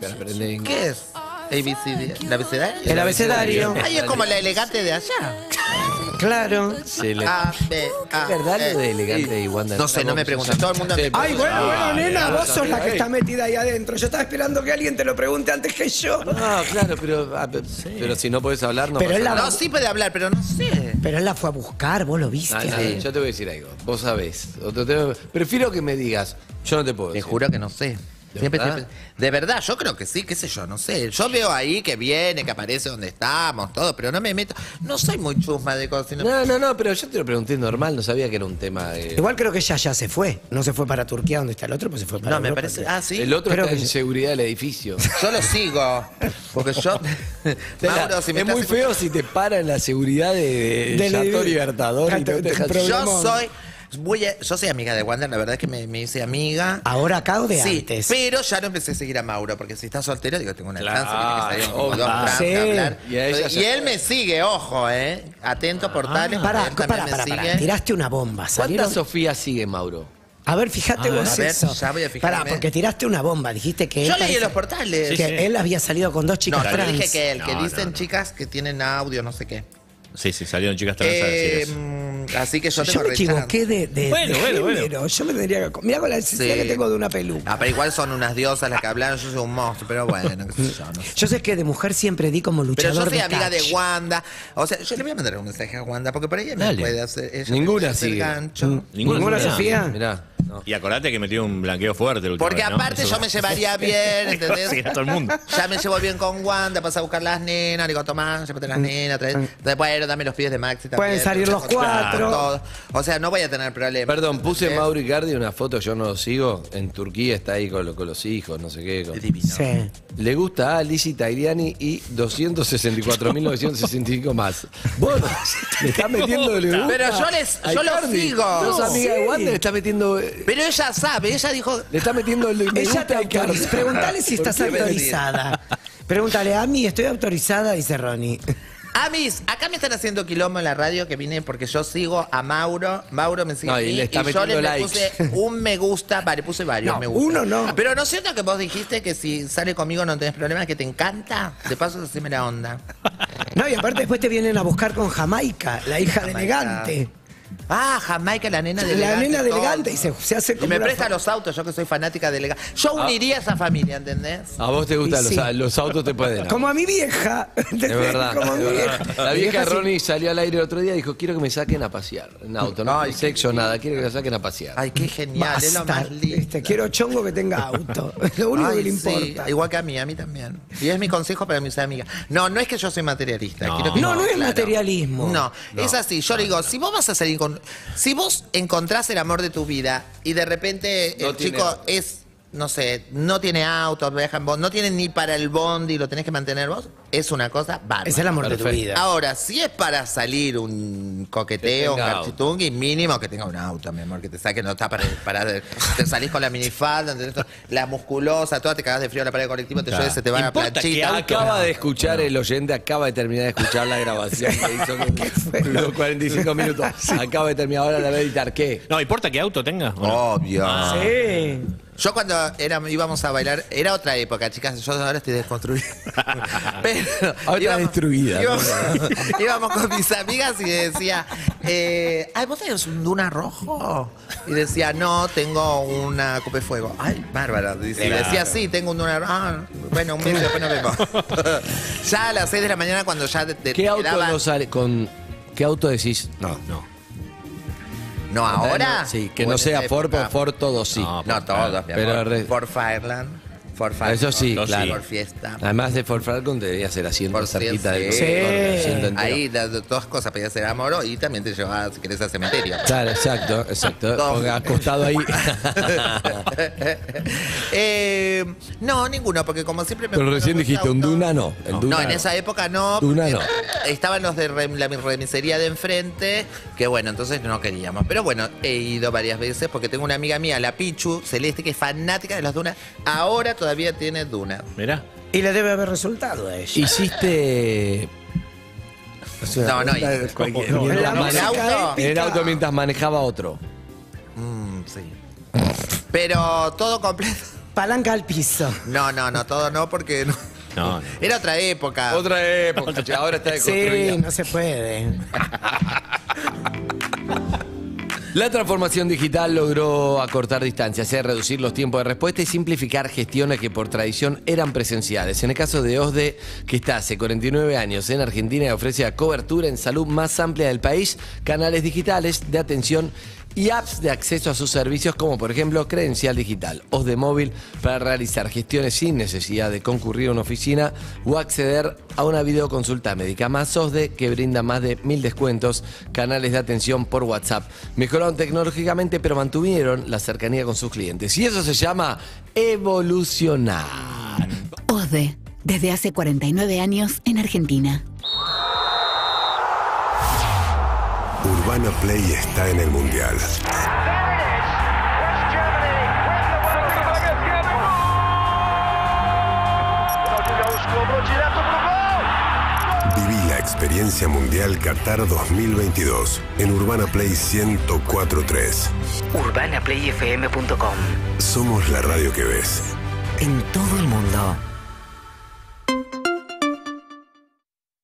Espera, ¿Qué es? ABCD. ¿El abecedario? El abecedario. Ay, es como la elegante de allá. Claro. Se le- A, B, A. ¿Es verdad lo de E, elegante I. y Wanda? No sé, no me preguntes. Todo el mundo me Ay, bueno, bueno, nena, vos sos la que está metida ahí adentro. Yo estaba esperando que alguien te lo pregunte antes que yo. No, claro, pero, ah, pe- pero si no puedes hablar, no Pero pasa nada. No, sí puede hablar, pero no sé. Pero él la fue a buscar, vos lo viste. Ah, sí, Yo te voy a decir algo. Vos sabés. Prefiero que me digas. Yo no te puedo Te decir. juro que no sé. ¿De Siempre verdad? estoy- de verdad, yo creo que sí, qué sé yo, no sé. Yo veo ahí que viene, que aparece donde estamos, todo, pero no me meto. No soy muy chusma de cocina. No, no, no, pero yo te lo pregunté normal, no sabía que era un tema de... Igual creo que ella ya se fue. No se fue para Turquía donde está el otro, pues se fue para No, me parece. Ah, sí. El otro Creo está que en seguridad del edificio. Yo lo sigo. Porque yo. Mauro, si me es muy feo si te para en la seguridad de, de Libertador y no te Yo soy. Voy a- yo soy amiga de Wanda, la verdad es que me, me hice amiga. ¿Ahora acá o de sí, antes? pero ya no empecé a seguir a Mauro, porque si está soltero, digo, tengo una Claro, chance, que salieron como dos obvio. trans Sí. a hablar. Y él me sigue, ojo, ¿eh? Atento portales, él me pará, sigue. pará. Tiraste una bomba. ¿Salieron? ¿Cuántas Sofía sigue, Mauro? A ver, fíjate A ver, vos a ver, eso. ya voy a fijarme. Pará, porque tiraste una bomba. Dijiste que él. Yo leí los portales. Que Sí, sí. él había salido con dos No, chicas yo trans. dije que el que No, dicen no, no. chicas que tienen audio, no sé qué. Sí, sí, salieron chicas trans a decir Eh, eso. mm, así que yo Yo tengo me equivoqué de, de, Bueno, de bueno, bueno. género. Yo me tendría que. Mirá con la necesidad Sí. que tengo de una peluca. Ah, pero igual son unas diosas las que hablaron, yo soy un monstruo, pero bueno, qué sé yo, no sé. Yo sé que de mujer siempre di como Pero luchador yo soy amiga catch. de Wanda. O sea, yo le voy a mandar un mensaje a Wanda, porque por ahí ella me Dale. puede hacer. Ella me Ninguna puede hacer sigue. gancho. ¿Ninguna Mirá, Sofía? Mirá. No. Y acordate que metió un blanqueo fuerte el último Porque vez, ¿no? aparte Eso- yo me llevaría bien, ¿entendés? Sí, a todo el mundo. Ya me llevo bien con Wanda, vas a buscar las nenas, digo, tomá, llévate las nenas, traes. Bueno, dame los pies de Maxi también. Pueden salir los cuatro. Todo. O sea, no voy a tener problema. Perdón, puse ¿entendés? Mauro Icardi una foto, yo no lo sigo. En Turquía está ahí con, lo- con los hijos, no sé qué. con- Es divino. Sí. Le gusta a Lizzie Tagliani y 264.965 más. Vos le estás metiendo le gusta Pero yo les- yo lo Icardi. sigo. Sos amiga de Sí. Wanda, le está metiendo. Pero ella sabe, ella dijo. Le está metiendo el me Ella gusta te autoriza. Pregúntale si ¿Por estás qué me autorizada. Pregúntale a mí, estoy autorizada, dice Ronnie. Amis, acá me están haciendo quilombo en la radio que vine porque yo sigo a Mauro. Mauro me sigue No, a y mí, le está y yo le metiendo me likes. puse un me gusta, vale, puse varios No, me gusta. uno no. Pero no siento que vos dijiste que si sale conmigo no tenés problema, que te encanta. De paso, decime la onda. No, y aparte después te vienen a buscar con Jamaica, la hija de Jamaica. Elegante. Ah, Jamaica, la nena de La elegante. nena de. Elegante y se, se hace Y como me una presta fa- los autos, yo que soy fanática de elegante. Yo uniría a esa familia, ¿entendés? A vos te gustan Y los, sí. a- los autos, te pueden. Como a mi vieja. Es verdad. Como a mi es vieja. verdad. La Mi vieja sí- Ronnie salió al aire el otro día y dijo, quiero que me saquen a pasear en auto. No Ay, hay sexo, nada. Quiero que la saquen a pasear. Ay, qué genial, es lo Basta, más lindo. este, quiero chongo que tenga auto. Es lo único Ay, que le sí, importa. igual que a mí, a mí también. Y es mi consejo para mis amigas. No, no es que yo soy materialista. No. quiero que- No, no es claro. materialismo. No, es así. Yo le digo, si vos vas a salir con. Si vos encontrás el amor de tu vida y de repente No el tiene chico es. No sé, no tiene auto, viaja en no tiene ni para el bondi, lo tenés que mantener vos, es una cosa bárbara. Es el amor de tu vida. Ahora, si es para salir un coqueteo, un Que garchitungui, mínimo que tenga un auto, mi amor, que te saque, no está para, para te salís con la minifalda, ¿entendés? la musculosa, toda te cagás de frío en la pared colectivo, te llueve, se te va la planchita. qué Acaba de escuchar el oyente, acaba de terminar de escuchar la grabación que hizo con los 45 minutos. Acaba de terminar, ahora la va a editar. ¿Qué? No, ¿importa qué auto tenga? Obvio. Sí. Yo cuando era, íbamos a bailar, era otra época, chicas, yo ahora estoy desconstruida. Pero Ahora destruida. Íbamos, íbamos con mis amigas y decía, eh, ay, ¿vos tenés un Duna rojo? Y decía, no, tengo una Cope Fuego. Ay, bárbara. Y Claro. decía, sí, tengo un Duna rojo. Ah, bueno, un beso, después nos vemos. ya a las 6 de la mañana cuando ya te, te ¿Qué auto quedaban- no sale con qué auto decís? No, no. No, ahora. Sí, que no sea Ford, por Ford todos sí. No, No, todos, mi amor. Ford Fireland. Fireland. Eso sí, claro. Ford Fiesta. Además de Ford Falcon debería ser asiento Por cerquita del sí. entero. Ahí las dos cosas podía ser amor y también te llevaba, si querés, al cementerio. Claro, exacto, exacto. Porque acostado ahí. Eh, no, ninguno, porque como siempre me Pero recién dijiste, un. Duna no. El Duna no, en esa época no. Duna no. Estaban los de rem- la remisería de enfrente, que bueno, entonces no queríamos. Pero bueno, he ido varias veces porque tengo una amiga mía, la Pichu Celeste, que es fanática de las dunas. Ahora todavía tiene dunas. Mirá. Y le debe haber resultado a ella. Hiciste. No, no, Cualquier- no, música en el auto épica. mientras manejaba otro. sí. Pero todo completo. Palanca al piso. No, no, no, todo no, porque no. No, no. Era otra época. Otra época, che, ahora está deconstruida. Sí, no se puede. La transformación digital logró acortar distancias, eh, reducir los tiempos de respuesta y simplificar gestiones que por tradición eran presenciales. En el caso de OSDE, que está hace 49 años en Argentina y ofrece cobertura en salud más amplia del país, canales digitales de atención y apps de acceso a sus servicios como por ejemplo Credencial Digital, OSDE Móvil para realizar gestiones sin necesidad de concurrir a una oficina o acceder a una videoconsulta médica. Más OSDE que brinda más de mil descuentos, canales de atención por WhatsApp. Mejoraron tecnológicamente pero mantuvieron la cercanía con sus clientes. Y eso se llama evolucionar. OSDE, desde hace 49 años en Argentina. Urbana Play está en el Mundial. Viví la experiencia mundial Qatar 2022 en Urbana Play 1043. UrbanaPlayFM.com Somos la radio que ves. En todo el mundo.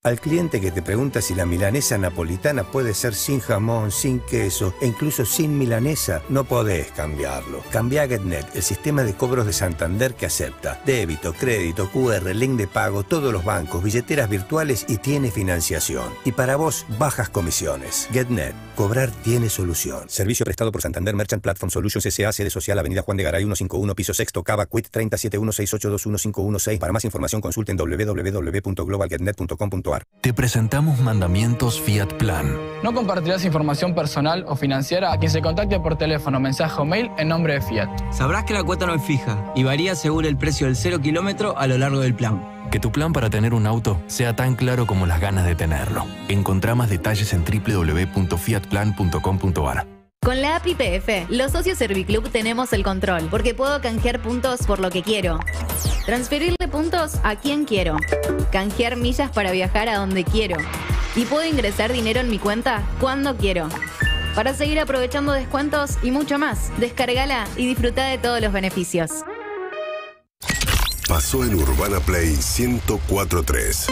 Al cliente que te pregunta si la milanesa napolitana puede ser sin jamón, sin queso e incluso sin milanesa, no podés cambiarlo. Cambia GetNet, el sistema de cobros de Santander que acepta débito, crédito, QR, link de pago, todos los bancos, billeteras virtuales y tiene financiación. Y para vos, bajas comisiones. GetNet, cobrar tiene solución. Servicio prestado por Santander Merchant Platform Solutions S.A. sede social Avenida Juan de Garay 151 piso sexto Cava Quit 37168211516. Para más información consulten www.globalgetnet.com.ar. Te presentamos Mandamientos Fiat Plan. No compartirás información personal o financiera a quien se contacte por teléfono, mensaje o mail en nombre de Fiat. Sabrás que la cuota no es fija y varía según el precio del cero kilómetro a lo largo del plan. Que tu plan para tener un auto sea tan claro como las ganas de tenerlo. Encontrá más detalles en www.fiatplan.com.ar. Con la app IPF, los socios Serviclub tenemos el control, porque puedo canjear puntos por lo que quiero. Transferirle puntos a quien quiero. Canjear millas para viajar a donde quiero. Y puedo ingresar dinero en mi cuenta cuando quiero. Para seguir aprovechando descuentos y mucho más, descargala y disfruta de todos los beneficios. Pasó en Urbana Play 1043.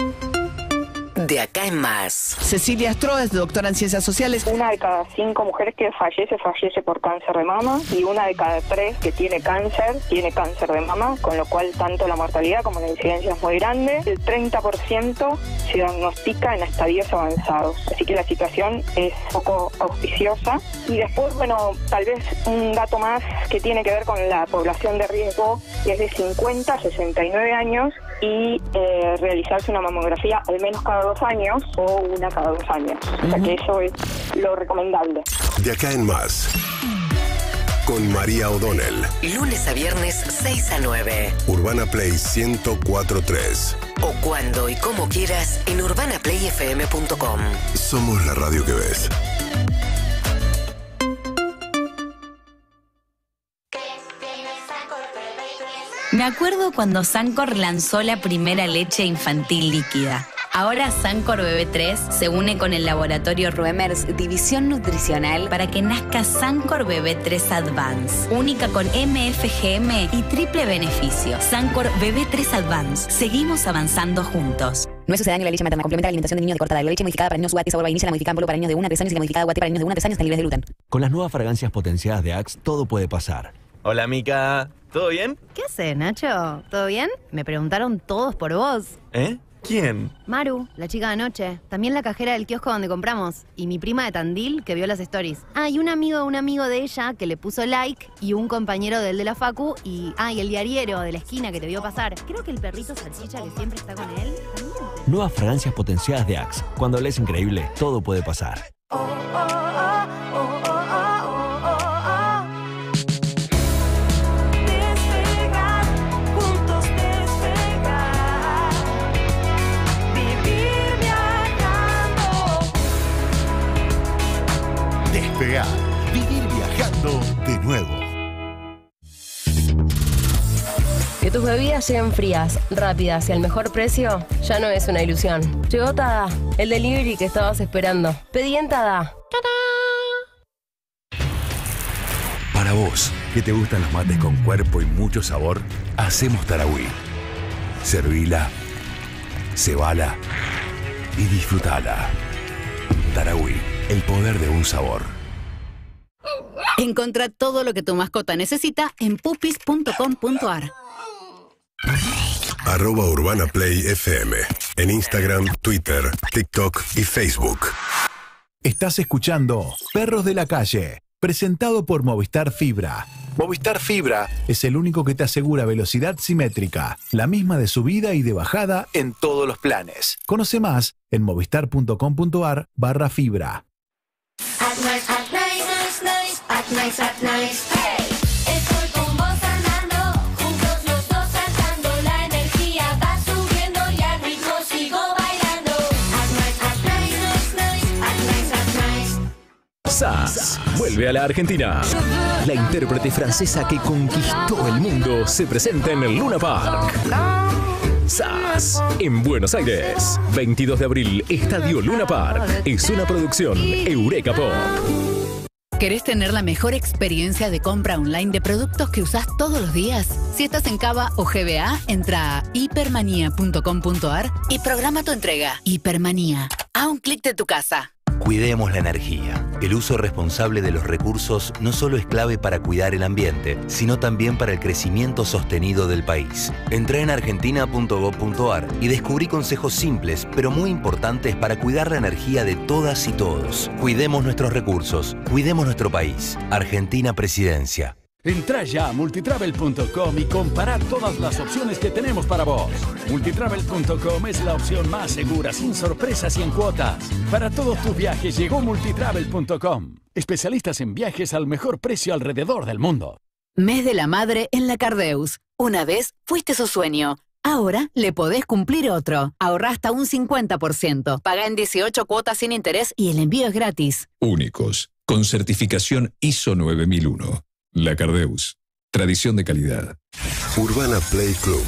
De acá en más. Cecilia Astro es doctora en ciencias sociales. Una de cada cinco mujeres que fallece, fallece por cáncer de mama y una de cada tres que tiene cáncer, tiene cáncer de mama, con lo cual tanto la mortalidad como la incidencia es muy grande. El 30% se diagnostica en estadios avanzados, así que la situación es poco auspiciosa. Y después, bueno, tal vez un dato más que tiene que ver con la población de riesgo, que es de 50 a 69 años y eh, realizarse una mamografía al menos cada dos años o una cada dos años. O sea que eso es lo recomendable. De acá en más. Con María O'Donnell. Lunes a viernes 6 a 9. Urbana Play 1043. O cuando y como quieras en UrbanaPlayFM.com. Somos la radio que ves. Me acuerdo cuando Sancor lanzó la primera leche infantil líquida. Ahora Sancor BB3 se une con el laboratorio Ruemers División Nutricional para que nazca Sancor BB3 Advance, única con MFGM y triple beneficio. Sancor BB3 Advance. Seguimos avanzando juntos. No es sucedáneo la leche materna. Complementa la alimentación de niños de corta edad. La leche modificada para niños UAT sabor vainilla, la modificada en polvo para niños de 1 a 3 años y la modificada UAT para niños de 1 a 3 años están libres de gluten. Con las nuevas fragancias potenciadas de Axe, todo puede pasar. Hola, Mica. ¿Todo bien? ¿Qué haces, Nacho? ¿Todo bien? Me preguntaron todos por vos. ¿Eh? ¿Quién? Maru, la chica de anoche. También la cajera del kiosco donde compramos. Y mi prima de Tandil que vio las stories. Ah, y un amigo, un amigo de ella que le puso like. Y un compañero del de la Facu. Y, ah, y el diariero de la esquina que te vio pasar. Creo que el perrito salchicha que siempre está con él. también. Nuevas fragancias potenciadas de Axe. Cuando lees increíble, todo puede pasar. Despegar, Que tus bebidas lleguen frías, rápidas y al mejor precio ya no es una ilusión. Llegó Tada, el delivery que estabas esperando. Pedí en Tada. Para vos, que te gustan los mates con cuerpo y mucho sabor, hacemos Tarahui. Servila, cebala y disfrutala. Tarahui, el poder de un sabor. Encontra todo lo que tu mascota necesita en pupis.com.ar. Arroba Urbana Play FM. En Instagram, Twitter, TikTok y Facebook. Estás escuchando Perros de la Calle, presentado por Movistar Fibra. Movistar Fibra es el único que te asegura velocidad simétrica, la misma de subida y de bajada en todos los planes. Conoce más en movistar.com.ar barra fibra. At night, at night, nice, nice, at night, SAS vuelve a la Argentina. La intérprete francesa que conquistó el mundo se presenta en el Luna Park. SAS en Buenos Aires. 22 de abril, Estadio Luna Park. Es una producción Eureka Pop. ¿Querés tener la mejor experiencia de compra online de productos que usás todos los días? Si estás en Cava o GBA, entra a hipermanía.com.ar y programa tu entrega. Hipermanía. A un clic de tu casa. Cuidemos la energía. El uso responsable de los recursos no solo es clave para cuidar el ambiente, sino también para el crecimiento sostenido del país. Entré en argentina.gov.ar y descubrí consejos simples, pero muy importantes para cuidar la energía de todas y todos. Cuidemos nuestros recursos, cuidemos nuestro país. Argentina Presidencia. Entra ya a multitravel.com y compara todas las opciones que tenemos para vos. Multitravel.com es la opción más segura, sin sorpresas y en cuotas. Para todos tus viajes llegó multitravel.com. Especialistas en viajes al mejor precio alrededor del mundo. Mes de la Madre en la Cardeus. Una vez fuiste su sueño. Ahora le podés cumplir otro. Ahorra hasta un 50%. Paga en 18 cuotas sin interés y el envío es gratis. Únicos, con certificación ISO 9001. La Cardeus. Tradición de calidad. Urbana Play Club.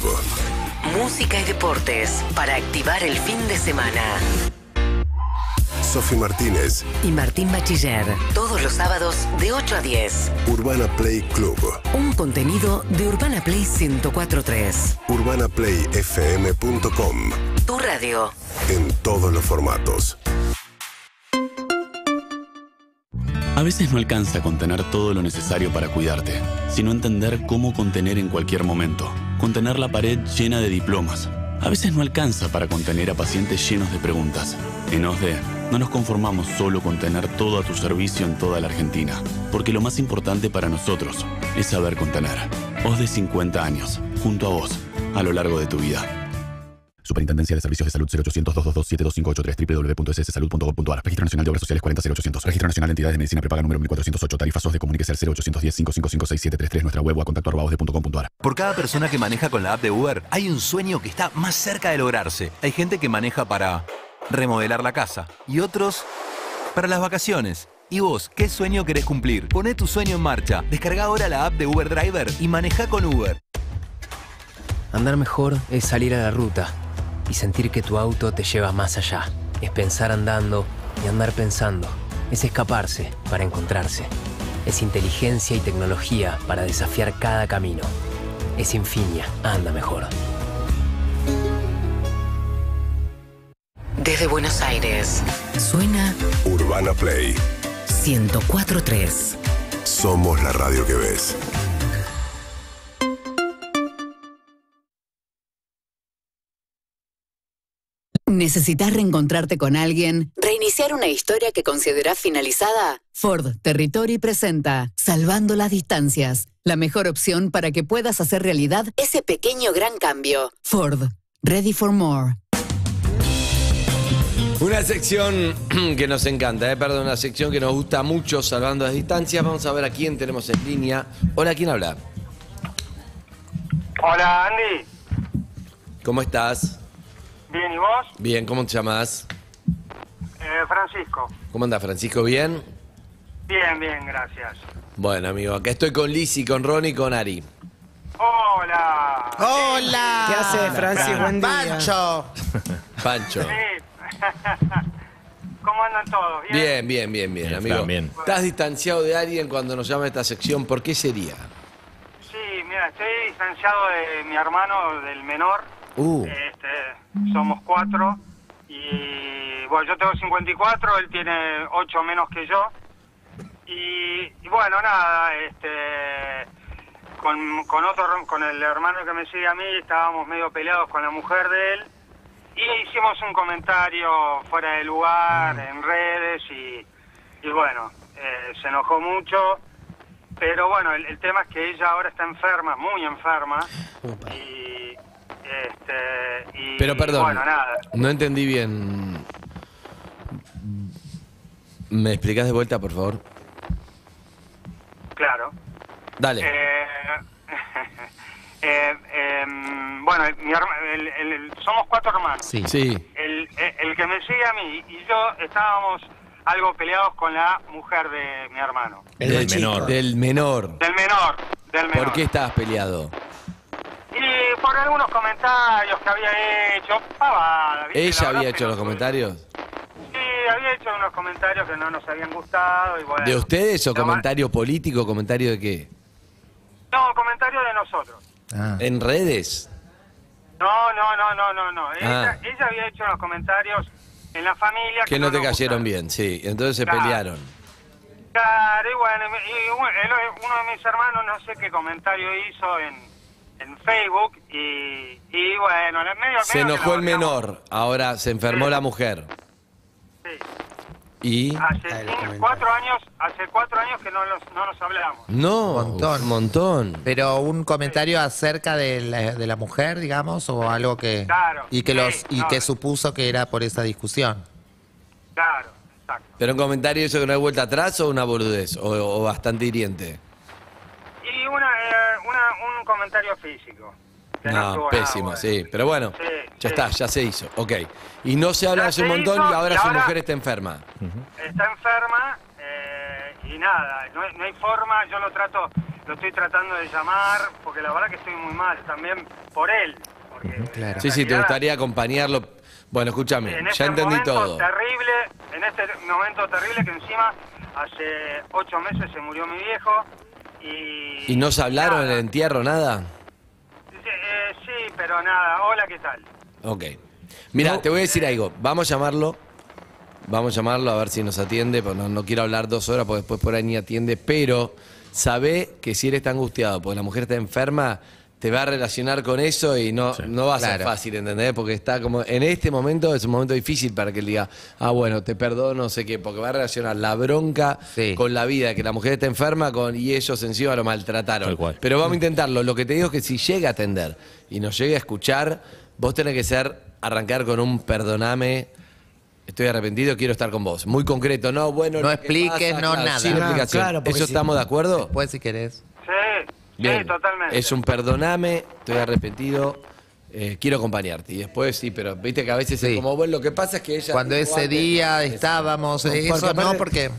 Música y deportes para activar el fin de semana. Sofi Martínez. Y Martín Bachiller. Todos los sábados de 8 a 10. Urbana Play Club. Un contenido de Urbana Play 1043. UrbanaPlayFM.com. Tu radio. En todos los formatos. A veces no alcanza contener todo lo necesario para cuidarte, sino entender cómo contener en cualquier momento. Contener la pared llena de diplomas. A veces no alcanza para contener a pacientes llenos de preguntas. En OSDE, no nos conformamos solo con tener todo a tu servicio en toda la Argentina, porque lo más importante para nosotros es saber contener. OSDE 50 años, junto a vos, a lo largo de tu vida. Superintendencia de Servicios de Salud 0800-222-72583 www.sssalud.gov.ar Registro Nacional de Obras Sociales 40800 Registro Nacional de Entidades de Medicina Prepaga número 1408 Tarifas de Comuníquese al 0810-5556-733 Nuestra web o a contacto arroba osde.com.ar Por cada persona que maneja con la app de Uber, hay un sueño que está más cerca de lograrse. Hay gente que maneja para remodelar la casa y otros para las vacaciones. ¿Y vos, qué sueño querés cumplir? Poné tu sueño en marcha. Descarga ahora la app de Uber Driver y maneja con Uber. Andar mejor es salir a la ruta y sentir que tu auto te lleva más allá. Es pensar andando y andar pensando. Es escaparse para encontrarse. Es inteligencia y tecnología para desafiar cada camino. Es Infinia, anda mejor. Desde Buenos Aires. Suena Urbana Play. 1043. Somos la radio que ves. ¿Necesitas reencontrarte con alguien? ¿Reiniciar una historia que considerás finalizada? Ford Territory presenta Salvando las Distancias, la mejor opción para que puedas hacer realidad ese pequeño gran cambio. Ford, Ready for More. Una sección que nos encanta, ¿eh? perdón, una sección que nos gusta mucho, salvando las distancias. Vamos a ver a quién tenemos en línea. Hola, ¿quién habla? Hola, Andy. ¿Cómo estás? Bien, ¿y vos? Bien, ¿cómo te llamas? Eh, Francisco. ¿Cómo andas, Francisco? ¿Bien? Bien, bien, gracias. Bueno, amigo, acá estoy con Lizzy, con Ronnie y con Ari. Hola. Hola. ¿Qué hace, Francis? Buen día. Pancho. Pancho. Sí. ¿Cómo andan todos? ¿Bien? Bien, bien, bien, bien, Bien, amigo. Fran, bien. ¿Estás distanciado de alguien cuando nos llama a esta sección? ¿Por qué sería? Sí, mira, estoy distanciado de mi hermano, del menor. Uh, Este, somos cuatro. Y bueno, yo tengo 54, él tiene 8 menos que yo. Y, y bueno, nada, este, con, con otro, con el hermano que me sigue a mí, estábamos medio peleados con la mujer de él. Y hicimos un comentario fuera de lugar, en redes, y, y bueno, eh, se enojó mucho. Pero bueno, el, el tema es que ella ahora está enferma, muy enferma. Y, este, y pero perdón, bueno, nada. no entendí bien. ¿Me explicás de vuelta, por favor? Claro. Dale. Eh, eh, em, bueno, mi herma- el- el- el- somos cuatro hermanos. Sí. Sí. El, el- el que me sigue a mí y yo estábamos algo peleados con la mujer de mi hermano. del menor. Del menor. Del menor, del menor. ¿Por qué estabas peleado? Y por algunos comentarios que había hecho, pavada, ¿viste? La ¿Ella había hecho los comentarios? Sí, había hecho unos comentarios que no nos habían gustado y bueno. ¿De ustedes o comentario político comentario de qué? No, comentarios de nosotros. ¿En redes? No, no, no, no, no, no. Ella, Ah. ella había hecho unos comentarios en la familia Que no te cayeron bien, sí. Entonces se Claro. pelearon. Claro, y bueno, y, y bueno, uno de mis hermanos no sé qué comentario hizo en, en Facebook y, y bueno, en el medio Se enojó el menor, ahora se enfermó la mujer. ¿Y? Hace cinco- cuatro años, hace cuatro años que no, los, no nos hablamos. No, Montón. un montón. Pero un comentario acerca de la, de la mujer, digamos, o algo que Claro, y que sí, los y no. que supuso que era por esa discusión. Claro. ¿Pero un comentario eso que no hay vuelta atrás o una boludez? O, o bastante hiriente. Una, eh, una, un comentario físico. no No, estuvo nada pésimo, bueno. sí. Pero bueno, Sí, ya sí. está, ya se hizo. Ok. Y no se habla Ya hace un montón hizo, y ahora y su ahora- mujer está enferma. está enferma eh, y nada, no, hay- no hay forma, yo lo trato, lo estoy tratando de llamar, porque la verdad que estoy muy mal, también por él. Claro. Sí, sí, te realidad- gustaría acompañarlo. Bueno, escúchame, En ya este entendí momento todo. terrible, en este momento terrible que encima hace ocho meses se murió mi viejo y... ¿Y no se hablaron en el entierro, nada? Eh, sí, pero nada, hola, ¿qué tal? Ok. Mira, te voy a decir algo. Vamos a llamarlo. Vamos a llamarlo a ver si nos atiende. Pues no, no quiero hablar dos horas porque después por ahí ni atiende. Pero sabe que si él está angustiado porque la mujer está enferma, te va a relacionar con eso y no, no va a ser fácil, ¿entendés? Porque está como. En este momento es un momento difícil para que él diga, ah, bueno, te perdono, no sé qué. Porque va a relacionar la bronca con la vida, que la mujer está enferma con y ellos encima lo maltrataron. Pero vamos a intentarlo. Lo que te digo es que si llega a atender y nos llega a escuchar, vos tenés que ser, arrancar con un perdoname. Estoy arrepentido, quiero estar con vos. Muy concreto, no, bueno. No expliques, no nada. Sin explicación. claro, ¿Eso si- estamos de acuerdo? Después si querés. Sí, Bien. sí, totalmente. Es un perdoname, estoy arrepentido, eh, quiero acompañarte. Y después sí, pero viste que a veces es como, bueno, lo que pasa es que ella... Cuando dijo ese antes- día estábamos, eh, eso no, porque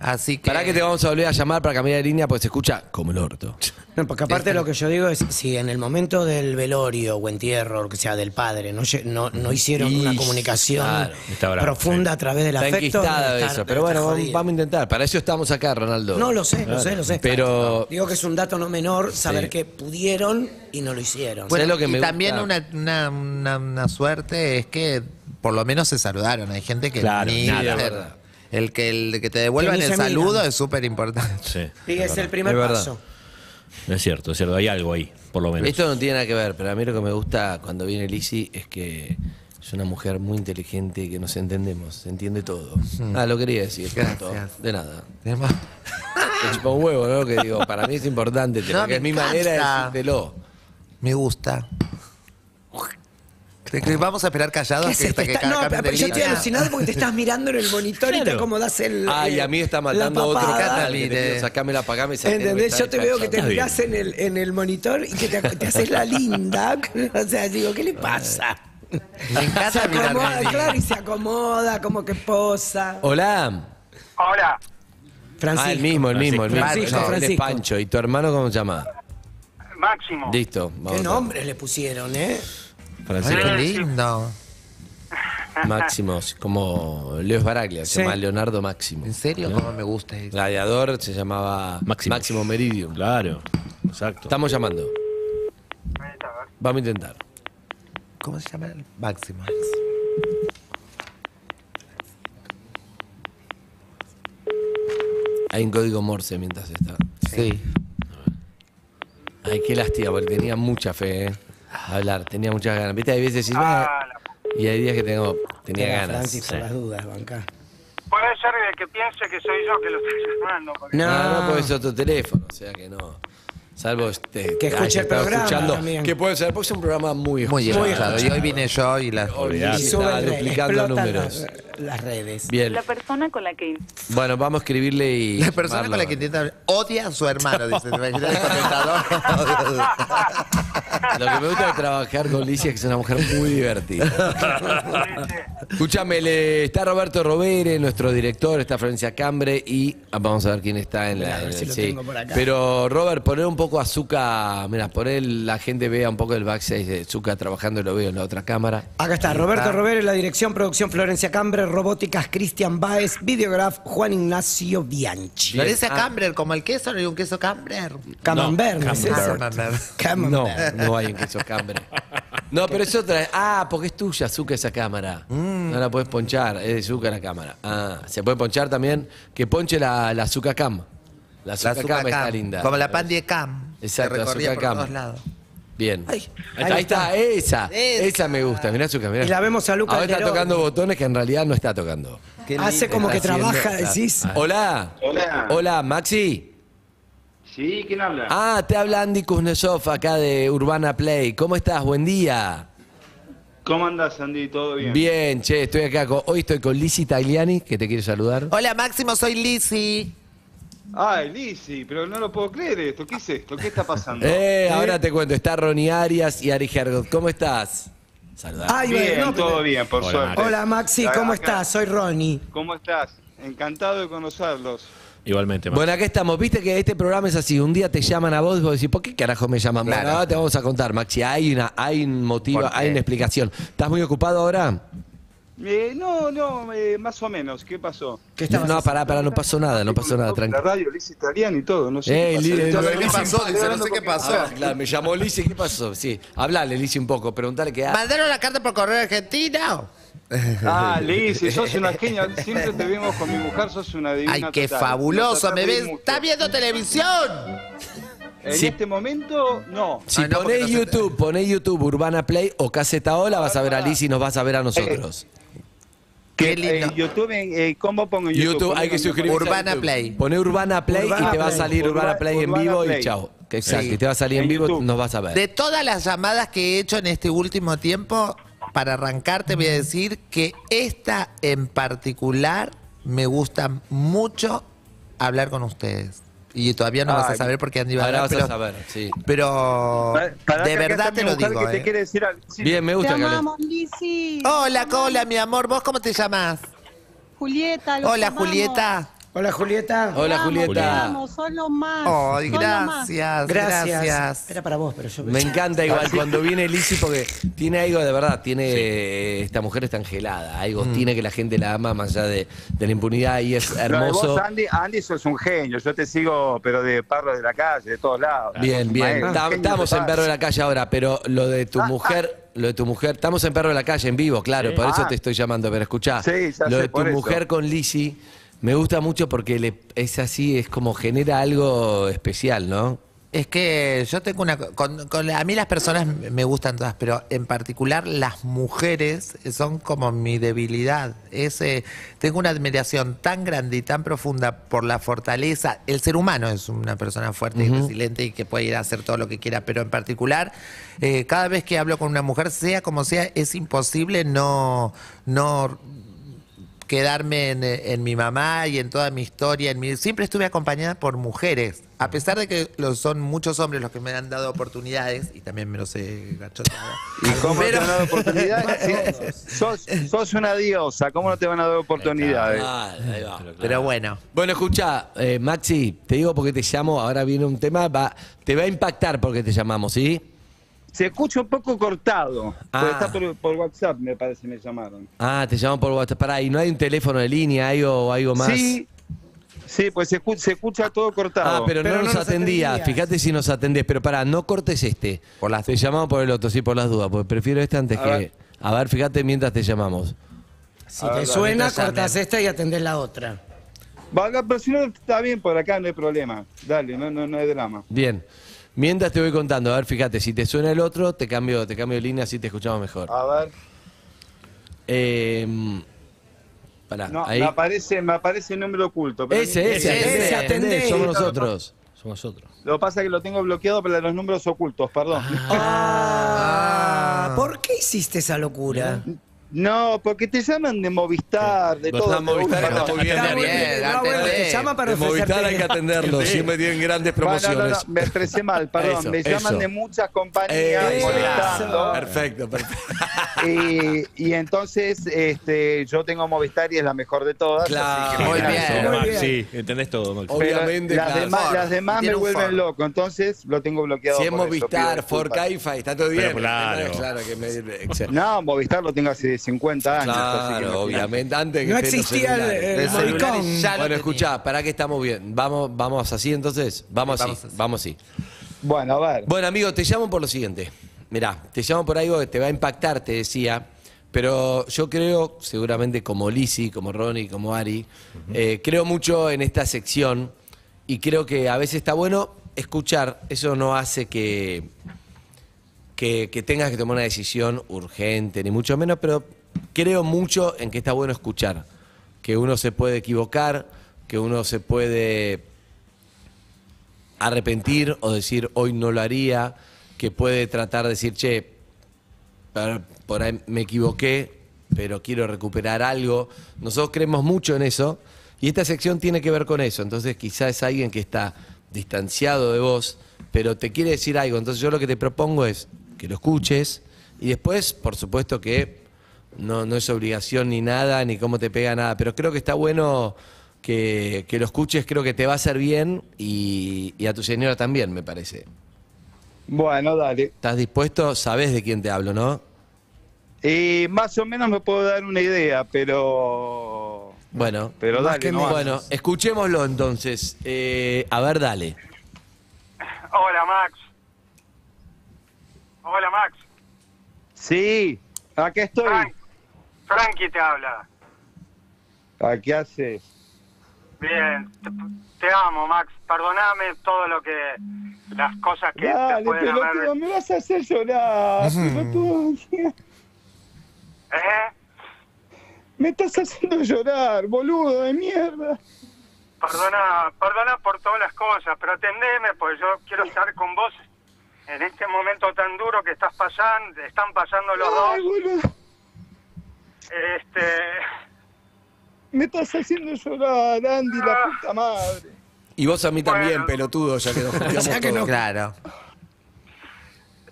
así que te vamos a volver a llamar para cambiar de línea porque se escucha como el orto. No, porque aparte lo que yo digo es, si en el momento del velorio o entierro, lo que sea, del padre, no, no, no hicieron una comunicación claro. Está bravo, profunda a través del Está afecto. enquistada debe de estar- eso. Pero bueno, vamos, jodido. vamos a intentar. Para eso estamos acá, Ronaldo. No, lo sé, lo Claro. sé, lo sé. Pero... Digo que es un dato no menor saber Sí. que pudieron y no lo hicieron. Bueno, lo que y me también gusta? una, una, una- una suerte es que por lo menos se saludaron. Hay gente que Claro, ni nada. verdad. El que el que te devuelvan el saludo es súper importante. Sí. Y es el primer Es verdad. paso. Es cierto, es cierto. Hay algo ahí, por lo menos. Esto no tiene nada que ver, pero a mí lo que me gusta cuando viene Lizzy es que es una mujer muy inteligente y que nos entendemos, se entiende todo. Ah, lo quería decir, punto. Gracias. De nada. Además- Te chupa un huevo, ¿no? Que digo, para mí es importante, No, porque es mi manera de encanta. decírtelo. Me gusta. Vamos a esperar callados ¿Qué que, hasta que está- no, pero yo estoy alucinado porque te estás mirando en el monitor y te Claro. acomodas el. Ay, a mí está la matando otro canal. pido, Sacámela, pagame y sacame, ¿Entendés? Yo te veo que te mirás en el, en el monitor y que te, te haces la linda. O sea, digo, ¿qué le pasa? Me encanta se acomoda, claro, y se acomoda, como que posa. Hola. Hola, Francisco. Ah, el mismo, el mismo, el mismo. Francisco, No, Francisco. Pancho. ¿Y tu hermano cómo se llama? Máximo. Listo. ¿Qué vamos. nombres le pusieron, eh? Ay, qué Francisco. lindo. Máximos, como Leo Baraglia, se Sí. llama Leonardo Máximo. ¿En serio? ¿No? ¿Cómo me gusta eso? Gladiador se llamaba Máximo, Meridium. Claro, exacto. Estamos llamando. Vamos a intentar. ¿Cómo se llama? Máximo. Hay un código Morse mientras está. Sí. Ay, qué lástima, porque tenía mucha fe, ¿eh? Hablar, tenía muchas ganas. Viste, hay veces decís, Ah, "Ah", y hay días que tengo, tenía Era ganas. Francis, por Sí. las dudas, banca. Puede ser que piense que soy yo que lo estoy llamando. porque- No, no, porque es otro teléfono, o sea que no. Salvo este. Que escuche ay, el programa escuchando, también. Que puede ser, porque es un programa muy Muy escuchado. escuchado. Y hoy vine yo y la. Olvidate, Y estaba suben, re- duplicando números. Las, las redes. Bien. La persona con la que Bueno, vamos a escribirle y. La persona con la que intenta hablar odia a su hermano, dice. ¿Te imaginas el comentador? Lo que me gusta de trabajar con Licia es que es una mujer muy divertida. Escúchame, le- está Roberto Robere, nuestro director, está Florencia Cambre y ah, vamos a ver quién está en la. a ver en si lo sí. tengo por acá. Pero Robert, poner un poco a Zuka, mira, poner la gente vea un poco el backstage de Zuka trabajando y lo veo en la otra cámara. Acá está, Roberto Robert la dirección, producción Florencia Cambre, robóticas Cristian Baez, videograf Juan Ignacio Bianchi. Florencia Camber, como el queso, no hay un queso Camber. Camembert, ¿no? Camembert. No, no hay en queso cambre. No, pero es otra. Ah, porque es tuya, Zuka, esa cámara. Mm. No la puedes ponchar, es de Zuka la cámara. Ah, se puede ponchar también. Que ponche la, la Zuka Cam. La La Zuka Zucca Cam está Cam, linda. Como la Pandie Cam. Exacto, la recorría Zucca por Cam. todos lados. Bien. Ahí Ahí, está, esa, Esa. esa. me gusta. Mirá, Zuka, mirá. Y la vemos a Luca Ahora está tocando botones que en realidad no está tocando. Hace como que Está haciendo- trabaja, decís. Hola. Hola. Hola, Maxi. Sí, ¿quién habla? Ah, te habla Andy Kuznetsov acá de Urbana Play. ¿Cómo estás? Buen día. ¿Cómo andas, Andy? ¿Todo bien? Bien, che, estoy acá. Con, hoy estoy con Lizzy Tagliani, que te quiere saludar. Hola Máximo, soy Lizzy. Ay, Lizzy, pero no lo puedo creer esto. ¿Qué es esto? ¿Qué está pasando? Eh, ahora te cuento, está Ronnie Arias y Ari Hergot. ¿Cómo estás? Saludar. Ay, Bien, bueno, no, todo pero- bien, por Hola, suerte. Hola Maxi, ¿cómo Acá. estás? Soy Ronnie. ¿Cómo estás? Encantado de conocerlos. Igualmente, Max. Bueno, acá estamos. Viste que este programa es así. Un día te llaman a vos y vos decís, ¿por qué carajo me llaman? Claro. Bueno, ahora te vamos a contar, Maxi. Hay, una, hay un motivo, hay una explicación. ¿Estás muy ocupado ahora? Eh, no, no, eh, más o menos. ¿Qué pasó? ¿Qué estabas No, pará, pará, no pasó nada, no pasó nada, La tranquilo. radio, Lizzy Italiano y todo, no sé Eh, qué pasó. Yo no, sé pasó? Dice, no sé hablando qué pasó. Ah, claro, me llamó Lizzy, ¿qué pasó? Sí, hablale, Lizzy, un poco, preguntale qué hace. ¿Mandaron la carta por correo argentino? Ah, Lizzy, sos una genia. Siempre te vimos con mi mujer, sos una divina Ay, qué total. fabuloso, me ves. ¿Estás viendo televisión? En Sí. este momento, no. Si Ah, no, ponés no se- YouTube, ponés YouTube Urbana Play o Caseta Ola, vas a ver a Lizzy y nos vas a ver a nosotros. Qué Eh. YouTube, eh, ¿cómo pongo YouTube? YouTube, hay que suscribirse. a Urbana. Play. Poné Urbana Play Urbana y te va a Play. salir Urbana Urba- Play en vivo y chao. Exacto, Sí. y te va a salir en, En vivo nos vas a ver. De todas las llamadas que he hecho en este último tiempo, para arrancar te voy a decir que esta en particular me gusta mucho hablar con ustedes. Y todavía no vas a saber por qué Andy va a Ahora hablar, vas a pero, saber, sí. pero Pa- de verdad te lo digo. que te ¿eh? quiere decir algo. Sí. Bien, me gusta Te que amamos, Lizzy. Hola, hola, mi amor. ¿Vos cómo te llamás? Julieta. Hola, amamos. Julieta. Hola Julieta. Hola, Julieta. te amo, son los más. Ay, son los más. gracias, Gracias. gracias. Era para vos, pero yo Me encanta igual cuando viene Lizzy porque tiene algo de verdad, tiene esta mujer está angelada, algo Mm. tiene que la gente la ama más allá de, de la impunidad y es hermoso. vos, Andy, Andy, sos un genio. Yo te sigo, pero de parro de la calle, de todos lados. Bien, bien. maestro, genio Estamos en total. Perro de la Calle ahora, pero lo de tu mujer, lo de tu mujer, estamos en Perro de la Calle en vivo, claro, por eso Ah. te estoy llamando, pero escuchá, Sí, ya lo sé, de tu por eso. mujer con Lizzy me gusta mucho porque le, es así, es como genera algo especial, ¿no? Es que yo tengo una... Con, con- a mí las personas me gustan todas, pero en particular las mujeres son como mi debilidad. Es, eh, tengo una admiración tan grande y tan profunda por la fortaleza. El ser humano es una persona fuerte y resiliente y que puede ir a hacer todo lo que quiera, pero en particular, eh, cada vez que hablo con una mujer, sea como sea, es imposible no... no quedarme en, eh, en mi mamá y en toda mi historia. En mi, siempre estuve acompañada por mujeres, a pesar de que lo, son muchos hombres los que me han dado oportunidades, y también me los he gachotado. ¿Y cómo Pero- te van a dar oportunidades? Sí, sos, sos una diosa, ¿cómo no te van a dar oportunidades? Ahí va. Pero bueno. Bueno, escucha, eh, Maxi, te digo porque te llamo, ahora viene un tema, va, te va a impactar porque te llamamos, ¿sí? Se escucha un poco cortado. Ah. Porque está por, por WhatsApp, me parece, me llamaron. Ah, te llaman por WhatsApp. Pará, ¿y no hay un teléfono de línea algo, algo más? Sí, sí, pues se escucha, se escucha todo cortado. Ah, pero, no, nos, atendía. Fíjate si nos atendés. Pero pará, no cortes este. Por las te llamamos por el otro, sí, por las dudas. Porque prefiero este antes A que. ver. A ver, fíjate mientras te llamamos. Si A te ver, suena, ahorita cortas llamen. esta y atendés la otra. Vaga, pero si no está bien por acá, no hay problema. Dale, no, no, no hay drama. Bien. Mientras te voy contando, a ver, fíjate, si te suena el otro, te cambio, te cambio de línea, así te escuchamos mejor. A ver. Eh, pará, No, ahí. me aparece, me aparece el número oculto. pero Ese, ni- ese, ese, atendé, somos nosotros. Somos nosotros. Lo que pasa es que lo tengo bloqueado para los números ocultos, perdón. Ah, ¿Por qué hiciste esa locura? No, porque te llaman de Movistar, de todo. Movistar, Perdón. está muy bien. Está muy bien, no, bueno, te llama para De Movistar hay que atenderlo, siempre tienen grandes Bueno, no, promociones. no, me expresé mal, perdón. Eso, me llaman eso. de muchas compañías Eso. molestando. Perfecto, perfecto. Y, y entonces este, yo tengo Movistar y es la mejor de todas. Claro. así que Muy me bien. Muy bien. sí, entendés todo, Max. Pero Obviamente, las, claro. demás, las me vuelven loco, entonces lo tengo bloqueado. Si es Movistar. Hi-Fi, está todo bien. Pero claro. Claro que me-. No, Movistar lo tengo hace 50 años. que obviamente, antes que No existía el- el ya lo Bueno, escuchá, para que estamos bien. Vamos, vamos así entonces. Vamos así, Vamos así. vamos así. Bueno, a ver. Bueno, amigo, te llamo por lo siguiente. Mirá, te llamo por algo que te va a impactar, te decía. Pero yo creo, seguramente como Lisi, como Ronnie, como Ari, eh, creo mucho en esta sección y creo que a veces está bueno escuchar. Eso no hace que, que, tengas que tomar una decisión urgente, ni mucho menos, pero creo mucho en que está bueno escuchar. Que uno se puede equivocar, que uno se puede arrepentir o decir hoy no lo haría, que puede tratar de decir, che, por- por ahí me equivoqué, pero quiero recuperar algo. Nosotros creemos mucho en eso y esta sección tiene que ver con eso. Entonces quizás es alguien que está distanciado de vos, pero te quiere decir algo. Entonces yo lo que te propongo es que lo escuches y después, por supuesto que no, no es obligación ni nada, ni cómo te pega nada, pero creo que está bueno que, que lo escuches, creo que te va a hacer bien y, y a tu señora también, me parece. Bueno, dale. ¿Estás dispuesto? Sabes de quién te hablo, ¿no? Y más o menos me puedo dar una idea, pero. Bueno, Pero más dale, que no bueno, escuchémoslo entonces. Eh, a ver, dale. Hola, Max. Hola, Max. Sí, acá estoy. Frank, Frankie te habla. ¿A qué haces? Bien, te, te amo, Max. Perdoname todo lo que. las cosas que te Dale, pueden pelotudo, haber. me vas a hacer llorar, pelotudo. ¿Eh? Me estás haciendo llorar, boludo de mierda. Perdona, perdona por todas las cosas, pero atendeme, pues yo quiero estar con vos en este momento tan duro que estás pasando, están pasando los Ay, dos. boludo, Este, me estás haciendo llorar, Andy, la puta madre. Y vos a mí también, pelotudo, ya que nos que no- Claro.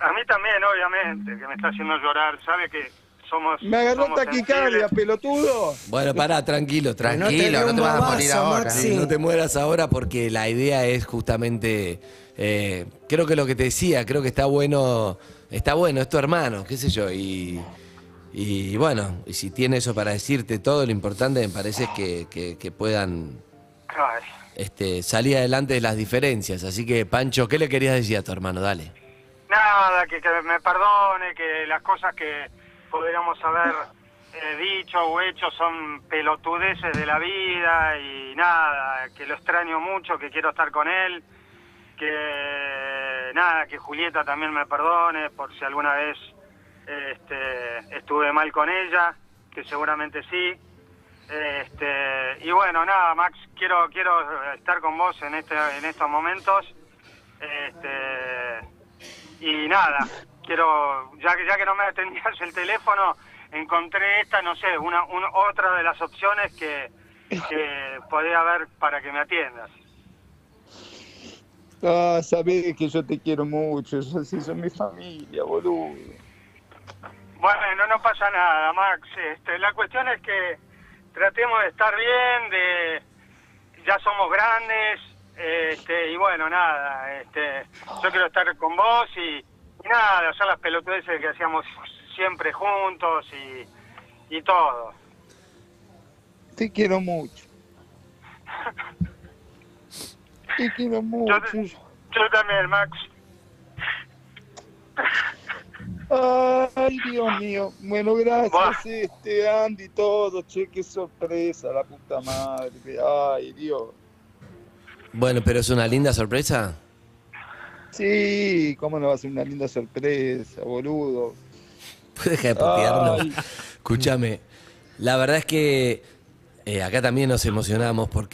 a mí también, obviamente, que me está haciendo llorar. Sabe que somos. Me agarró somos taquicardia, sensibles. pelotudo. Bueno, pará, tranquilo, tranquilo. Tranquilo, no te vas a morir ahora. Sí, no te mueras ahora porque la idea es justamente, eh, creo que lo que te decía, creo que está bueno, está bueno, es tu hermano, qué sé yo, y, y bueno, y si tiene eso para decirte todo, lo importante me parece es que, que- puedan este, salir adelante de las diferencias. Así que, Pancho, ¿qué le querías decir a tu hermano? Dale. Nada, que, me perdone, que las cosas que podríamos haber eh, dicho o hecho son pelotudeces de la vida y nada, que lo extraño mucho, que quiero estar con él, que nada, que Julieta también me perdone por si alguna vez este, estuve mal con ella, que seguramente sí. Este, y bueno, nada, Max, quiero quiero estar con vos en este en estos momentos. Este, y nada, quiero ya que ya que no me atendías el teléfono, encontré esta, no sé, una, una otra de las opciones que que podía haber para que me atiendas. Ah, sabés que yo te quiero mucho, yo sí son mi familia, boludo. Bueno, no pasa nada, Max. Este, la cuestión es que tratemos de estar bien, de ya somos grandes, este, y bueno, nada, este, yo quiero estar con vos y, y nada, hacer las pelotudeces que hacíamos siempre juntos y, y todo. Te quiero mucho. Te quiero mucho. Yo también, Max. Ay, Dios mío. Bueno, gracias, este, Andy, todo. Che, qué sorpresa, la puta madre. Ay, Dios. Bueno, pero es una linda sorpresa. Sí, cómo no va a ser una linda sorpresa, boludo. ¿Puedes dejar de putearlo? Escúchame, la verdad es que eh, acá también nos emocionamos porque